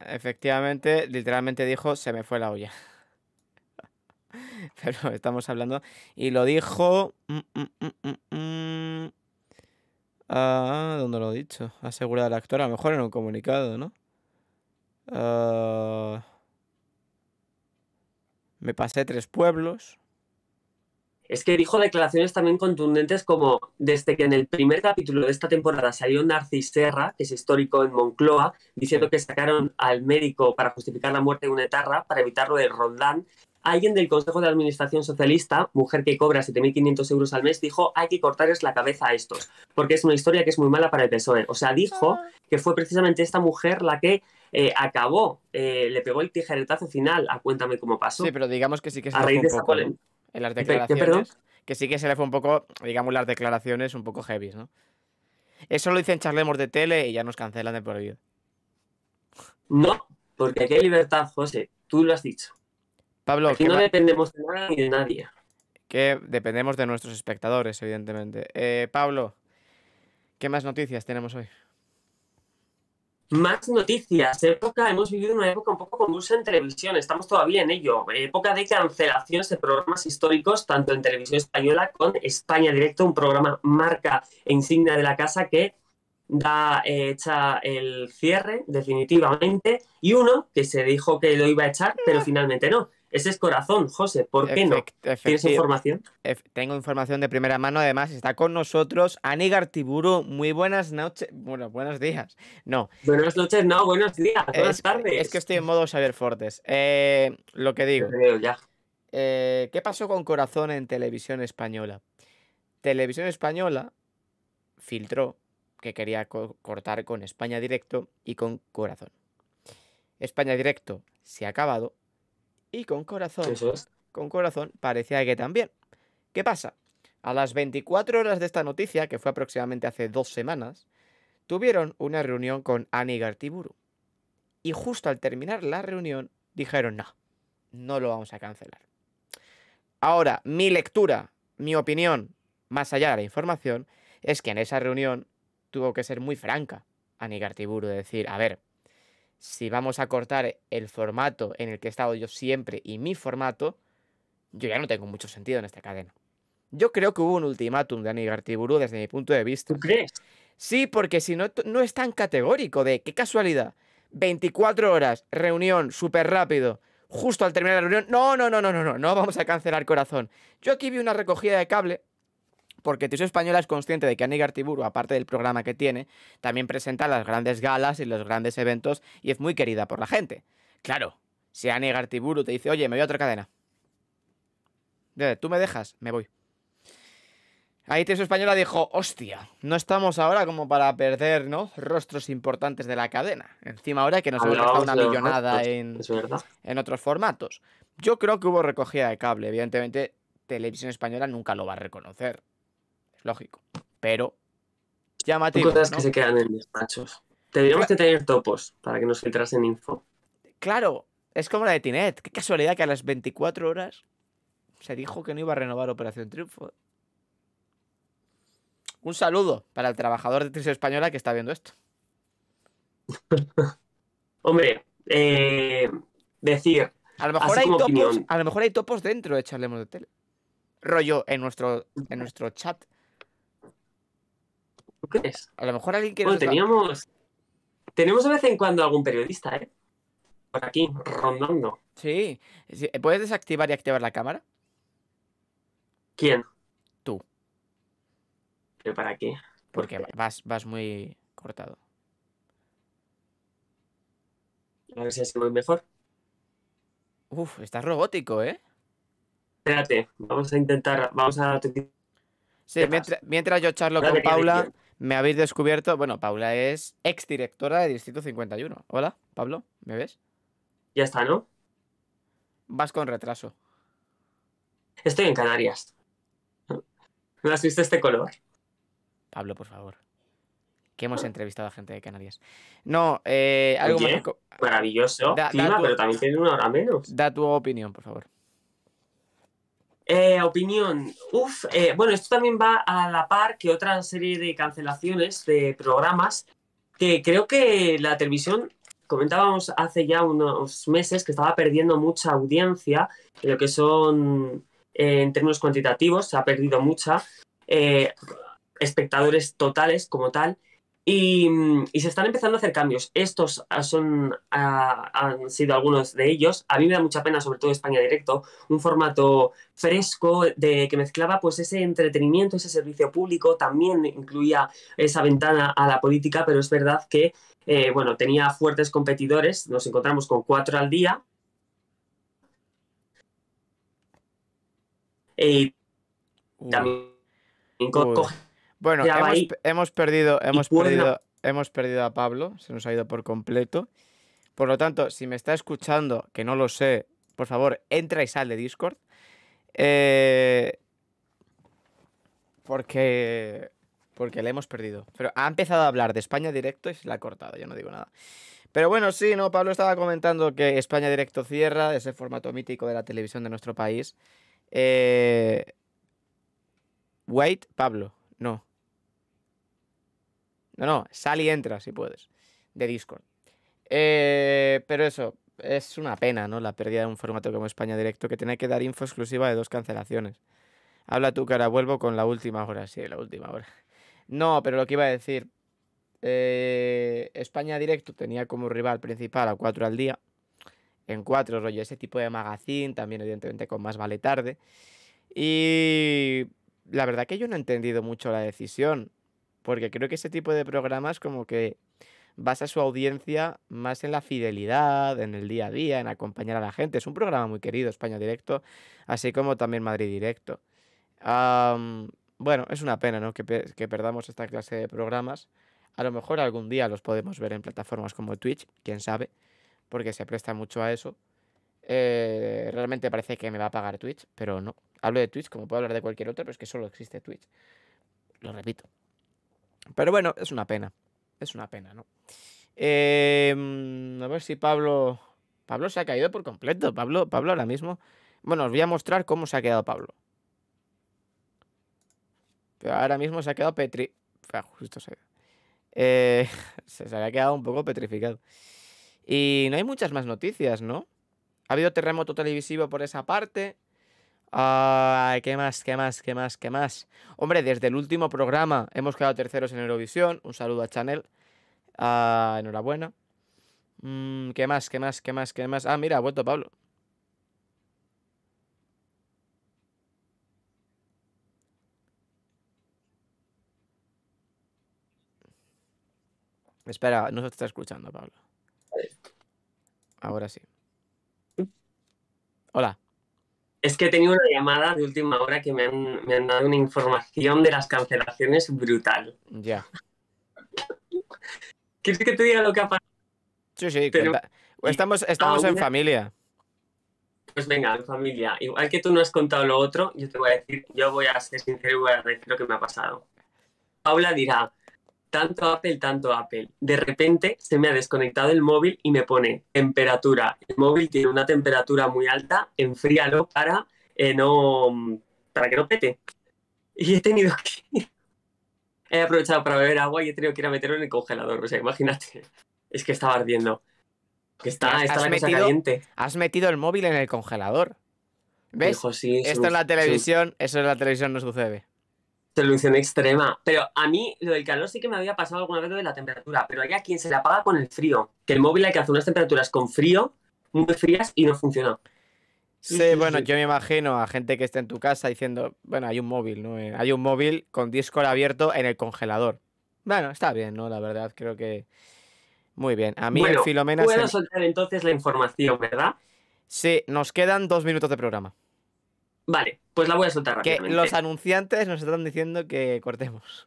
efectivamente, literalmente dijo, se me fue la olla. Pero estamos hablando. Y lo dijo. Mm, mm, mm, ah, ¿Dónde lo he dicho? Asegurada la actora, a lo mejor en un comunicado, ¿no? Ah, me pasé tres pueblos. Es que dijo declaraciones también contundentes como desde que en el primer capítulo de esta temporada salió Narcis Serra, que es histórico en Moncloa, diciendo que sacaron al médico para justificar la muerte de una etarra para evitarlo de Roldán. Alguien del Consejo de Administración Socialista, mujer que cobra 7.500 euros al mes, dijo hay que cortarles la cabeza a estos, porque es una historia que es muy mala para el PSOE. O sea, dijo ah. que fue precisamente esta mujer la que eh, acabó, eh, le pegó el tijeretazo final a Cuéntame cómo pasó. Sí, pero digamos que sí que se fue un poco, en las declaraciones. Que sí que se le fue un poco, digamos, las declaraciones un poco heavy, ¿no? Eso lo dicen charlemos de tele y ya nos cancelan de por vida. No, porque aquí hay libertad, José. Tú lo has dicho. Pablo, aquí no dependemos de nada ni de nadie. Que dependemos de nuestros espectadores, evidentemente. Eh, Pablo, ¿qué más noticias tenemos hoy? Más noticias. Época, hemos vivido una época un poco convulsa en televisión, estamos todavía en ello. Época de cancelaciones de programas históricos, tanto en televisión española con España Directo, un programa marca e insignia de la casa que da eh, el cierre definitivamente, y uno que se dijo que lo iba a echar, pero finalmente no. Ese es corazón, José. ¿Por qué no? ¿Tienes información? Tengo información de primera mano. Además, está con nosotros Ani Gartiburu. Muy buenas noches. Bueno, buenos días. No. Buenas noches, no. Buenos días. Buenas tardes. Es que estoy en modo Xavier Fortes. Eh, lo que digo. ya. Eh, ¿Qué pasó con Corazón en televisión española? Televisión española filtró que quería cortar con España Directo y con Corazón. España Directo se ha acabado y con corazón, con corazón parecía que también. ¿Qué pasa? A las 24 horas de esta noticia, que fue aproximadamente hace dos semanas, tuvieron una reunión con Ani Gartiburu. Y justo al terminar la reunión dijeron, no, no lo vamos a cancelar. Ahora, mi lectura, mi opinión, más allá de la información, es que en esa reunión tuvo que ser muy franca Ani Gartiburu, de decir, a ver, si vamos a cortar el formato en el que he estado yo siempre y mi formato, yo ya no tengo mucho sentido en esta cadena. Yo creo que hubo un ultimátum de Anigartiburu desde mi punto de vista. ¿Tú crees? Sí, porque si no, no es tan categórico de qué casualidad. 24 horas, reunión, súper rápido, justo al terminar la reunión. No, no, no, no, no, no, no vamos a cancelar corazón. Yo aquí vi una recogida de cable porque Televisión Española es consciente de que Ani Gartiburu, aparte del programa que tiene, también presenta las grandes galas y los grandes eventos y es muy querida por la gente. Claro, si Ani Gartiburu te dice, oye, me voy a otra cadena. Tú me dejas, me voy. Ahí Televisión Española dijo, hostia, no estamos ahora como para perder, ¿no? Rostros importantes de la cadena. Encima ahora que nos hemos gastado una millonada en, en otros formatos. Yo creo que hubo recogida de cable. Evidentemente, Televisión Española nunca lo va a reconocer lógico. Pero llamativo. Cosas que se quedan en despachos. Tendríamos que tener topos para que nos filtrasen info. Claro, es como la de Tinet. Qué casualidad que a las 24 horas se dijo que no iba a renovar Operación Triunfo. Un saludo para el trabajador de Televisión Española que está viendo esto. Hombre, eh, decir. A lo, mejor hay topos, a lo mejor hay topos dentro de Charlemos de Tele. Rollo en nuestro, en nuestro chat ¿Tú crees? A lo mejor alguien que bueno, teníamos. Tenemos de vez en cuando algún periodista, ¿eh? Por aquí, rondando. Sí. ¿Puedes desactivar y activar la cámara? ¿Quién? Tú. ¿Pero para qué? Porque vas, vas muy cortado. A ver si así muy mejor. Uf, estás robótico, ¿eh? Espérate, vamos a intentar, vamos a... Sí, mientras, yo charlo con Paula, me habéis descubierto, bueno, Paula es exdirectora de Distrito 51. Hola, Pablo, ¿me ves? Ya está, ¿no? Vas con retraso. Estoy en Canarias. ¿No has visto este color? Pablo, por favor. que hemos entrevistado a gente de Canarias. No, eh, algo Oye, más. Maravilloso. Da- Clima, da tu- pero también tiene una hora menos. Da tu opinión, por favor. Eh, opinión. Uf, eh, bueno, esto también va a la par que otra serie de cancelaciones de programas que creo que la televisión, comentábamos hace ya unos meses que estaba perdiendo mucha audiencia en lo que son, eh, en términos cuantitativos, se ha perdido mucha, eh, espectadores totales como tal. Y, mm, y se están empezando a hacer cambios. Estos ah, son, ah, han sido algunos de ellos. A mí me da mucha pena, sobre todo España Directo, un formato fresco de que mezclaba pues ese entretenimiento, ese servicio público, también incluía esa ventana a la política, pero es verdad que eh, bueno, tenía fuertes competidores, nos encontramos con cuatro al día. Y también co- Uy. Bueno, hemos, perdido, hemos perdido, hemos perdido a Pablo, se nos ha ido por completo. Por lo tanto, si me está escuchando, que no lo sé, por favor, entra y sal de Discord. Eh, porque, porque le hemos perdido. Pero ha empezado a hablar de España Directo y se la ha cortado, yo no digo nada. Pero bueno, sí, no, Pablo estaba comentando que España Directo cierra, ese formato mítico de la televisión de nuestro país. Eh, wait, Pablo, no. No, no, sal y entra si puedes, de Discord. Eh, pero eso, es una pena, ¿no? La pérdida de un formato como España Directo que tiene que dar info exclusiva de dos cancelaciones. Habla tú que ahora vuelvo con la última hora, sí, la última hora. No, pero lo que iba a decir, eh, España Directo tenía como rival principal a 4 al día. En 4, rollo, ese tipo de magazine, también evidentemente con más vale tarde. Y la verdad que yo no he entendido mucho la decisión, porque creo que ese tipo de programas como que basa su audiencia más en la fidelidad, en el día a día, en acompañar a la gente. Es un programa muy querido, España Directo, así como también Madrid Directo. Bueno, es una pena, ¿no? Que, pe- que perdamos esta clase de programas. A lo mejor algún día los podemos ver en plataformas como Twitch, quién sabe, porque se presta mucho a eso. Eh, realmente parece que me va a pagar Twitch, pero no. Hablo de Twitch como puedo hablar de cualquier otro, pero es que solo existe Twitch. Lo repito. Pero bueno, es una pena. Es una pena, ¿no? Mm, a ver si Pablo. Pablo se ha caído por completo. Pablo, Pablo ahora mismo. Bueno, os voy a mostrar cómo se ha quedado Pablo. Pero ahora mismo se ha quedado petri. Justo se. Eh, se, se había quedado un poco petrificado. Y no hay muchas más noticias, ¿no? Ha habido terremoto televisivo por esa parte. Ay, ¿qué más? ¿Qué más? ¿Qué más? ¿Qué más? Hombre, desde el último programa hemos quedado terceros en Eurovisión. Un saludo a Chanel. Ah, enhorabuena. Mm, ¿qué más? ¿Qué más? ¿Qué más? ¿Qué más? Ah, mira, ha vuelto Pablo. Espera, no se está escuchando, Pablo. Ahora sí. Hola. Es que he tenido una llamada de última hora que me han, me han dado una información de las cancelaciones brutal. Ya. ¿Quieres que te diga lo que ha pasado? Sí, sí, Pero- Estamos, estamos en familia. Pues venga, en familia. Igual que tú no has contado lo otro, yo te voy a decir, yo voy a ser sincero y voy a decir lo que me ha pasado. Paula dirá, tanto Apple, tanto Apple. De repente se me ha desconectado el móvil y me pone temperatura. El móvil tiene una temperatura muy alta, enfríalo para, eh, no, para que no pete. Y he tenido que... He aprovechado para beber agua y he tenido que ir a meterlo en el congelador. O sea, imagínate. Es que estaba ardiendo. Que está, está la cosa metido- caliente. Has metido el móvil en el congelador. ¿Ves? Hijo, sí, Esto en la televisión, eso en la televisión no sucede. Solución extrema. Pero a mí lo del calor sí que me había pasado alguna vez lo de la temperatura. Pero hay a quien se le apaga con el frío. Que el móvil hay que hacer unas temperaturas con frío, muy frías y no funciona. Sí, Sí, sí, bueno, sí. yo me imagino a gente que esté en tu casa diciendo, bueno, hay un móvil, ¿no? Eh, Hay un móvil con Discord abierto en el congelador. Bueno, está bien, ¿no? La verdad, creo que muy bien. A mí el Filomena se- Puedo soltar entonces la información, ¿verdad? Sí, nos quedan dos minutos de programa. Vale, pues la voy a soltar Que rápidamente. los anunciantes nos están diciendo que cortemos.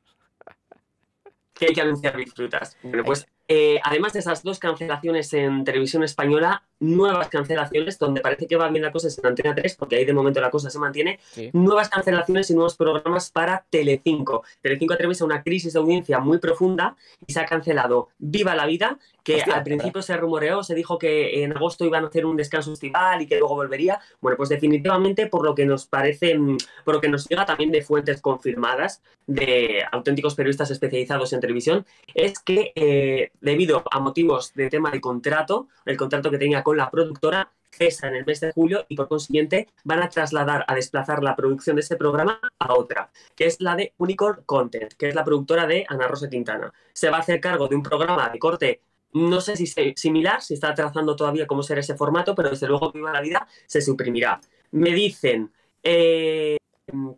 Que hay que anunciar mis frutas. Bueno, pues eh, además de esas dos cancelaciones en televisión española, nuevas cancelaciones, donde parece que va bien la cosa es en Antena 3, porque ahí de momento la cosa se mantiene, nuevas cancelaciones y nuevos programas para Telecinco. Telecinco atraviesa una crisis de audiencia muy profunda y se ha cancelado Viva la Vida, que al principio se rumoreó, se dijo que en agosto iban a hacer un descanso estival y que luego volvería. Bueno, pues definitivamente por lo que nos parece, mm, por lo que nos llega también de fuentes confirmadas de auténticos periodistas especializados en televisión, es que eh, debido a motivos de tema de contrato, el contrato que tenía con la productora, cesa en el mes de julio y por consiguiente van a trasladar, a desplazar la producción de ese programa a otra, que es la de Unicorn Content, que es la productora de Ana Rosa Quintana. Se va a hacer cargo de un programa de corte no sé si similar, si está trazando todavía cómo será ese formato, pero desde luego Viva la Vida se suprimirá. Me dicen eh,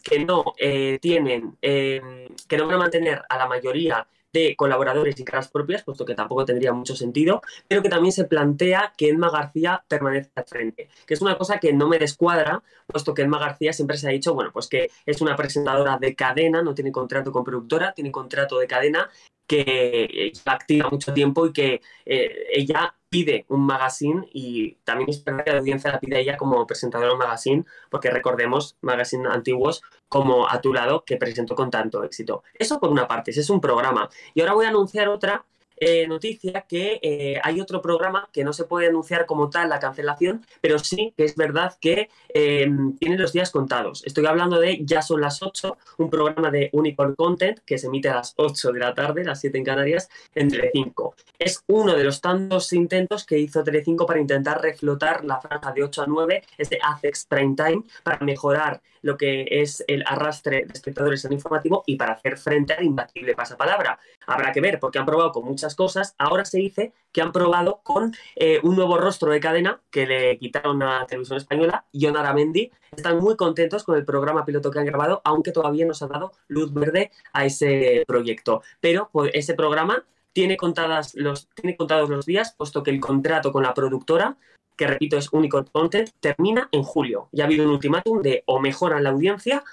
que no eh, tienen, eh, que no van a mantener a la mayoría de colaboradores y caras propias, puesto que tampoco tendría mucho sentido, pero que también se plantea que Emma García permanezca al frente, que es una cosa que no me descuadra, puesto que Emma García siempre se ha dicho, bueno, pues que es una presentadora de cadena, no tiene contrato con productora, tiene contrato de cadena que activa mucho tiempo y que eh, ella pide un magazine y también es que la audiencia la pide ella como presentadora de un magazine, porque recordemos magazines antiguos como A tu lado que presentó con tanto éxito. Eso por una parte, ese es un programa. Y ahora voy a anunciar otra eh, noticia que eh, hay otro programa que no se puede anunciar como tal la cancelación, pero sí que es verdad que eh, tiene los días contados. Estoy hablando de Ya son las 8, un programa de Unicorn Content que se emite a las 8 de la tarde, las 7 en Canarias, en Telecinco. Es uno de los tantos intentos que hizo Telecinco para intentar reflotar la franja de 8 a 9, este ACEX Prime Time, para mejorar lo que es el arrastre de espectadores en informativo y para hacer frente al imbatible pasapalabra. Habrá que ver, porque han probado con muchas cosas. Ahora se dice que han probado con eh, un nuevo rostro de cadena que le quitaron a Televisión Española, John Aramendi. Están muy contentos con el programa piloto que han grabado, aunque todavía no se ha dado luz verde a ese proyecto. Pero pues, ese programa tiene, contadas los, tiene contados los días, puesto que el contrato con la productora que repito es único content, termina en julio. Ya ha habido un ultimátum de o mejoran la audiencia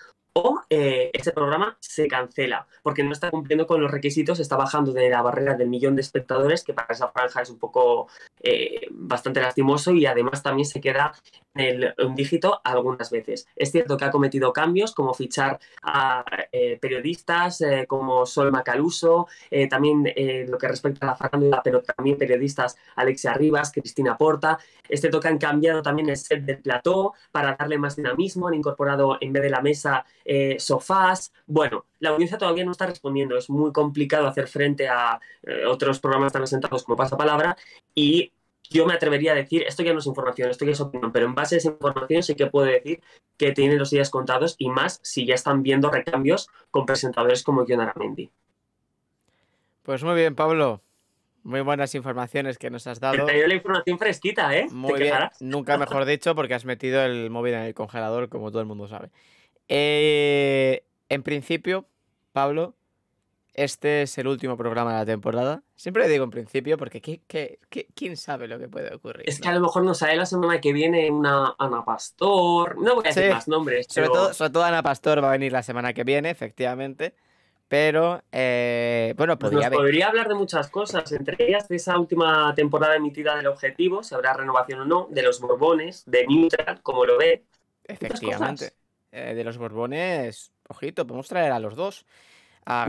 o eh, este programa se cancela porque no está cumpliendo con los requisitos, está bajando de la barrera del millón de espectadores, que para esa franja es un poco eh, bastante lastimoso y además también se queda en un dígito algunas veces. Es cierto que ha cometido cambios como fichar a eh, periodistas como Sol Macaluso, también lo que respecta a la farándula, pero también periodistas Alexia Rivas, Cristina Porta. Este toque han cambiado también el set del plató para darle más dinamismo, han incorporado en vez de la mesa eh, sofás. Bueno, la audiencia todavía no está respondiendo. Es muy complicado hacer frente a eh, otros programas tan asentados como Pasapalabra y yo me atrevería a decir, esto ya no es información, esto ya es opinión, pero en base a esa información sí que puedo decir que tienen los días contados y más si ya están viendo recambios con presentadores como John Aramendi. Pues muy bien, Pablo. Muy buenas informaciones que nos has dado. Te la información fresquita, ¿eh? Muy bien. Nunca mejor dicho porque has metido el móvil en el congelador, como todo el mundo sabe. Eh, en principio, Pablo, este es el último programa de la temporada. Siempre digo en principio porque quién sabe lo que puede ocurrir? Es que a lo mejor nos sale la semana que viene una Ana Pastor. No voy a decir más nombres. Sobre, todo, sobre todo Ana Pastor va a venir la semana que viene, efectivamente. Pero, eh, bueno, pues podría, podría hablar de muchas cosas, entre ellas de esa última temporada emitida del Objetivo, si habrá renovación o no, de los Borbones, de Neutral, como lo ve. Efectivamente. Eh, de los Borbones, ojito, podemos traer a los dos.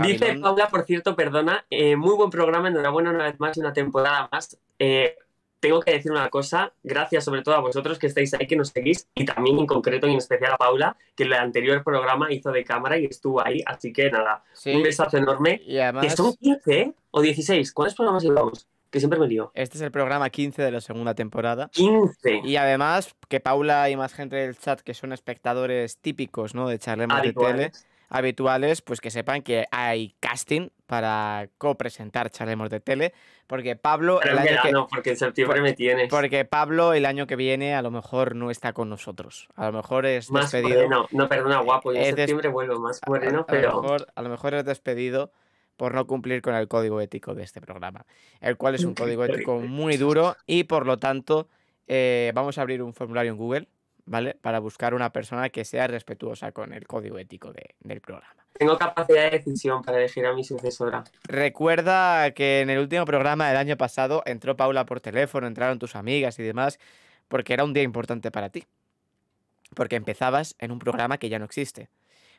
Dice Paula, por cierto, perdona, eh, muy buen programa, enhorabuena una vez más y una temporada más. Eh, tengo que decir una cosa, gracias sobre todo a vosotros que estáis ahí, que nos seguís, y también en concreto y en especial a Paula, que el anterior programa hizo de cámara y estuvo ahí, así que nada, un besazo enorme. Y además... Que son 15 o 16, ¿cuántos programas llevamos? Que siempre me lío. Este es el programa 15 de la segunda temporada. 15. Y además, que Paula y más gente del chat que son espectadores típicos, ¿no? De Charlemos de Tele, habituales, pues que sepan que hay casting para copresentar Charlemos de Tele, porque Pablo... el año que, porque en septiembre me tienes. Porque Pablo el año que viene a lo mejor no está con nosotros. A lo mejor es más despedido. Moreno. No, perdona, guapo, en septiembre vuelvo más moreno, pero... A lo, mejor, a lo mejor es despedido por no cumplir con el código ético de este programa, el cual es un código ético muy duro y por lo tanto eh, vamos a abrir un formulario en Google, ¿vale? Para buscar una persona que sea respetuosa con el código ético de- del programa. Tengo capacidad de decisión para elegir a mi sucesora. Recuerda que en el último programa del año pasado entró Paula por teléfono, entraron tus amigas y demás, porque era un día importante para ti. Porque empezabas en un programa que ya no existe.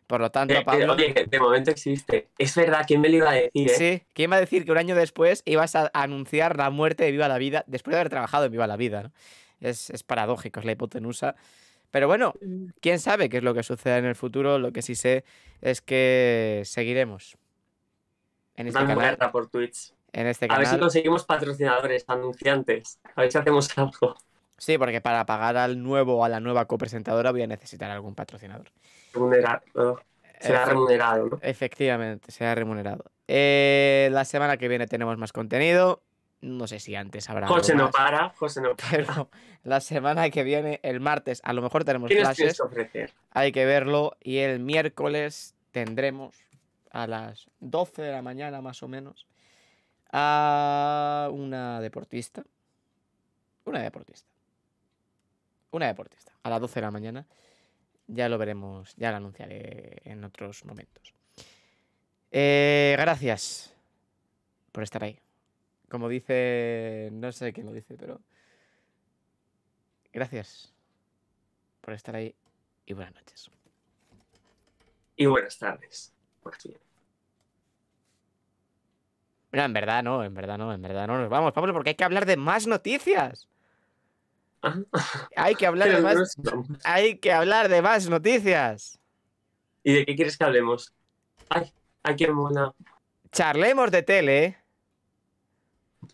Por lo tanto, Eh, eh, Pablo... oye, de momento existe. Es verdad, ¿quién me lo iba a decir? eh? Sí, ¿quién va a decir que un año después ibas a anunciar la muerte de Viva la Vida después de haber trabajado en Viva la Vida? ¿no? Es, es paradójico, es la hipotenusa. Pero bueno, quién sabe qué es lo que suceda en el futuro. Lo que sí sé es que seguiremos en este canal. guerra por Twitch. En este A ver si conseguimos patrocinadores, anunciantes. A ver si hacemos algo. Sí, porque para pagar al nuevo o a la nueva copresentadora voy a necesitar algún patrocinador. Remunerado. Será Efe- remunerado, ¿no? Efectivamente, será remunerado. Eh, la semana que viene tenemos más contenido. No sé si antes habrá. José no para, José no para. Pero la semana que viene, el martes, a lo mejor tenemos hay que verlo. Y el miércoles tendremos a las 12 de la mañana, más o menos, a una deportista. Una deportista. Una deportista. A las 12 de la mañana. Ya lo veremos, ya lo anunciaré en otros momentos. Eh, gracias por estar ahí. Como dice, no sé quién lo dice, pero gracias por estar ahí y buenas noches. Y buenas tardes. No, en verdad no, en verdad no, en verdad no nos vamos, Pablo, porque hay que hablar de más noticias. Hay que hablar de más, hay que hablar de más noticias. ¿Y de qué quieres que hablemos? Ay, ay, qué mona. Charlemos de tele.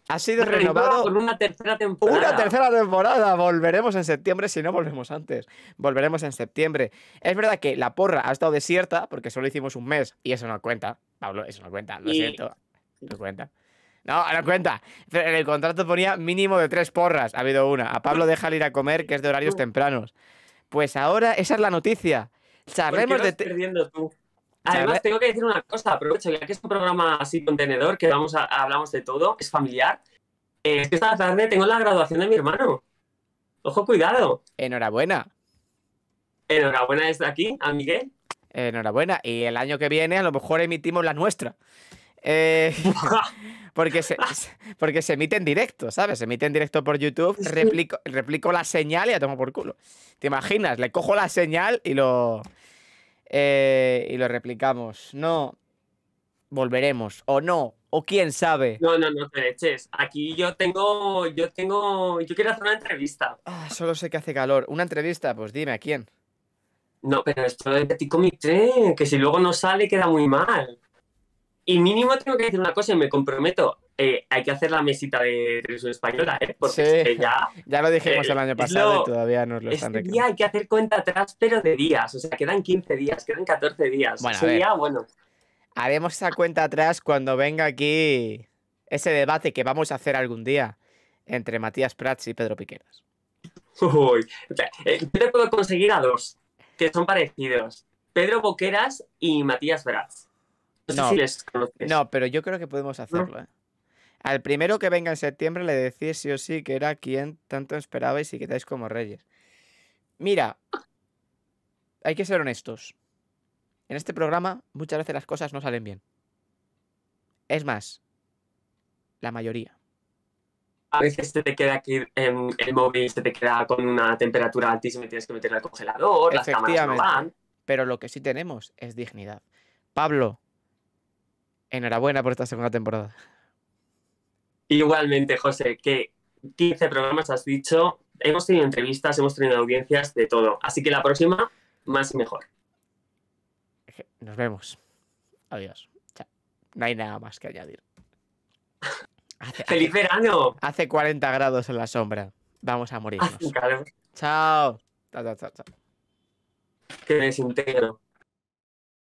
Ha sido Renovado por una tercera temporada. una tercera temporada. Volveremos en septiembre, si no volvemos antes. Volveremos en septiembre. Es verdad que la porra ha estado desierta, porque solo hicimos un mes, y eso no cuenta. Pablo, eso no cuenta, lo Y- siento. No cuenta. No, no cuenta. En el contrato ponía mínimo de tres porras. Ha habido una. A Pablo déjale ir a comer, que es de horarios tempranos. Pues ahora, esa es la noticia. ¿Por qué Charlemos de perdiendo tú? Además, tengo que decir una cosa, aprovecho, ya que es un programa así contenedor, que vamos a, hablamos de todo, es familiar. eh, es que esta tarde tengo la graduación de mi hermano. Ojo, cuidado. Enhorabuena. Enhorabuena desde aquí a Miguel. Enhorabuena. Y el año que viene a lo mejor emitimos la nuestra. Eh, porque, se, se- porque se emite en directo, ¿sabes? Se emite en directo por YouTube, Es replico, replico la señal y la tomo por culo. ¿Te imaginas? Le cojo la señal y lo. eh, y lo replicamos. No. Volveremos. O no. O quién sabe. No, no, no te eches. Aquí yo tengo, yo tengo, yo quiero hacer una entrevista. Ah, solo sé que hace calor. ¿Una entrevista? Pues dime a quién. No, pero esto de Petit Comité, que si luego no sale queda muy mal. Y mínimo tengo que decir una cosa y me comprometo. eh, hay que hacer la mesita de televisión española, ¿eh? Porque Sí. es que ya Ya lo dijimos Eh, el año pasado lo- y todavía nos lo están este día hay que hacer cuenta atrás, pero de días. O sea, quedan 15 días, quedan 14 días. Bueno, Ese día, bueno. Haremos esa cuenta atrás cuando venga aquí ese debate que vamos a hacer algún día entre Matías Prats y Pedro Piqueras. Uy. Eh, yo te puedo conseguir a dos, que son parecidos. Pedro Boqueras y Matías Braz. No sé si pero yo creo que podemos hacerlo. ¿eh? Al primero que venga en septiembre le decís sí o sí que era quien tanto esperabais y quedáis como reyes. Mira, hay que ser honestos. En este programa muchas veces las cosas no salen bien. Es más, la mayoría. A veces se te queda aquí en el móvil, se te queda con una temperatura altísima y tienes que meterlo al congelador, las cámaras no van. Pero lo que sí tenemos es dignidad. Pablo, enhorabuena por esta segunda temporada. Igualmente, José, que 15 programas has dicho, hemos tenido entrevistas, hemos tenido audiencias, de todo. Así que la próxima, más y mejor. Nos vemos. Adiós. Chao. No hay nada más que añadir. Hace, ¡Feliz verano! hace 40 grados en la sombra. Vamos a morirnos. Hace calor Chao. Chao, chao, chao, chao. que desintegro.